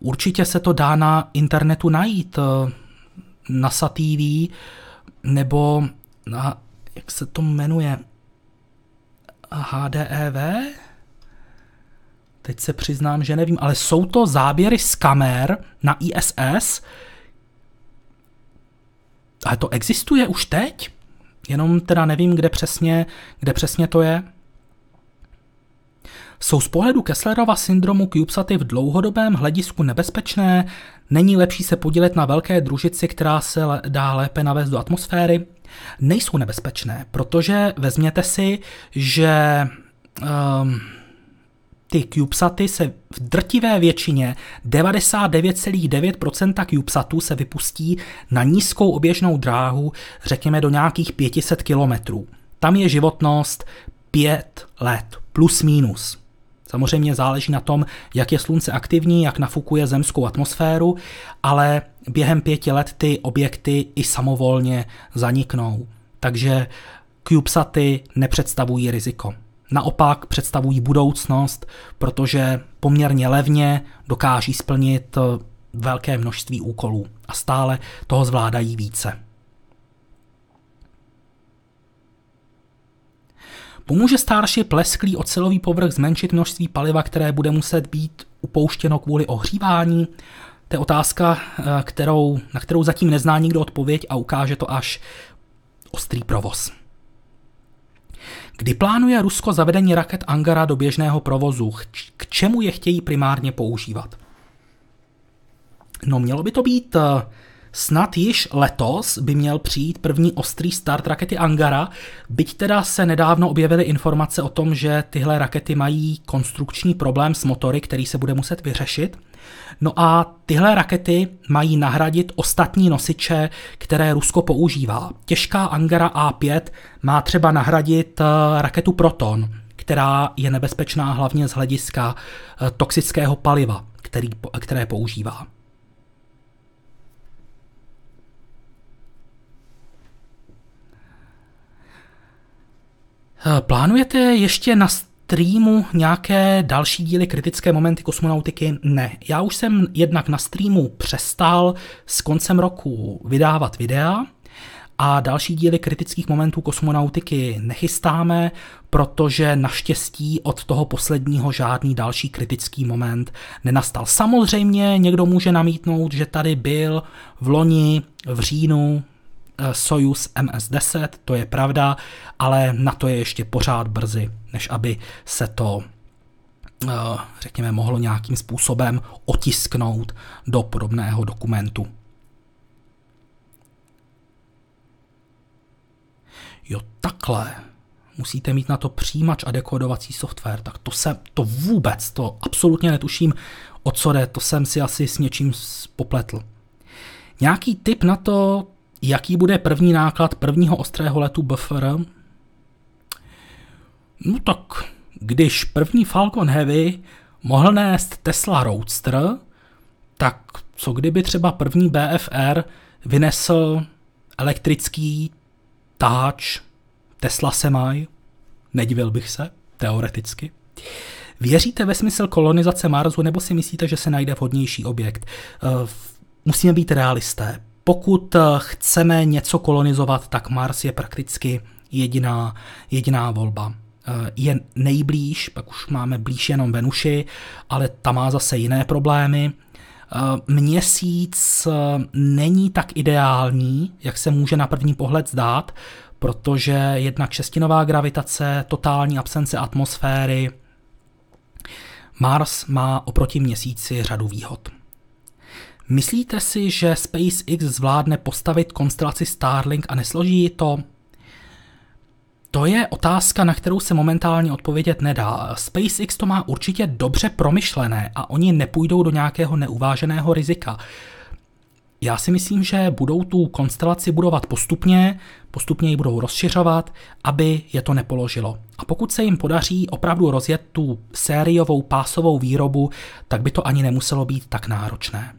Určitě se to dá na internetu najít. Uh, NASA TV nebo na, jak se to jmenuje, HDEV? Teď se přiznám, že nevím, ale jsou to záběry z kamer na ISS, ale to existuje už teď? Jenom teda nevím, kde přesně, kde přesně to je. Jsou z pohledu Kesslerova syndromu CubeSaty v dlouhodobém hledisku nebezpečné? Není lepší se podílet na velké družici, která se dá lépe navést do atmosféry? Nejsou nebezpečné, protože vezměte si, že um, ty CubeSaty se v drtivé většině 99,9% CubeSatů se vypustí na nízkou oběžnou dráhu, řekněme do nějakých 500 kilometrů. Tam je životnost 5 let, plus minus. Samozřejmě záleží na tom, jak je slunce aktivní, jak nafukuje zemskou atmosféru, ale během pěti let ty objekty i samovolně zaniknou. Takže CubeSaty nepředstavují riziko. Naopak představují budoucnost, protože poměrně levně dokáží splnit eh, velké množství úkolů a stále toho zvládají více. Pomůže starší plesklý ocelový povrch zmenšit množství paliva, které bude muset být upouštěno kvůli ohřívání? To je otázka, eh, kterou, na kterou zatím nezná nikdo odpověď a ukáže to až ostrý provoz. Kdy plánuje Rusko zavedení raket Angara do běžného provozu? K čemu je chtějí primárně používat? No mělo by to být eh, Snad již letos by měl přijít první ostrý start rakety Angara, byť teda se nedávno objevily informace o tom, že tyhle rakety mají konstrukční problém s motory, který se bude muset vyřešit. No a tyhle rakety mají nahradit ostatní nosiče, které Rusko používá. Těžká Angara A5 má třeba nahradit eh, raketu Proton, která je nebezpečná hlavně z hlediska eh, toxického paliva, který, které používá. Plánujete ještě na streamu nějaké další díly kritické momenty kosmonautiky? Ne. Já už jsem jednak na streamu přestal s koncem roku vydávat videa a další díly kritických momentů kosmonautiky nechystáme, protože naštěstí od toho posledního žádný další kritický moment nenastal. Samozřejmě někdo může namítnout, že tady byl v loni v říjnu Eh, Soyuz MS-10, to je pravda, ale na to je ještě pořád brzy, než aby se to eh, řekněme, mohlo nějakým způsobem otisknout do podobného dokumentu. Jo, takhle. Musíte mít na to přijímač a dekodovací software, tak to se, to vůbec, to absolutně netuším, o co jde, to jsem si asi s něčím popletl. Nějaký tip na to, Jaký bude první náklad prvního ostrého letu BFR? No tak, když první Falcon Heavy mohl nést Tesla Roadster, tak co kdyby třeba první BFR vynesl elektrický taháč Tesla Semi? Nedivil bych se, teoreticky. Věříte ve smysl kolonizace Marsu nebo si myslíte, že se najde vhodnější objekt? Eh, musíme být realisté. Pokud eh, chceme něco kolonizovat, tak Mars je prakticky jediná, jediná volba. Eh, je nejblíž, pak už máme blíž jenom Venuši, ale ta má zase jiné problémy. Měsíc není tak ideální, jak se může na první pohled zdát, protože jednak šestinová gravitace, totální absence atmosféry, Mars má oproti měsíci řadu výhod. Myslíte si, že SpaceX zvládne postavit konstelaci Starlink a nesloží to? To je otázka, na kterou se momentálně odpovědět nedá. SpaceX to má určitě dobře promyšlené a oni nepůjdou do nějakého neuváženého rizika. Já si myslím, že budou tu konstelaci budovat postupně, postupně ji budou rozšiřovat, aby je to nepoložilo. A pokud se jim podaří opravdu rozjet tu sériovou pásovou výrobu, tak by to ani nemuselo být tak náročné.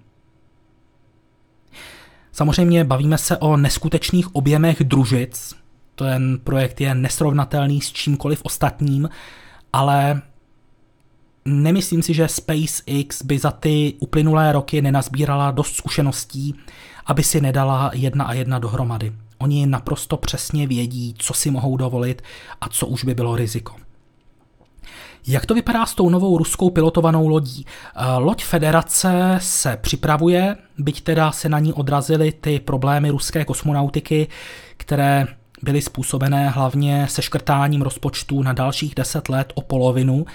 Samozřejmě bavíme se o neskutečných objemech družic, ten projekt je nesrovnatelný s čímkoliv ostatním, ale nemyslím si, že SpaceX by za ty uplynulé roky nenazbírala dost zkušeností, aby si nedala jedna a jedna dohromady. Oni naprosto přesně vědí, co si mohou dovolit a co už by bylo riziko. Jak to vypadá s tou novou ruskou pilotovanou lodí? Eh, loď Federace se připravuje, byť teda se na ní odrazily ty problémy ruské kosmonautiky, které byly způsobené hlavně seškrtáním rozpočtu na dalších 10 let o polovinu,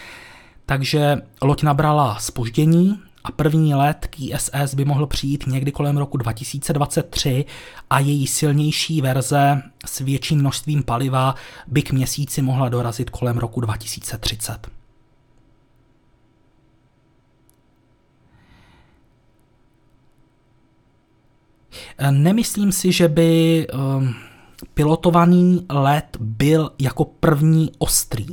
takže loď nabrala spoždění a první let k ISS by mohl přijít někdy kolem roku 2023 a její silnější verze s větším množstvím paliva by k měsíci mohla dorazit kolem roku 2030. Nemyslím si, že by um, pilotovaný let byl jako první ostrý.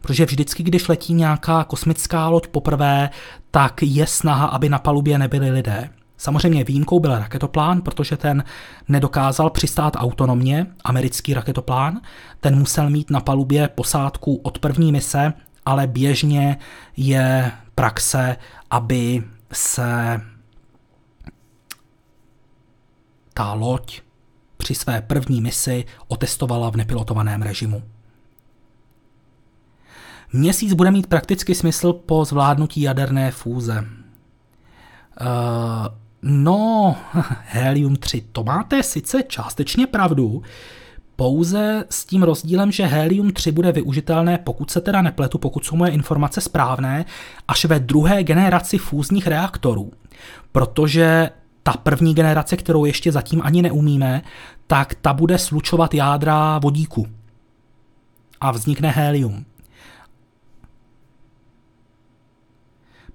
Protože vždycky, když letí nějaká kosmická loď poprvé, tak je snaha, aby na palubě nebyli lidé. Samozřejmě výjimkou byl raketoplán, protože ten nedokázal přistát autonomně, americký raketoplán. Ten musel mít na palubě posádku od první mise, ale běžně je praxe, aby se ta loď při své první misi otestovala v nepilotovaném režimu. Měsíc bude mít prakticky smysl po zvládnutí jaderné fúze. Uh, no, helium-3, to máte sice částečně pravdu, pouze s tím rozdílem, že helium-3 bude využitelné, pokud se teda nepletu, pokud jsou moje informace správné, až ve druhé generaci fúzních reaktorů. Protože ta první generace, kterou ještě zatím ani neumíme, tak ta bude slučovat jádra vodíku. A vznikne helium.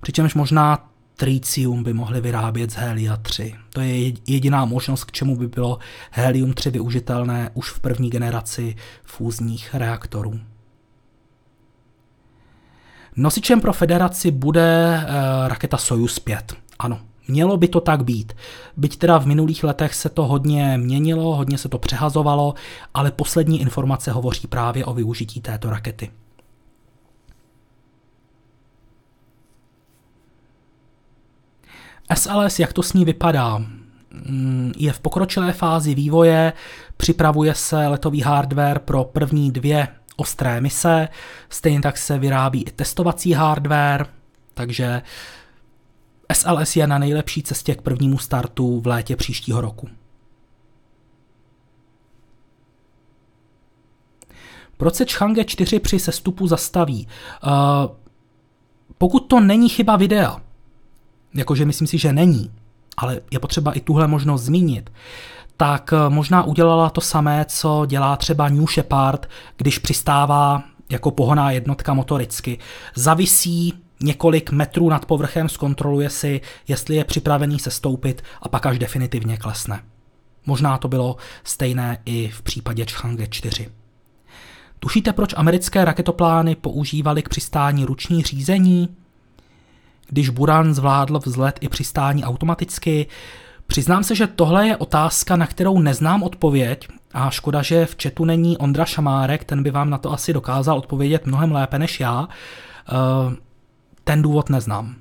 Přičemž možná tritium by mohli vyrábět z helia 3. To je jediná možnost, k čemu by bylo helium 3 využitelné už v první generaci fúzních reaktorů. Nosičem pro federaci bude uh, raketa Soyuz 5. Ano, Mělo by to tak být. Byť teda v minulých letech se to hodně měnilo, hodně se to přehazovalo, ale poslední informace hovoří právě o využití této rakety. SLS, jak to s ní vypadá? Mm, je v pokročilé fázi vývoje, připravuje se letový hardware pro první dvě ostré mise, stejně tak se vyrábí i testovací hardware, takže SLS je na nejlepší cestě k prvnímu startu v létě příštího roku. Proč se Chang'e 4 při sestupu zastaví? Uh, pokud to není chyba videa, jakože myslím si, že není, ale je potřeba i tuhle možnost zmínit, tak uh, možná udělala to samé, co dělá třeba New Shepard, když přistává jako pohoná jednotka motoricky. Zavisí několik metrů nad povrchem, zkontroluje si, jestli je připravený se stoupit a pak až definitivně klesne. Možná to bylo stejné i v případě Chang'e 4. Tušíte, proč americké raketoplány používaly k přistání ruční řízení? Když Buran zvládl vzlet i přistání automaticky, Přiznám se, že tohle je otázka, na kterou neznám odpověď a škoda, že v chatu není Ondra Šamárek, ten by vám na to asi dokázal odpovědět mnohem lépe než já. Ten důvod neznám.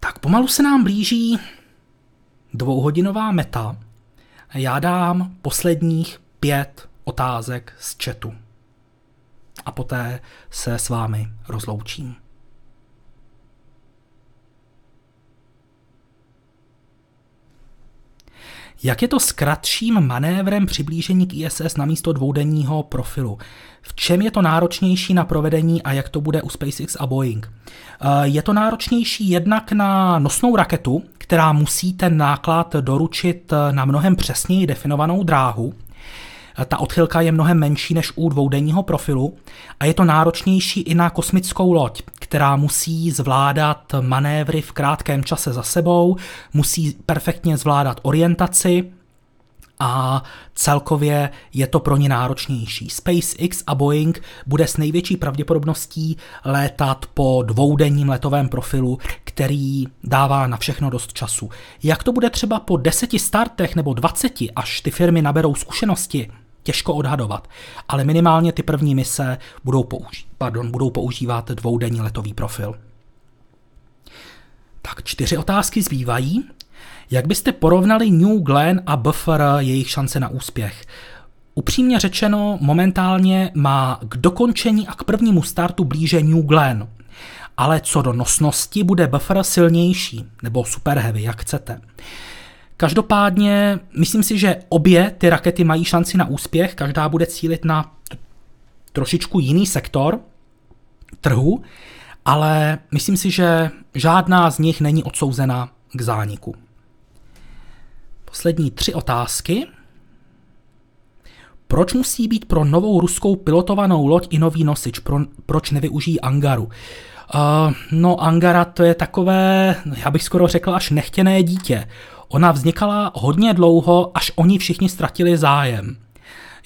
Tak pomalu se nám blíží dvouhodinová meta. Já dám posledních pět otázek z chatu. A poté se s vámi rozloučím. Jak je to s kratším manévrem přiblížení k ISS na místo dvoudenního profilu? V čem je to náročnější na provedení a jak to bude u SpaceX a Boeing? Eh, je to náročnější jednak na nosnou raketu, která musí ten náklad doručit na mnohem přesněji definovanou dráhu, ta odchylka je mnohem menší než u dvoudenního profilu a je to náročnější i na kosmickou loď, která musí zvládat manévry v krátkém čase za sebou, musí perfektně zvládat orientaci, a celkově je to pro ně náročnější. SpaceX a Boeing bude s největší pravděpodobností létat po dvoudenním letovém profilu, který dává na všechno dost času. Jak to bude třeba po deseti startech nebo dvaceti, až ty firmy naberou zkušenosti, těžko odhadovat, ale minimálně ty první mise budou, použi- pardon, budou používat dvoudenní letový profil. Tak čtyři otázky zbývají. Jak byste porovnali New Glenn a Buffer jejich šance na úspěch? Upřímně řečeno, momentálně má k dokončení a k prvnímu startu blíže New Glenn. Ale co do nosnosti, bude Buffer silnější, nebo Super Heavy, jak chcete. Každopádně myslím si, že obě ty rakety mají šanci na úspěch, každá bude cílit na trošičku jiný sektor trhu, ale myslím si, že žádná z nich není odsouzena k zániku. Poslední tři otázky. Proč musí být pro novou ruskou pilotovanou loď i nový nosič? Pro, proč nevyužijí Angaru? Uh, no Angara to je takové, já bych skoro řekl, až nechtěné dítě. Ona vznikala hodně dlouho, až oni všichni ztratili zájem.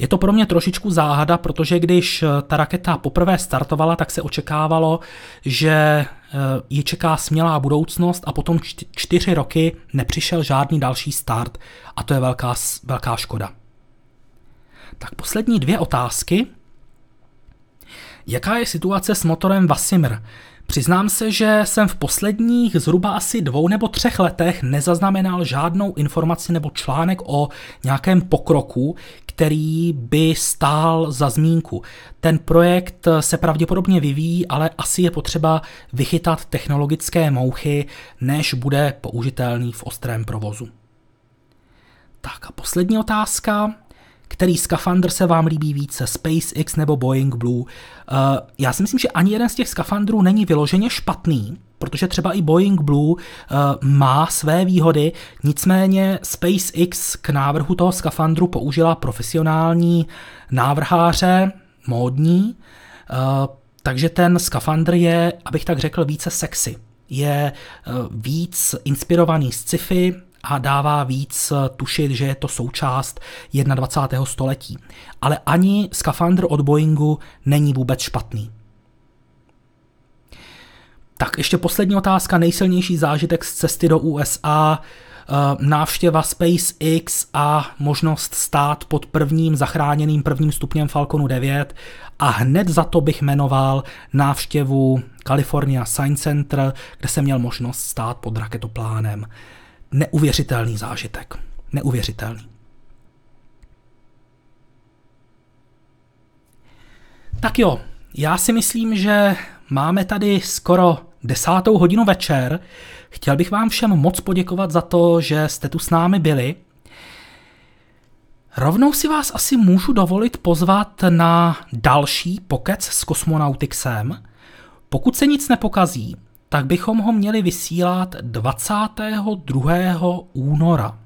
Je to pro mě trošičku záhada, protože když ta raketa poprvé startovala, tak se očekávalo, že eh, ji čeká smělá budoucnost a potom čtyři roky nepřišel žádný další start a to je velká, velká škoda. Tak poslední dvě otázky. Jaká je situace s motorem Vasimr? Přiznám se, že jsem v posledních zhruba asi dvou nebo třech letech nezaznamenal žádnou informaci nebo článek o nějakém pokroku, který by stál za zmínku. Ten projekt se pravděpodobně vyvíjí, ale asi je potřeba vychytat technologické mouchy, než bude použitelný v ostrém provozu. Tak a poslední otázka který skafandr se vám líbí více, SpaceX nebo Boeing Blue. Uh, já si myslím, že ani jeden z těch skafandrů není vyloženě špatný, protože třeba i Boeing Blue uh, má své výhody, nicméně SpaceX k návrhu toho skafandru použila profesionální návrháře, módní, uh, takže ten skafandr je, abych tak řekl, více sexy. Je víc inspirovaný sci-fi, a dává víc eh, tušit, že je to součást 21. století. Ale ani skafandr od Boeingu není vůbec špatný. Tak ještě poslední otázka, nejsilnější zážitek z cesty do USA, eh, návštěva SpaceX a možnost stát pod prvním zachráněným prvním stupněm Falconu 9 a hned za to bych jmenoval návštěvu California Science Center, kde jsem měl možnost stát pod raketoplánem neuvěřitelný zážitek. Neuvěřitelný. Tak jo, já si myslím, že máme tady skoro desátou hodinu večer. Chtěl bych vám všem moc poděkovat za to, že jste tu s námi byli. Rovnou si vás asi můžu dovolit pozvat na další pokec s kosmonautixem. Pokud se nic nepokazí, tak bychom ho měli vysílat 22. února.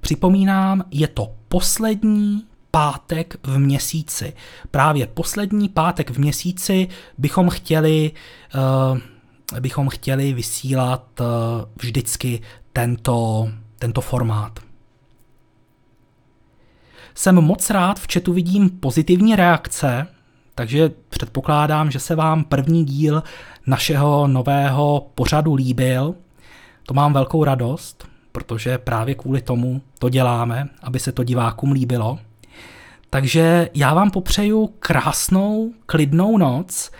Připomínám, je to poslední pátek v měsíci. Právě poslední pátek v měsíci bychom chtěli, uh, bychom chtěli vysílat uh, vždycky tento, tento formát. Jsem moc rád, v chatu vidím pozitivní reakce, takže předpokládám, že se vám první díl našeho nového pořadu líbil. To mám velkou radost. protože právě kvůli tomu to děláme, aby se to divákům líbilo. Takže já vám popřeju krásnou, klidnou noc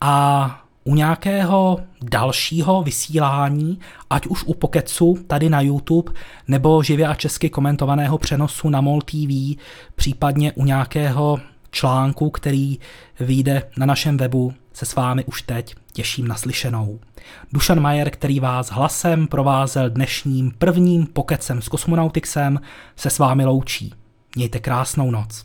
a u nějakého dalšího vysílání, ať už u Pokecu tady na YouTube, nebo živě a česky komentovaného přenosu na MOL TV, případně u nějakého článku, který vyjde na našem webu, se s vámi už teď těším na slyšenou. Dušan Majer, který vás hlasem provázel dnešním prvním pokecem s Kosmonautixem, se s vámi loučí. Mějte krásnou noc.